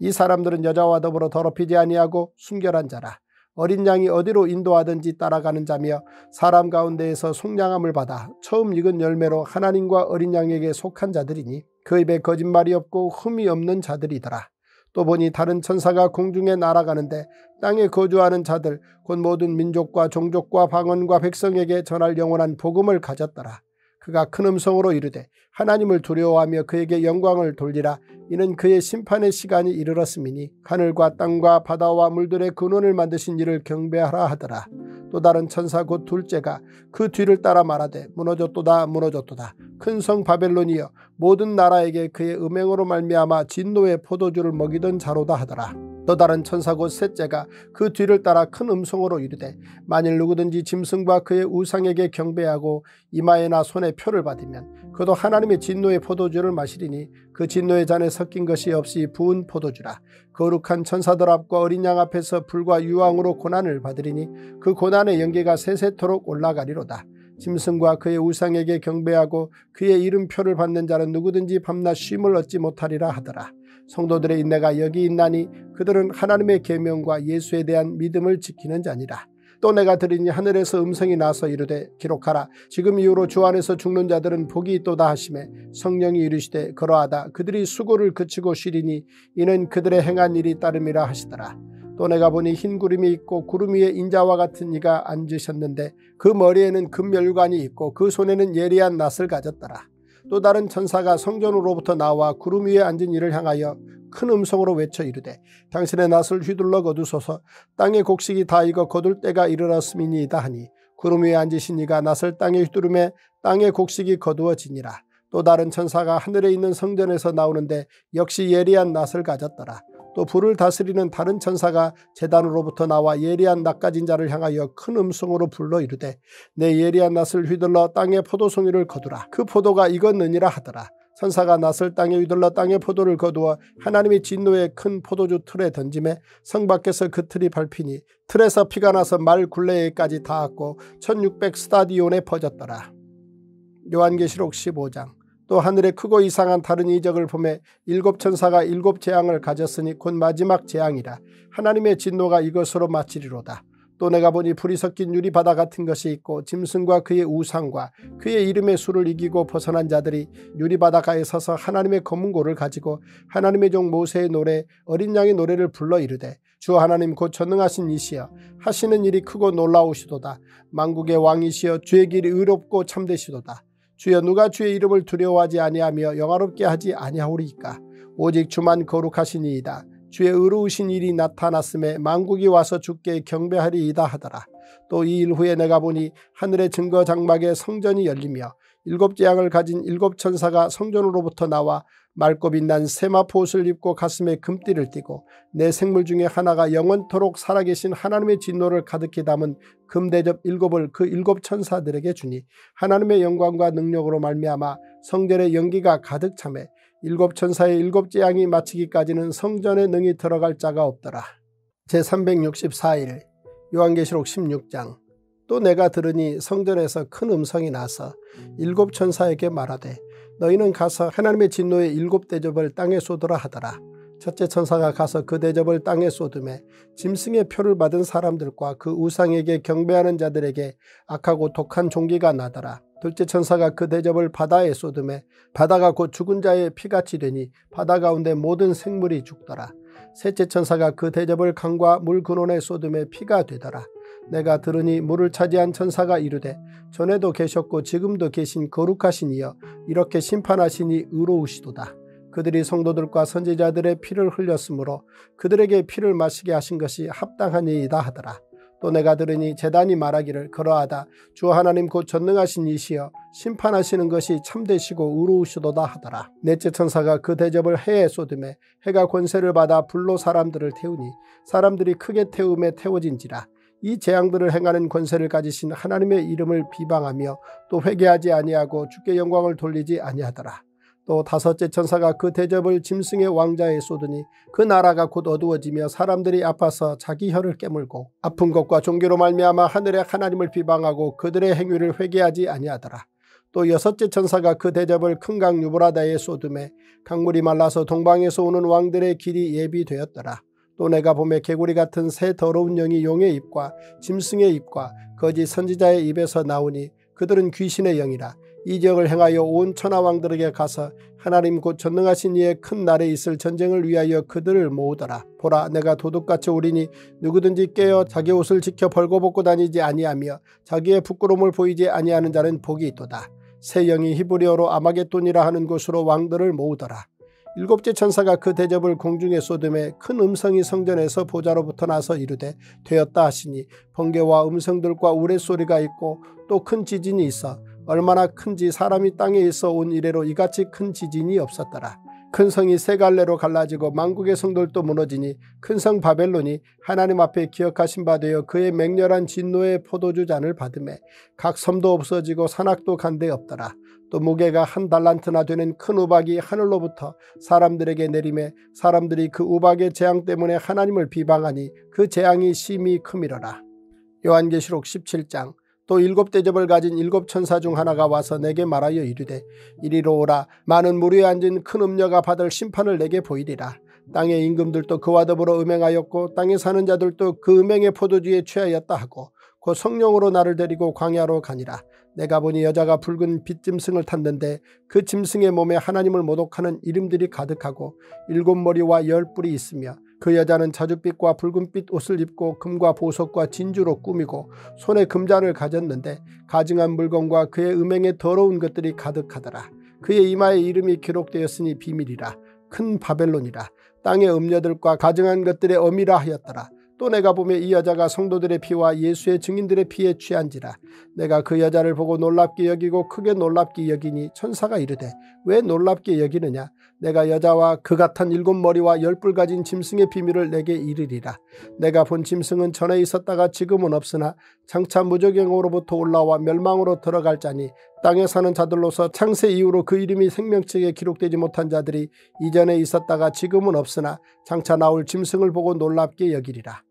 이 사람들은 여자와 더불어 더럽히지 아니하고 순결한 자라. 어린 양이 어디로 인도하든지 따라가는 자며 사람 가운데에서 속량함을 받아 처음 익은 열매로 하나님과 어린 양에게 속한 자들이니 그 입에 거짓말이 없고 흠이 없는 자들이더라. 또 보니 다른 천사가 공중에 날아가는데 땅에 거주하는 자들 곧 모든 민족과 종족과 방언과 백성에게 전할 영원한 복음을 가졌더라. 그가 큰 음성으로 이르되 하나님을 두려워하며 그에게 영광을 돌리라. 이는 그의 심판의 시간이 이르렀음이니 하늘과 땅과 바다와 물들의 근원을 만드신 이를 경배하라 하더라. 또 다른 천사 곧 둘째가 그 뒤를 따라 말하되 무너졌도다 무너졌도다 큰 성 바벨론이여 모든 나라에게 그의 음행으로 말미암아 진노의 포도주를 먹이던 자로다 하더라. 또 다른 천사 곧 셋째가 그 뒤를 따라 큰 음성으로 이르되 만일 누구든지 짐승과 그의 우상에게 경배하고 이마에나 손에 표를 받으면 그도 하나님의 진노의 포도주를 마시리니 그 진노의 잔에 섞인 것이 없이 부은 포도주라 거룩한 천사들 앞과 어린 양 앞에서 불과 유황으로 고난을 받으리니 그 고난의 연계가 세세토록 올라가리로다. 짐승과 그의 우상에게 경배하고 그의 이름표를 받는 자는 누구든지 밤낮 쉼을 얻지 못하리라 하더라. 성도들의 인내가 여기 있나니 그들은 하나님의 계명과 예수에 대한 믿음을 지키는 자니라. 또 내가 들으니 하늘에서 음성이 나서 이르되 기록하라 지금 이후로 주 안에서 죽는 자들은 복이 있도다 하심에 성령이 이르시되 그러하다 그들이 수고를 그치고 쉬리니 이는 그들의 행한 일이 따름이라 하시더라. 또 내가 보니 흰 구름이 있고 구름 위에 인자와 같은 이가 앉으셨는데 그 머리에는 금멸관이 있고 그 손에는 예리한 낫을 가졌더라. 또 다른 천사가 성전으로부터 나와 구름 위에 앉은 이를 향하여 큰 음성으로 외쳐 이르되 당신의 낫을 휘둘러 거두소서 땅의 곡식이 다 익어 거둘 때가 이르렀음이니이다 하니 구름 위에 앉으신 이가 낫을 땅에 휘두르매 땅의 곡식이 거두어지니라. 또 다른 천사가 하늘에 있는 성전에서 나오는데 역시 예리한 낫을 가졌더라. 또 불을 다스리는 다른 천사가 재단으로부터 나와 예리한 낚아진 자를 향하여 큰 음성으로 불러 이르되 내 예리한 낫을 휘둘러 땅의 포도송이를 거두라. 그 포도가 익었느니라 하더라. 천사가 낫을 땅에 휘둘러 땅의 포도를 거두어 하나님의 진노의 큰 포도주 틀에 던짐에 성 밖에서 그 틀이 밟히니 틀에서 피가 나서 말 굴레에까지 닿았고 1600 스타디온에 퍼졌더라. 요한계시록 15장 또 하늘에 크고 이상한 다른 이적을 보매 일곱 천사가 일곱 재앙을 가졌으니 곧 마지막 재앙이라. 하나님의 진노가 이것으로 마치리로다. 또 내가 보니 불이 섞인 유리바다 같은 것이 있고 짐승과 그의 우상과 그의 이름의 수를 이기고 벗어난 자들이 유리바다가에 서서 하나님의 검은 고를 가지고 하나님의 종 모세의 노래 어린 양의 노래를 불러 이르되 주 하나님 곧 전능하신 이시여 하시는 일이 크고 놀라우시도다. 만국의 왕이시여 주의 길이 의롭고 참되시도다 주여 누가 주의 이름을 두려워하지 아니하며 영화롭게 하지 아니하오리이까 오직 주만 거룩하시니이다 주의 의로우신 일이 나타났음에 만국이 와서 주께 경배하리이다 하더라. 또 이 일 후에 내가 보니 하늘의 증거 장막에 성전이 열리며 일곱 재앙을 가진 일곱 천사가 성전으로부터 나와 맑고 빛난 세마포 옷을 입고 가슴에 금띠를 띠고 내 생물 중에 하나가 영원토록 살아계신 하나님의 진노를 가득히 담은 금대접 일곱을 그 일곱 천사들에게 주니 하나님의 영광과 능력으로 말미암아 성전의 연기가 가득 참해 일곱 천사의 일곱 재앙이 마치기까지는 성전에 능히 들어갈 자가 없더라. 제364일 요한계시록 16장 또 내가 들으니 성전에서 큰 음성이 나서 일곱 천사에게 말하되 너희는 가서 하나님의 진노의 일곱 대접을 땅에 쏟으라 하더라. 첫째 천사가 가서 그 대접을 땅에 쏟음에 짐승의 표를 받은 사람들과 그 우상에게 경배하는 자들에게 악하고 독한 종기가 나더라. 둘째 천사가 그 대접을 바다에 쏟음에 바다가 곧 죽은 자의 피같이 되니 바다 가운데 모든 생물이 죽더라. 셋째 천사가 그 대접을 강과 물 근원에 쏟음에 피가 되더라. 내가 들으니 물을 차지한 천사가 이르되 전에도 계셨고 지금도 계신 거룩하신 이여 이렇게 심판하시니 의로우시도다. 그들이 성도들과 선지자들의 피를 흘렸으므로 그들에게 피를 마시게 하신 것이 합당하니이다 하더라. 또 내가 들으니 재단이 말하기를 그러하다 주 하나님 곧 전능하신 이시여 심판하시는 것이 참되시고 의로우시도다 하더라. 넷째 천사가 그 대접을 해에 쏟음에 해가 권세를 받아 불로 사람들을 태우니 사람들이 크게 태움에 태워진지라. 이 재앙들을 행하는 권세를 가지신 하나님의 이름을 비방하며 또 회개하지 아니하고 주께 영광을 돌리지 아니하더라. 또 다섯째 천사가 그 대접을 짐승의 왕자에 쏟으니 그 나라가 곧 어두워지며 사람들이 아파서 자기 혀를 깨물고 아픈 것과 종교로 말미암아 하늘의 하나님을 비방하고 그들의 행위를 회개하지 아니하더라. 또 여섯째 천사가 그 대접을 큰 강 유브라다에 쏟음에 강물이 말라서 동방에서 오는 왕들의 길이 예비되었더라. 또 내가 봄에 개구리 같은 새 더러운 영이 용의 입과 짐승의 입과 거짓 선지자의 입에서 나오니 그들은 귀신의 영이라 이 지역을 행하여 온 천하 왕들에게 가서 하나님 곧 전능하신 이의 큰 날에 있을 전쟁을 위하여 그들을 모으더라. 보라 내가 도둑같이 오리니 누구든지 깨어 자기 옷을 지켜 벌거벗고 다니지 아니하며 자기의 부끄러움을 보이지 아니하는 자는 복이 있도다. 새 영이 히브리어로 아마겟돈이라 하는 곳으로 왕들을 모으더라. 일곱째 천사가 그 대접을 공중에 쏟음에 큰 음성이 성전에서 보좌로부터 나서 이르되 되었다 하시니 번개와 음성들과 우레소리가 있고 또 큰 지진이 있어 얼마나 큰지 사람이 땅에 있어 온 이래로 이같이 큰 지진이 없었더라. 큰 성이 세 갈래로 갈라지고 만국의 성들도 무너지니 큰 성 바벨론이 하나님 앞에 기억하신 바 되어 그의 맹렬한 진노의 포도주 잔을 받음에 각 섬도 없어지고 산악도 간데 없더라. 또 무게가 한 달란트나 되는 큰 우박이 하늘로부터 사람들에게 내림에 사람들이 그 우박의 재앙 때문에 하나님을 비방하니 그 재앙이 심히 크미러라. 요한계시록 17장 또 일곱 대접을 가진 일곱 천사 중 하나가 와서 내게 말하여 이르되 이리로 오라 많은 물 위에 앉은 큰 음녀가 받을 심판을 내게 보이리라. 땅의 임금들도 그와 더불어 음행하였고 땅에 사는 자들도 그 음행의 포도주에 취하였다 하고 곧 성령으로 나를 데리고 광야로 가니라. 내가 보니 여자가 붉은 빗짐승을 탔는데 그 짐승의 몸에 하나님을 모독하는 이름들이 가득하고 일곱 머리와 열 뿔이 있으며 그 여자는 자줏빛과 붉은빛 옷을 입고 금과 보석과 진주로 꾸미고 손에 금잔을 가졌는데 가증한 물건과 그의 음행에 더러운 것들이 가득하더라. 그의 이마에 이름이 기록되었으니 비밀이라. 큰 바벨론이라. 땅의 음녀들과 가증한 것들의 어미라 하였더라. 또 내가 보며 이 여자가 성도들의 피와 예수의 증인들의 피에 취한지라. 내가 그 여자를 보고 놀랍게 여기고 크게 놀랍게 여기니 천사가 이르되 왜 놀랍게 여기느냐 내가 여자와 그 같은 일곱 머리와 열뿔 가진 짐승의 비밀을 내게 이르리라. 내가 본 짐승은 전에 있었다가 지금은 없으나 장차 무적영으로부터 올라와 멸망으로 들어갈 자니 땅에 사는 자들로서 창세 이후로 그 이름이 생명책에 기록되지 못한 자들이 이전에 있었다가 지금은 없으나 장차 나올 짐승을 보고 놀랍게 여기리라.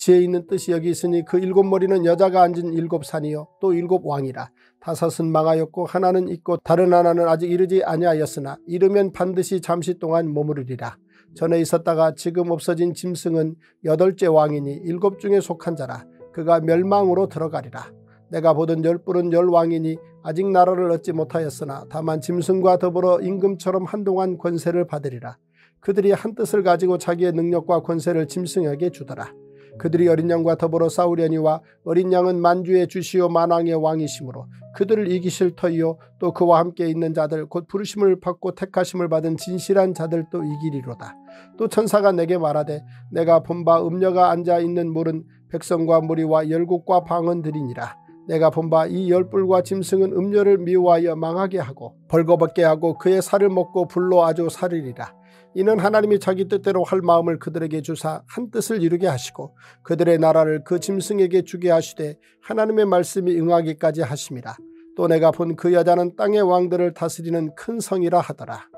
지혜 있는 뜻이 여기 있으니 그 일곱 머리는 여자가 앉은 일곱 산이요 또 일곱 왕이라. 다섯은 망하였고 하나는 있고 다른 하나는 아직 이르지 아니하였으나 이르면 반드시 잠시 동안 머무르리라. 전에 있었다가 지금 없어진 짐승은 여덟째 왕이니 일곱 중에 속한 자라. 그가 멸망으로 들어가리라. 내가 보던 열뿔은 열왕이니 아직 나라를 얻지 못하였으나 다만 짐승과 더불어 임금처럼 한동안 권세를 받으리라. 그들이 한 뜻을 가지고 자기의 능력과 권세를 짐승에게 주더라. 그들이 어린 양과 더불어 싸우려니와 어린 양은 만주의 주시오 만왕의 왕이시므로 그들을 이기실 터이요 또 그와 함께 있는 자들 곧 부르심을 받고 택하심을 받은 진실한 자들도 이기리로다. 또 천사가 내게 말하되 내가 본바 음녀가 앉아 있는 물은 백성과 무리와 열국과 방언들이니라. 내가 본바 이 열불과 짐승은 음료를 미워하여 망하게 하고 벌거벗게 하고 그의 살을 먹고 불로 아주 살으리라. 이는 하나님이 자기 뜻대로 할 마음을 그들에게 주사 한 뜻을 이루게 하시고 그들의 나라를 그 짐승에게 주게 하시되 하나님의 말씀이 응하기까지 하심이라. 또 내가 본 그 여자는 땅의 왕들을 다스리는 큰 성이라 하더라.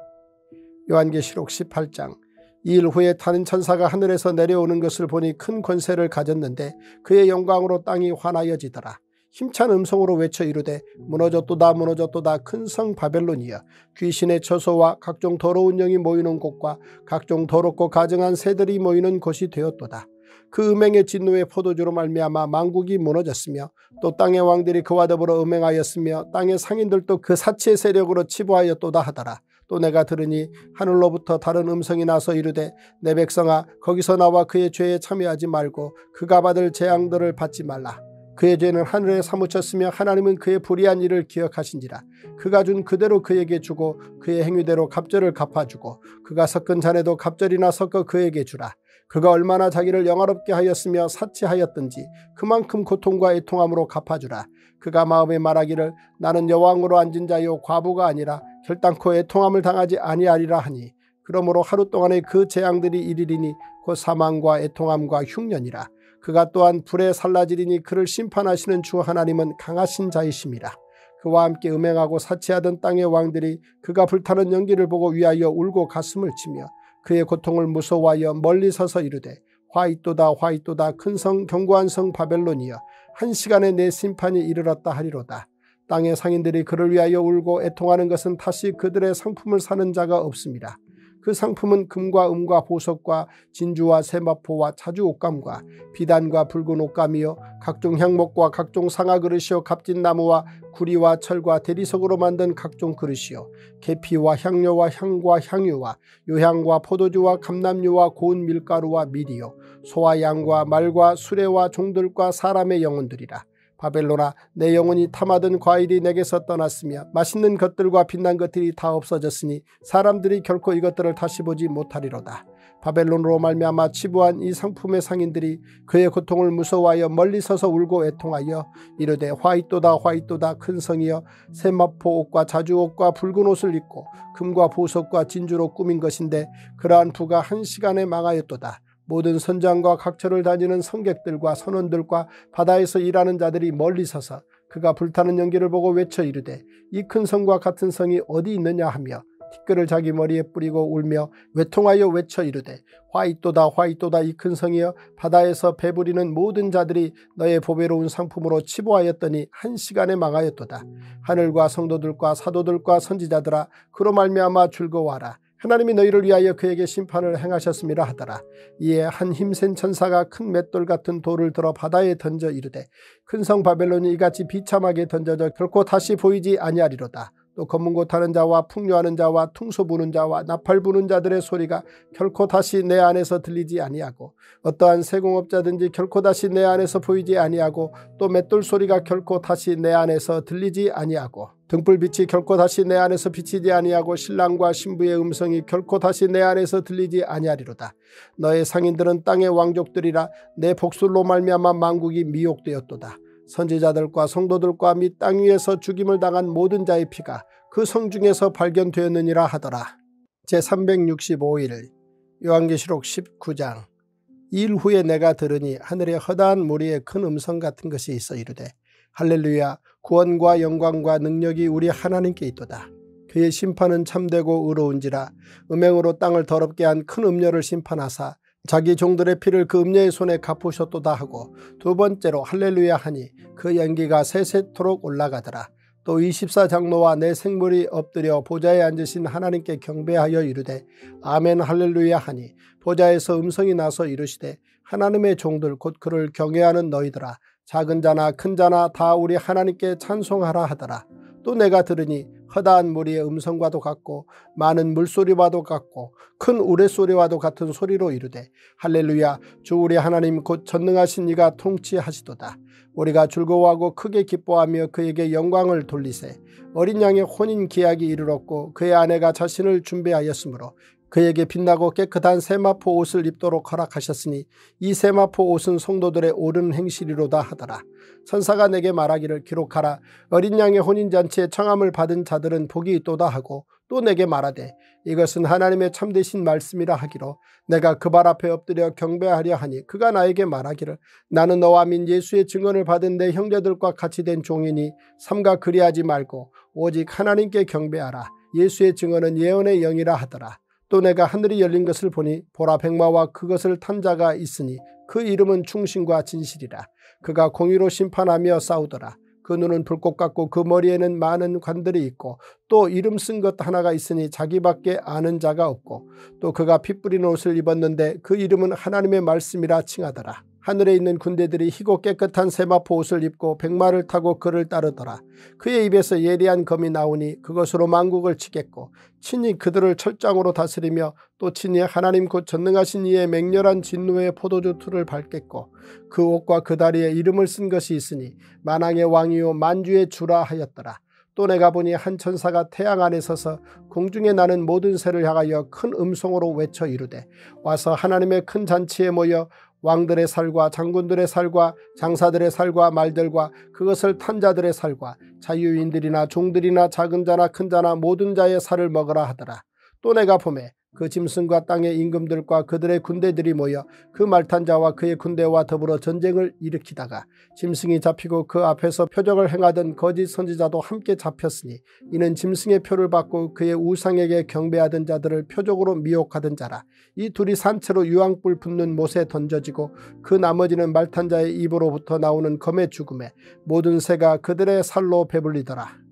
요한계시록 18장 이일 후에 타는 천사가 하늘에서 내려오는 것을 보니 큰 권세를 가졌는데 그의 영광으로 땅이 환하여지더라. 힘찬 음성으로 외쳐 이르되 무너졌도다 무너졌도다 큰 성 바벨론이여 귀신의 처소와 각종 더러운 영이 모이는 곳과 각종 더럽고 가증한 새들이 모이는 곳이 되었도다. 그 음행의 진노의 포도주로 말미암아 망국이 무너졌으며 또 땅의 왕들이 그와 더불어 음행하였으며 땅의 상인들도 그 사치의 세력으로 치부하였도다 하더라. 또 내가 들으니 하늘로부터 다른 음성이 나서 이르되 내 백성아 거기서 나와 그의 죄에 참여하지 말고 그가 받을 재앙들을 받지 말라. 그의 죄는 하늘에 사무쳤으며 하나님은 그의 불의한 일을 기억하신지라. 그가 준 그대로 그에게 주고 그의 행위대로 갑절을 갚아주고 그가 섞은 잔에도 갑절이나 섞어 그에게 주라. 그가 얼마나 자기를 영화롭게 하였으며 사치하였든지 그만큼 고통과 애통함으로 갚아주라. 그가 마음에 말하기를 나는 여왕으로 앉은 자요 과부가 아니라 결단코 애통함을 당하지 아니하리라 하니 그러므로 하루 동안의 그 재앙들이 이르리니 곧 사망과 애통함과 흉년이라. 그가 또한 불에 살라지리니 그를 심판하시는 주 하나님은 강하신 자이심이라. 그와 함께 음행하고 사치하던 땅의 왕들이 그가 불타는 연기를 보고 위하여 울고 가슴을 치며 그의 고통을 무서워하여 멀리 서서 이르되 화이또다 화이또다 큰 성 견고한 성 바벨론이여 한 시간에 내 심판이 이르렀다 하리로다. 땅의 상인들이 그를 위하여 울고 애통하는 것은 다시 그들의 상품을 사는 자가 없습니다. 그 상품은 금과 음과 보석과 진주와 세마포와 자주 옷감과 비단과 붉은 옷감이요. 각종 향목과 각종 상아 그릇이요. 값진 나무와 구리와 철과 대리석으로 만든 각종 그릇이요. 계피와 향료와 향과 향유와 요향과 포도주와 감남류와 고운 밀가루와 밀이요. 소와 양과 말과 수레와 종들과 사람의 영혼들이라 바벨로나 내 영혼이 탐하던 과일이 내게서 떠났으며 맛있는 것들과 빛난 것들이 다 없어졌으니 사람들이 결코 이것들을 다시 보지 못하리로다. 바벨론으로 말미암아 치부한 이 상품의 상인들이 그의 고통을 무서워하여 멀리 서서 울고 애통하여 이르되 화이또다 화이또다 큰 성이여 세마포 옷과 자주 옷과 붉은 옷을 입고 금과 보석과 진주로 꾸민 것인데 그러한 부가 한 시간에 망하였도다. 모든 선장과 각처를 다니는 성객들과 선원들과 바다에서 일하는 자들이 멀리 서서 그가 불타는 연기를 보고 외쳐 이르되 이 큰 성과 같은 성이 어디 있느냐 하며 티끌을 자기 머리에 뿌리고 울며 외통하여 외쳐 이르되 화이또다 화이또다 이 큰 성이여 바다에서 배부리는 모든 자들이 너의 보배로운 상품으로 치부하였더니 한 시간에 망하였도다. 하늘과 성도들과 사도들과 선지자들아 그로 말미암아 즐거워하라. 하나님이 너희를 위하여 그에게 심판을 행하셨음이라 하더라. 이에 한 힘센 천사가 큰 맷돌 같은 돌을 들어 바다에 던져 이르되 큰 성 바벨론이 이같이 비참하게 던져져 결코 다시 보이지 아니하리로다. 또 검은 곳 하는 자와 풍요하는 자와 퉁소 부는 자와 나팔 부는 자들의 소리가 결코 다시 내 안에서 들리지 아니하고 어떠한 세공업자든지 결코 다시 내 안에서 보이지 아니하고 또 맷돌 소리가 결코 다시 내 안에서 들리지 아니하고 등불빛이 결코 다시 내 안에서 비치지 아니하고 신랑과 신부의 음성이 결코 다시 내 안에서 들리지 아니하리로다. 너의 상인들은 땅의 왕족들이라 내 복술로 말미암아 망국이 미혹되었도다. 선지자들과 성도들과 및 땅 위에서 죽임을 당한 모든 자의 피가 그 성 중에서 발견되었느니라 하더라. 제365일 요한계시록 19장 일 후에 내가 들으니 하늘의 허다한 무리에 큰 음성 같은 것이 있어 이르되 할렐루야 구원과 영광과 능력이 우리 하나님께 있도다. 그의 심판은 참되고 의로운지라 음행으로 땅을 더럽게 한 큰 음녀를 심판하사 자기 종들의 피를 그 음녀의 손에 갚으셨도다 하고 두 번째로 할렐루야 하니 그 연기가 세세토록 올라가더라. 또 24장로와 내 생물이 엎드려 보좌에 앉으신 하나님께 경배하여 이르되 아멘 할렐루야 하니 보좌에서 음성이 나서 이르시되 하나님의 종들 곧 그를 경외하는 너희들아 작은 자나 큰 자나 다 우리 하나님께 찬송하라 하더라. 또 내가 들으니 허다한 무리의 음성과도 같고 많은 물소리와도 같고 큰 우레소리와도 같은 소리로 이르되 할렐루야 주 우리 하나님 곧 전능하신 이가 통치하시도다. 우리가 즐거워하고 크게 기뻐하며 그에게 영광을 돌리세. 어린 양의 혼인 계약이 이르렀고 그의 아내가 자신을 준비하였으므로 그에게 빛나고 깨끗한 세마포 옷을 입도록 허락하셨으니 이 세마포 옷은 성도들의 옳은 행실이로다 하더라. 천사가 내게 말하기를 기록하라. 어린 양의 혼인잔치에 청함을 받은 자들은 복이 있도다 하고 또 내게 말하되 이것은 하나님의 참되신 말씀이라 하기로 내가 그 발 앞에 엎드려 경배하려 하니 그가 나에게 말하기를 나는 너와 민 예수의 증언을 받은 내 형제들과 같이 된 종이니 삼가 그리하지 말고 오직 하나님께 경배하라. 예수의 증언은 예언의 영이라 하더라. 또 내가 하늘이 열린 것을 보니 보라 백마와 그것을 탄 자가 있으니 그 이름은 충신과 진실이라. 그가 공의로 심판하며 싸우더라. 그 눈은 불꽃 같고 그 머리에는 많은 관들이 있고 또 이름 쓴 것 하나가 있으니 자기밖에 아는 자가 없고 또 그가 피 뿌린 옷을 입었는데 그 이름은 하나님의 말씀이라 칭하더라. 하늘에 있는 군대들이 희고 깨끗한 세마포 옷을 입고 백마를 타고 그를 따르더라. 그의 입에서 예리한 검이 나오니 그것으로 만국을 치겠고 친히 그들을 철장으로 다스리며 또 친히 하나님 곧 전능하신 이의 맹렬한 진노의 포도주 틀을 밟겠고 그 옷과 그 다리에 이름을 쓴 것이 있으니 만왕의 왕이요 만주의 주라 하였더라. 또 내가 보니 한 천사가 태양 안에 서서 공중에 나는 모든 새를 향하여 큰 음성으로 외쳐 이르되 와서 하나님의 큰 잔치에 모여 왕들의 살과 장군들의 살과 장사들의 살과 말들과 그것을 탄 자들의 살과 자유인들이나 종들이나 작은 자나 큰 자나 모든 자의 살을 먹으라 하더라. 또 내가 봄에 그 짐승과 땅의 임금들과 그들의 군대들이 모여 그 말탄 자와 그의 군대와 더불어 전쟁을 일으키다가 짐승이 잡히고 그 앞에서 표적을 행하던 거짓 선지자도 함께 잡혔으니 이는 짐승의 표를 받고 그의 우상에게 경배하던 자들을 표적으로 미혹하던 자라. 이 둘이 산채로 유황불 붙는 못에 던져지고 그 나머지는 말탄 자의 입으로부터 나오는 검의 죽음에 모든 새가 그들의 살로 배불리더라.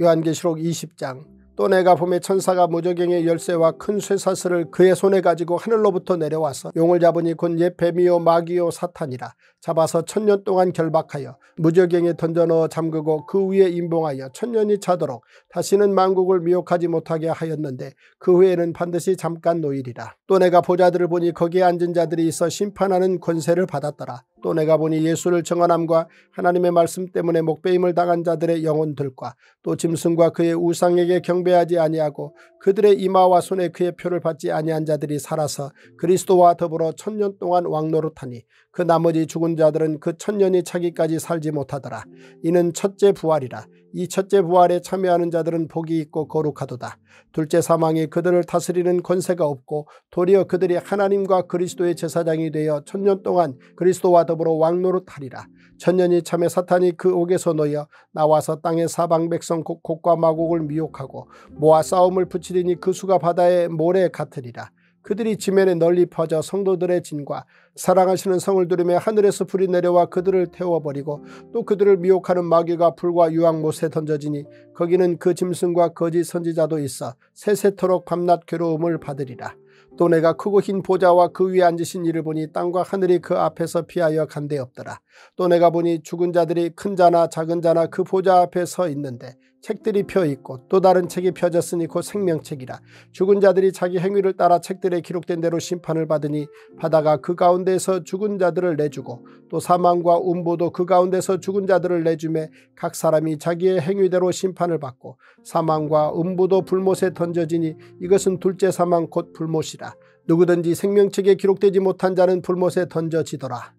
요한계시록 20장 또 내가 봄에 천사가 무저갱의 열쇠와 큰 쇠사슬을 그의 손에 가지고 하늘로부터 내려와서 용을 잡으니 곧옛 뱀이요 마귀요 사탄이라 잡아서 천년 동안 결박하여 무저갱에 던져넣어 잠그고 그 위에 임봉하여 천년이 차도록 다시는 만국을 미혹하지 못하게 하였는데 그 후에는 반드시 잠깐 노일이라. 또 내가 보자들을 보니 거기에 앉은 자들이 있어 심판하는 권세를 받았더라. 또 내가 보니 예수를 정언함과 하나님의 말씀 때문에 목배임을 당한 자들의 영혼들과 또 짐승과 그의 우상에게 경배하지 아니하고 그들의 이마와 손에 그의 표를 받지 아니한 자들이 살아서 그리스도와 더불어 천년 동안 왕노릇하니 그 나머지 죽은 자들은 그 천년이 차기까지 살지 못하더라. 이는 첫째 부활이라. 이 첫째 부활에 참여하는 자들은 복이 있고 거룩하도다. 둘째 사망이 그들을 다스리는 권세가 없고 도리어 그들이 하나님과 그리스도의 제사장이 되어 천년 동안 그리스도와 더불어 왕노릇하리라. 천년이 참에 사탄이 그 옥에서 놓여 나와서 땅의 사방 백성 곡과 마곡을 미혹하고 모아 싸움을 붙이리니 그 수가 바다의 모래 같으리라. 그들이 지면에 널리 퍼져 성도들의 진과 사랑하시는 성을 두르며 하늘에서 불이 내려와 그들을 태워버리고 또 그들을 미혹하는 마귀가 불과 유황 못에 던져지니 거기는 그 짐승과 거짓 선지자도 있어 세세토록 밤낮 괴로움을 받으리라. 또 내가 크고 흰 보좌와 그 위에 앉으신 이를 보니 땅과 하늘이 그 앞에서 피하여 간데 없더라. 또 내가 보니 죽은 자들이 큰 자나 작은 자나 그 보좌 앞에 서 있는데 책들이 펴 있고 또 다른 책이 펴졌으니 곧 생명책이라. 죽은 자들이 자기 행위를 따라 책들에 기록된 대로 심판을 받으니 바다가 그 가운데서 죽은 자들을 내주고 또 사망과 음보도 그 가운데서 죽은 자들을 내주매 각 사람이 자기의 행위대로 심판을 받고 사망과 음보도 불못에 던져지니 이것은 둘째 사망 곧 불못이라. 누구든지 생명책에 기록되지 못한 자는 불못에 던져지더라.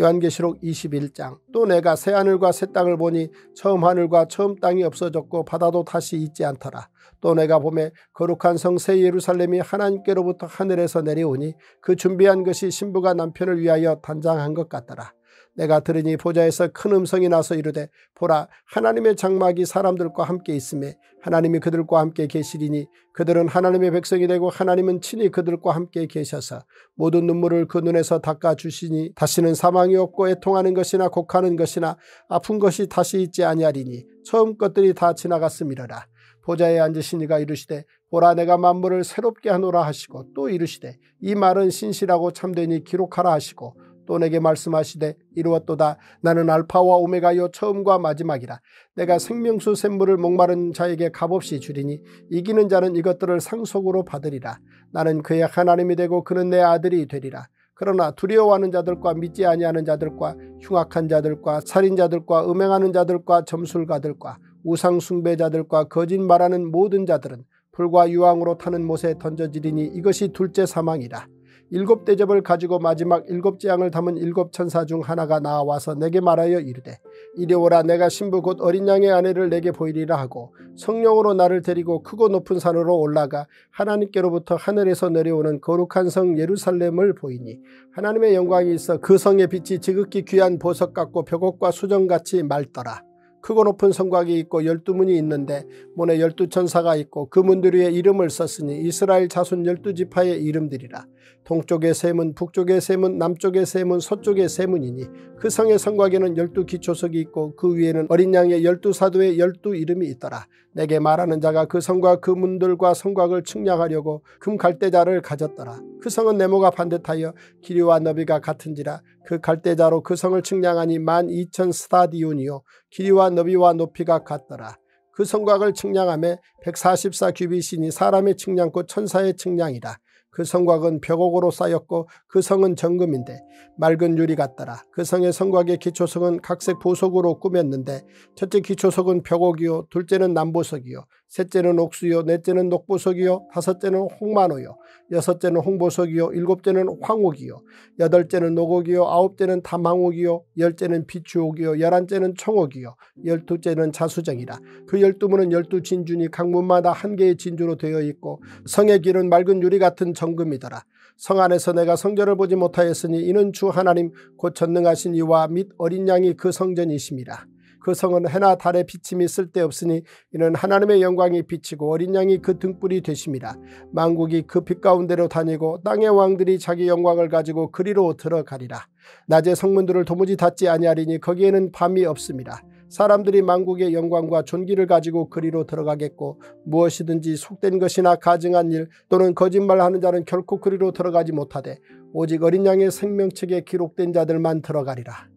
요한계시록 21장 또 내가 새 하늘과 새 땅을 보니 처음 하늘과 처음 땅이 없어졌고 바다도 다시 있지 않더라. 또 내가 봄에 거룩한 성새 예루살렘이 하나님께로부터 하늘에서 내려오니 그 준비한 것이 신부가 남편을 위하여 단장한 것 같더라. 내가 들으니 보좌에서 큰 음성이 나서 이르되 보라 하나님의 장막이 사람들과 함께 있음에 하나님이 그들과 함께 계시리니 그들은 하나님의 백성이 되고 하나님은 친히 그들과 함께 계셔서 모든 눈물을 그 눈에서 닦아 주시니 다시는 사망이 없고 애통하는 것이나 곡하는 것이나 아픈 것이 다시 있지 아니하리니 처음 것들이 다 지나갔음이러라. 보좌에 앉으신 이가 이르시되 보라 내가 만물을 새롭게 하노라 하시고 또 이르시되 이 말은 신실하고 참되니 기록하라 하시고 또 내게 말씀하시되 이루었도다. 나는 알파와 오메가요 처음과 마지막이라. 내가 생명수 샘물을 목마른 자에게 값없이 주리니 이기는 자는 이것들을 상속으로 받으리라. 나는 그의 하나님이 되고 그는 내 아들이 되리라. 그러나 두려워하는 자들과 믿지 아니하는 자들과 흉악한 자들과 살인자들과 음행하는 자들과 점술가들과 우상 숭배자들과 거짓말하는 모든 자들은 불과 유황으로 타는 못에 던져지리니 이것이 둘째 사망이라. 일곱 대접을 가지고 마지막 일곱 재앙을 담은 일곱 천사 중 하나가 나와서 내게 말하여 이르되 이리 오라 내가 신부 곧 어린 양의 아내를 내게 보이리라 하고 성령으로 나를 데리고 크고 높은 산으로 올라가 하나님께로부터 하늘에서 내려오는 거룩한 성 예루살렘을 보이니 하나님의 영광이 있어 그 성의 빛이 지극히 귀한 보석 같고 벽옥과 수정같이 맑더라. 크고 높은 성곽이 있고 열두 문이 있는데 문에 열두 천사가 있고 그 문들 위에 이름을 썼으니 이스라엘 자손 열두 지파의 이름들이라. 동쪽의 세문, 북쪽의 세문, 남쪽의 세문, 서쪽의 세문이니 그 성의 성곽에는 열두 기초석이 있고 그 위에는 어린 양의 열두 사도의 열두 이름이 있더라. 내게 말하는 자가 그 성과 그 문들과 성곽을 측량하려고 금 갈대자를 가졌더라. 그 성은 네모가 반듯하여 길이와 너비가 같은지라 그 갈대자로 그 성을 측량하니 만 이천 스타디온이요 길이와 너비와 높이가 같더라. 그 성곽을 측량함에 144 규빗이니 사람의 측량고 천사의 측량이라. 그 성곽은 벽옥으로 쌓였고 그 성은 정금인데 맑은 유리 같더라. 그 성의 성곽의 기초석은 각색 보석으로 꾸몄는데 첫째 기초석은 벽옥이요 둘째는 남보석이요 셋째는 옥수요 넷째는 녹보석이요 다섯째는 홍만호요 여섯째는 홍보석이요 일곱째는 황옥이요 여덟째는 노곡이요 아홉째는 담황옥이요 열째는 비추옥이요 열한째는 청옥이요 열두째는 자수정이라. 그 열두 문은 열두 진준이 각 문마다 한 개의 진주로 되어 있고 성의 길은 맑은 유리 같은 정금이더라. 성 안에서 내가 성전을 보지 못하였으니 이는 주 하나님 곧 전능하신 이와 및 어린 양이 그 성전이심이라 그 성은 해나 달의 비침이 쓸데없으니 이는 하나님의 영광이 비치고 어린 양이 그 등불이 되심이라. 만국이 그 빛 가운데로 다니고 땅의 왕들이 자기 영광을 가지고 그리로 들어가리라. 낮에 성문들을 도무지 닫지 아니하리니 거기에는 밤이 없습니다. 사람들이 만국의 영광과 존귀를 가지고 그리로 들어가겠고 무엇이든지 속된 것이나 가증한 일 또는 거짓말하는 자는 결코 그리로 들어가지 못하되 오직 어린 양의 생명책에 기록된 자들만 들어가리라.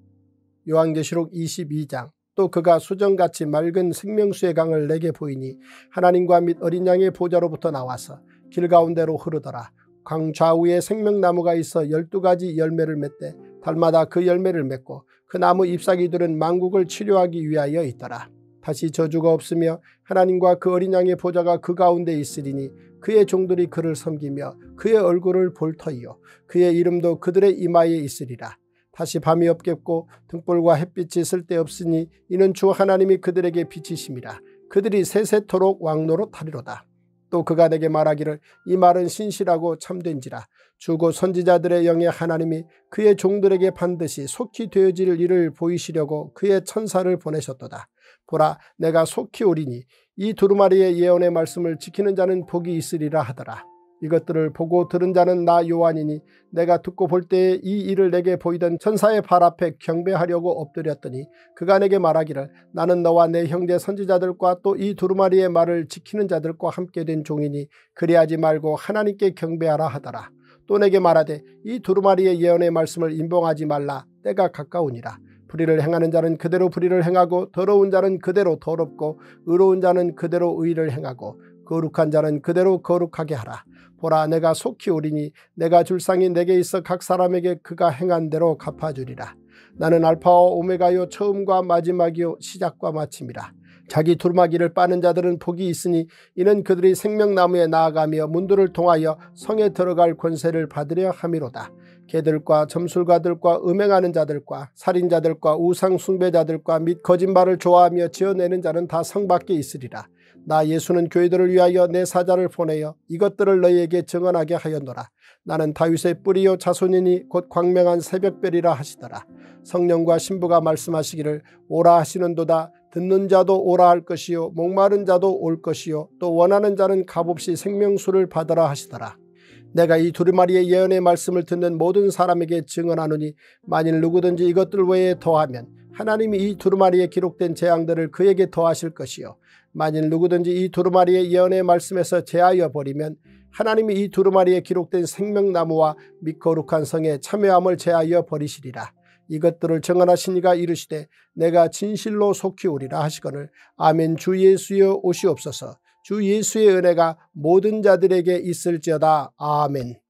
요한계시록 22장 또 그가 수정같이 맑은 생명수의 강을 내게 보이니 하나님과 및 어린 양의 보좌로부터 나와서 길 가운데로 흐르더라. 강 좌우에 생명나무가 있어 열두 가지 열매를 맺되 달마다 그 열매를 맺고 그 나무 잎사귀들은 만국을 치료하기 위하여 있더라. 다시 저주가 없으며 하나님과 그 어린 양의 보좌가 그 가운데 있으리니 그의 종들이 그를 섬기며 그의 얼굴을 볼 터이요 그의 이름도 그들의 이마에 있으리라. 다시 밤이 없겠고 등불과 햇빛이 쓸데없으니 이는 주 하나님이 그들에게 빛이심이라. 그들이 세세토록 왕노로 타리로다. 또 그가 내게 말하기를 이 말은 신실하고 참된지라. 주고 선지자들의 영의 하나님이 그의 종들에게 반드시 속히 되어질 일을 보이시려고 그의 천사를 보내셨도다. 보라 내가 속히 오리니 이 두루마리의 예언의 말씀을 지키는 자는 복이 있으리라 하더라. 이것들을 보고 들은 자는 나 요한이니 내가 듣고 볼 때에 이 일을 내게 보이던 천사의 발 앞에 경배하려고 엎드렸더니 그가 내게 말하기를 나는 너와 내 형제 선지자들과 또 이 두루마리의 말을 지키는 자들과 함께 된 종이니 그리하지 말고 하나님께 경배하라 하더라. 또 내게 말하되 이 두루마리의 예언의 말씀을 인봉하지 말라 때가 가까우니라. 불의를 행하는 자는 그대로 불의를 행하고 더러운 자는 그대로 더럽고 의로운 자는 그대로 의를 행하고 거룩한 자는 그대로 거룩하게 하라. 보라 내가 속히 오리니 내가 줄 상이 내게 있어 각 사람에게 그가 행한 대로 갚아주리라. 나는 알파와 오메가요 처음과 마지막이요 시작과 마침이라. 자기 두루마기를 빠는 자들은 복이 있으니 이는 그들이 생명나무에 나아가며 문들을 통하여 성에 들어갈 권세를 받으려 함이로다. 개들과 점술가들과 음행하는 자들과 살인자들과 우상 숭배자들과 및 거짓말을 좋아하며 지어내는 자는 다 성 밖에 있으리라. 나 예수는 교회들을 위하여 내 사자를 보내어 이것들을 너희에게 증언하게 하였노라. 나는 다윗의 뿌리요 자손이니 곧 광명한 새벽별이라 하시더라. 성령과 신부가 말씀하시기를 오라 하시는도다. 듣는 자도 오라 할 것이요 목마른 자도 올 것이요 또 원하는 자는 값없이 생명수를 받으라 하시더라. 내가 이 두루마리의 예언의 말씀을 듣는 모든 사람에게 증언하노니 만일 누구든지 이것들 외에 더하면 하나님이 이 두루마리에 기록된 재앙들을 그에게 더하실 것이요 만일 누구든지 이 두루마리의 예언의 말씀에서 제하여 버리면 하나님이 이 두루마리에 기록된 생명나무와 미거룩한 성에 참여함을 제하여 버리시리라. 이것들을 정언하시니가 이르시되 내가 진실로 속히 오리라 하시거늘 아멘. 주 예수여 오시옵소서. 주 예수의 은혜가 모든 자들에게 있을지어다. 아멘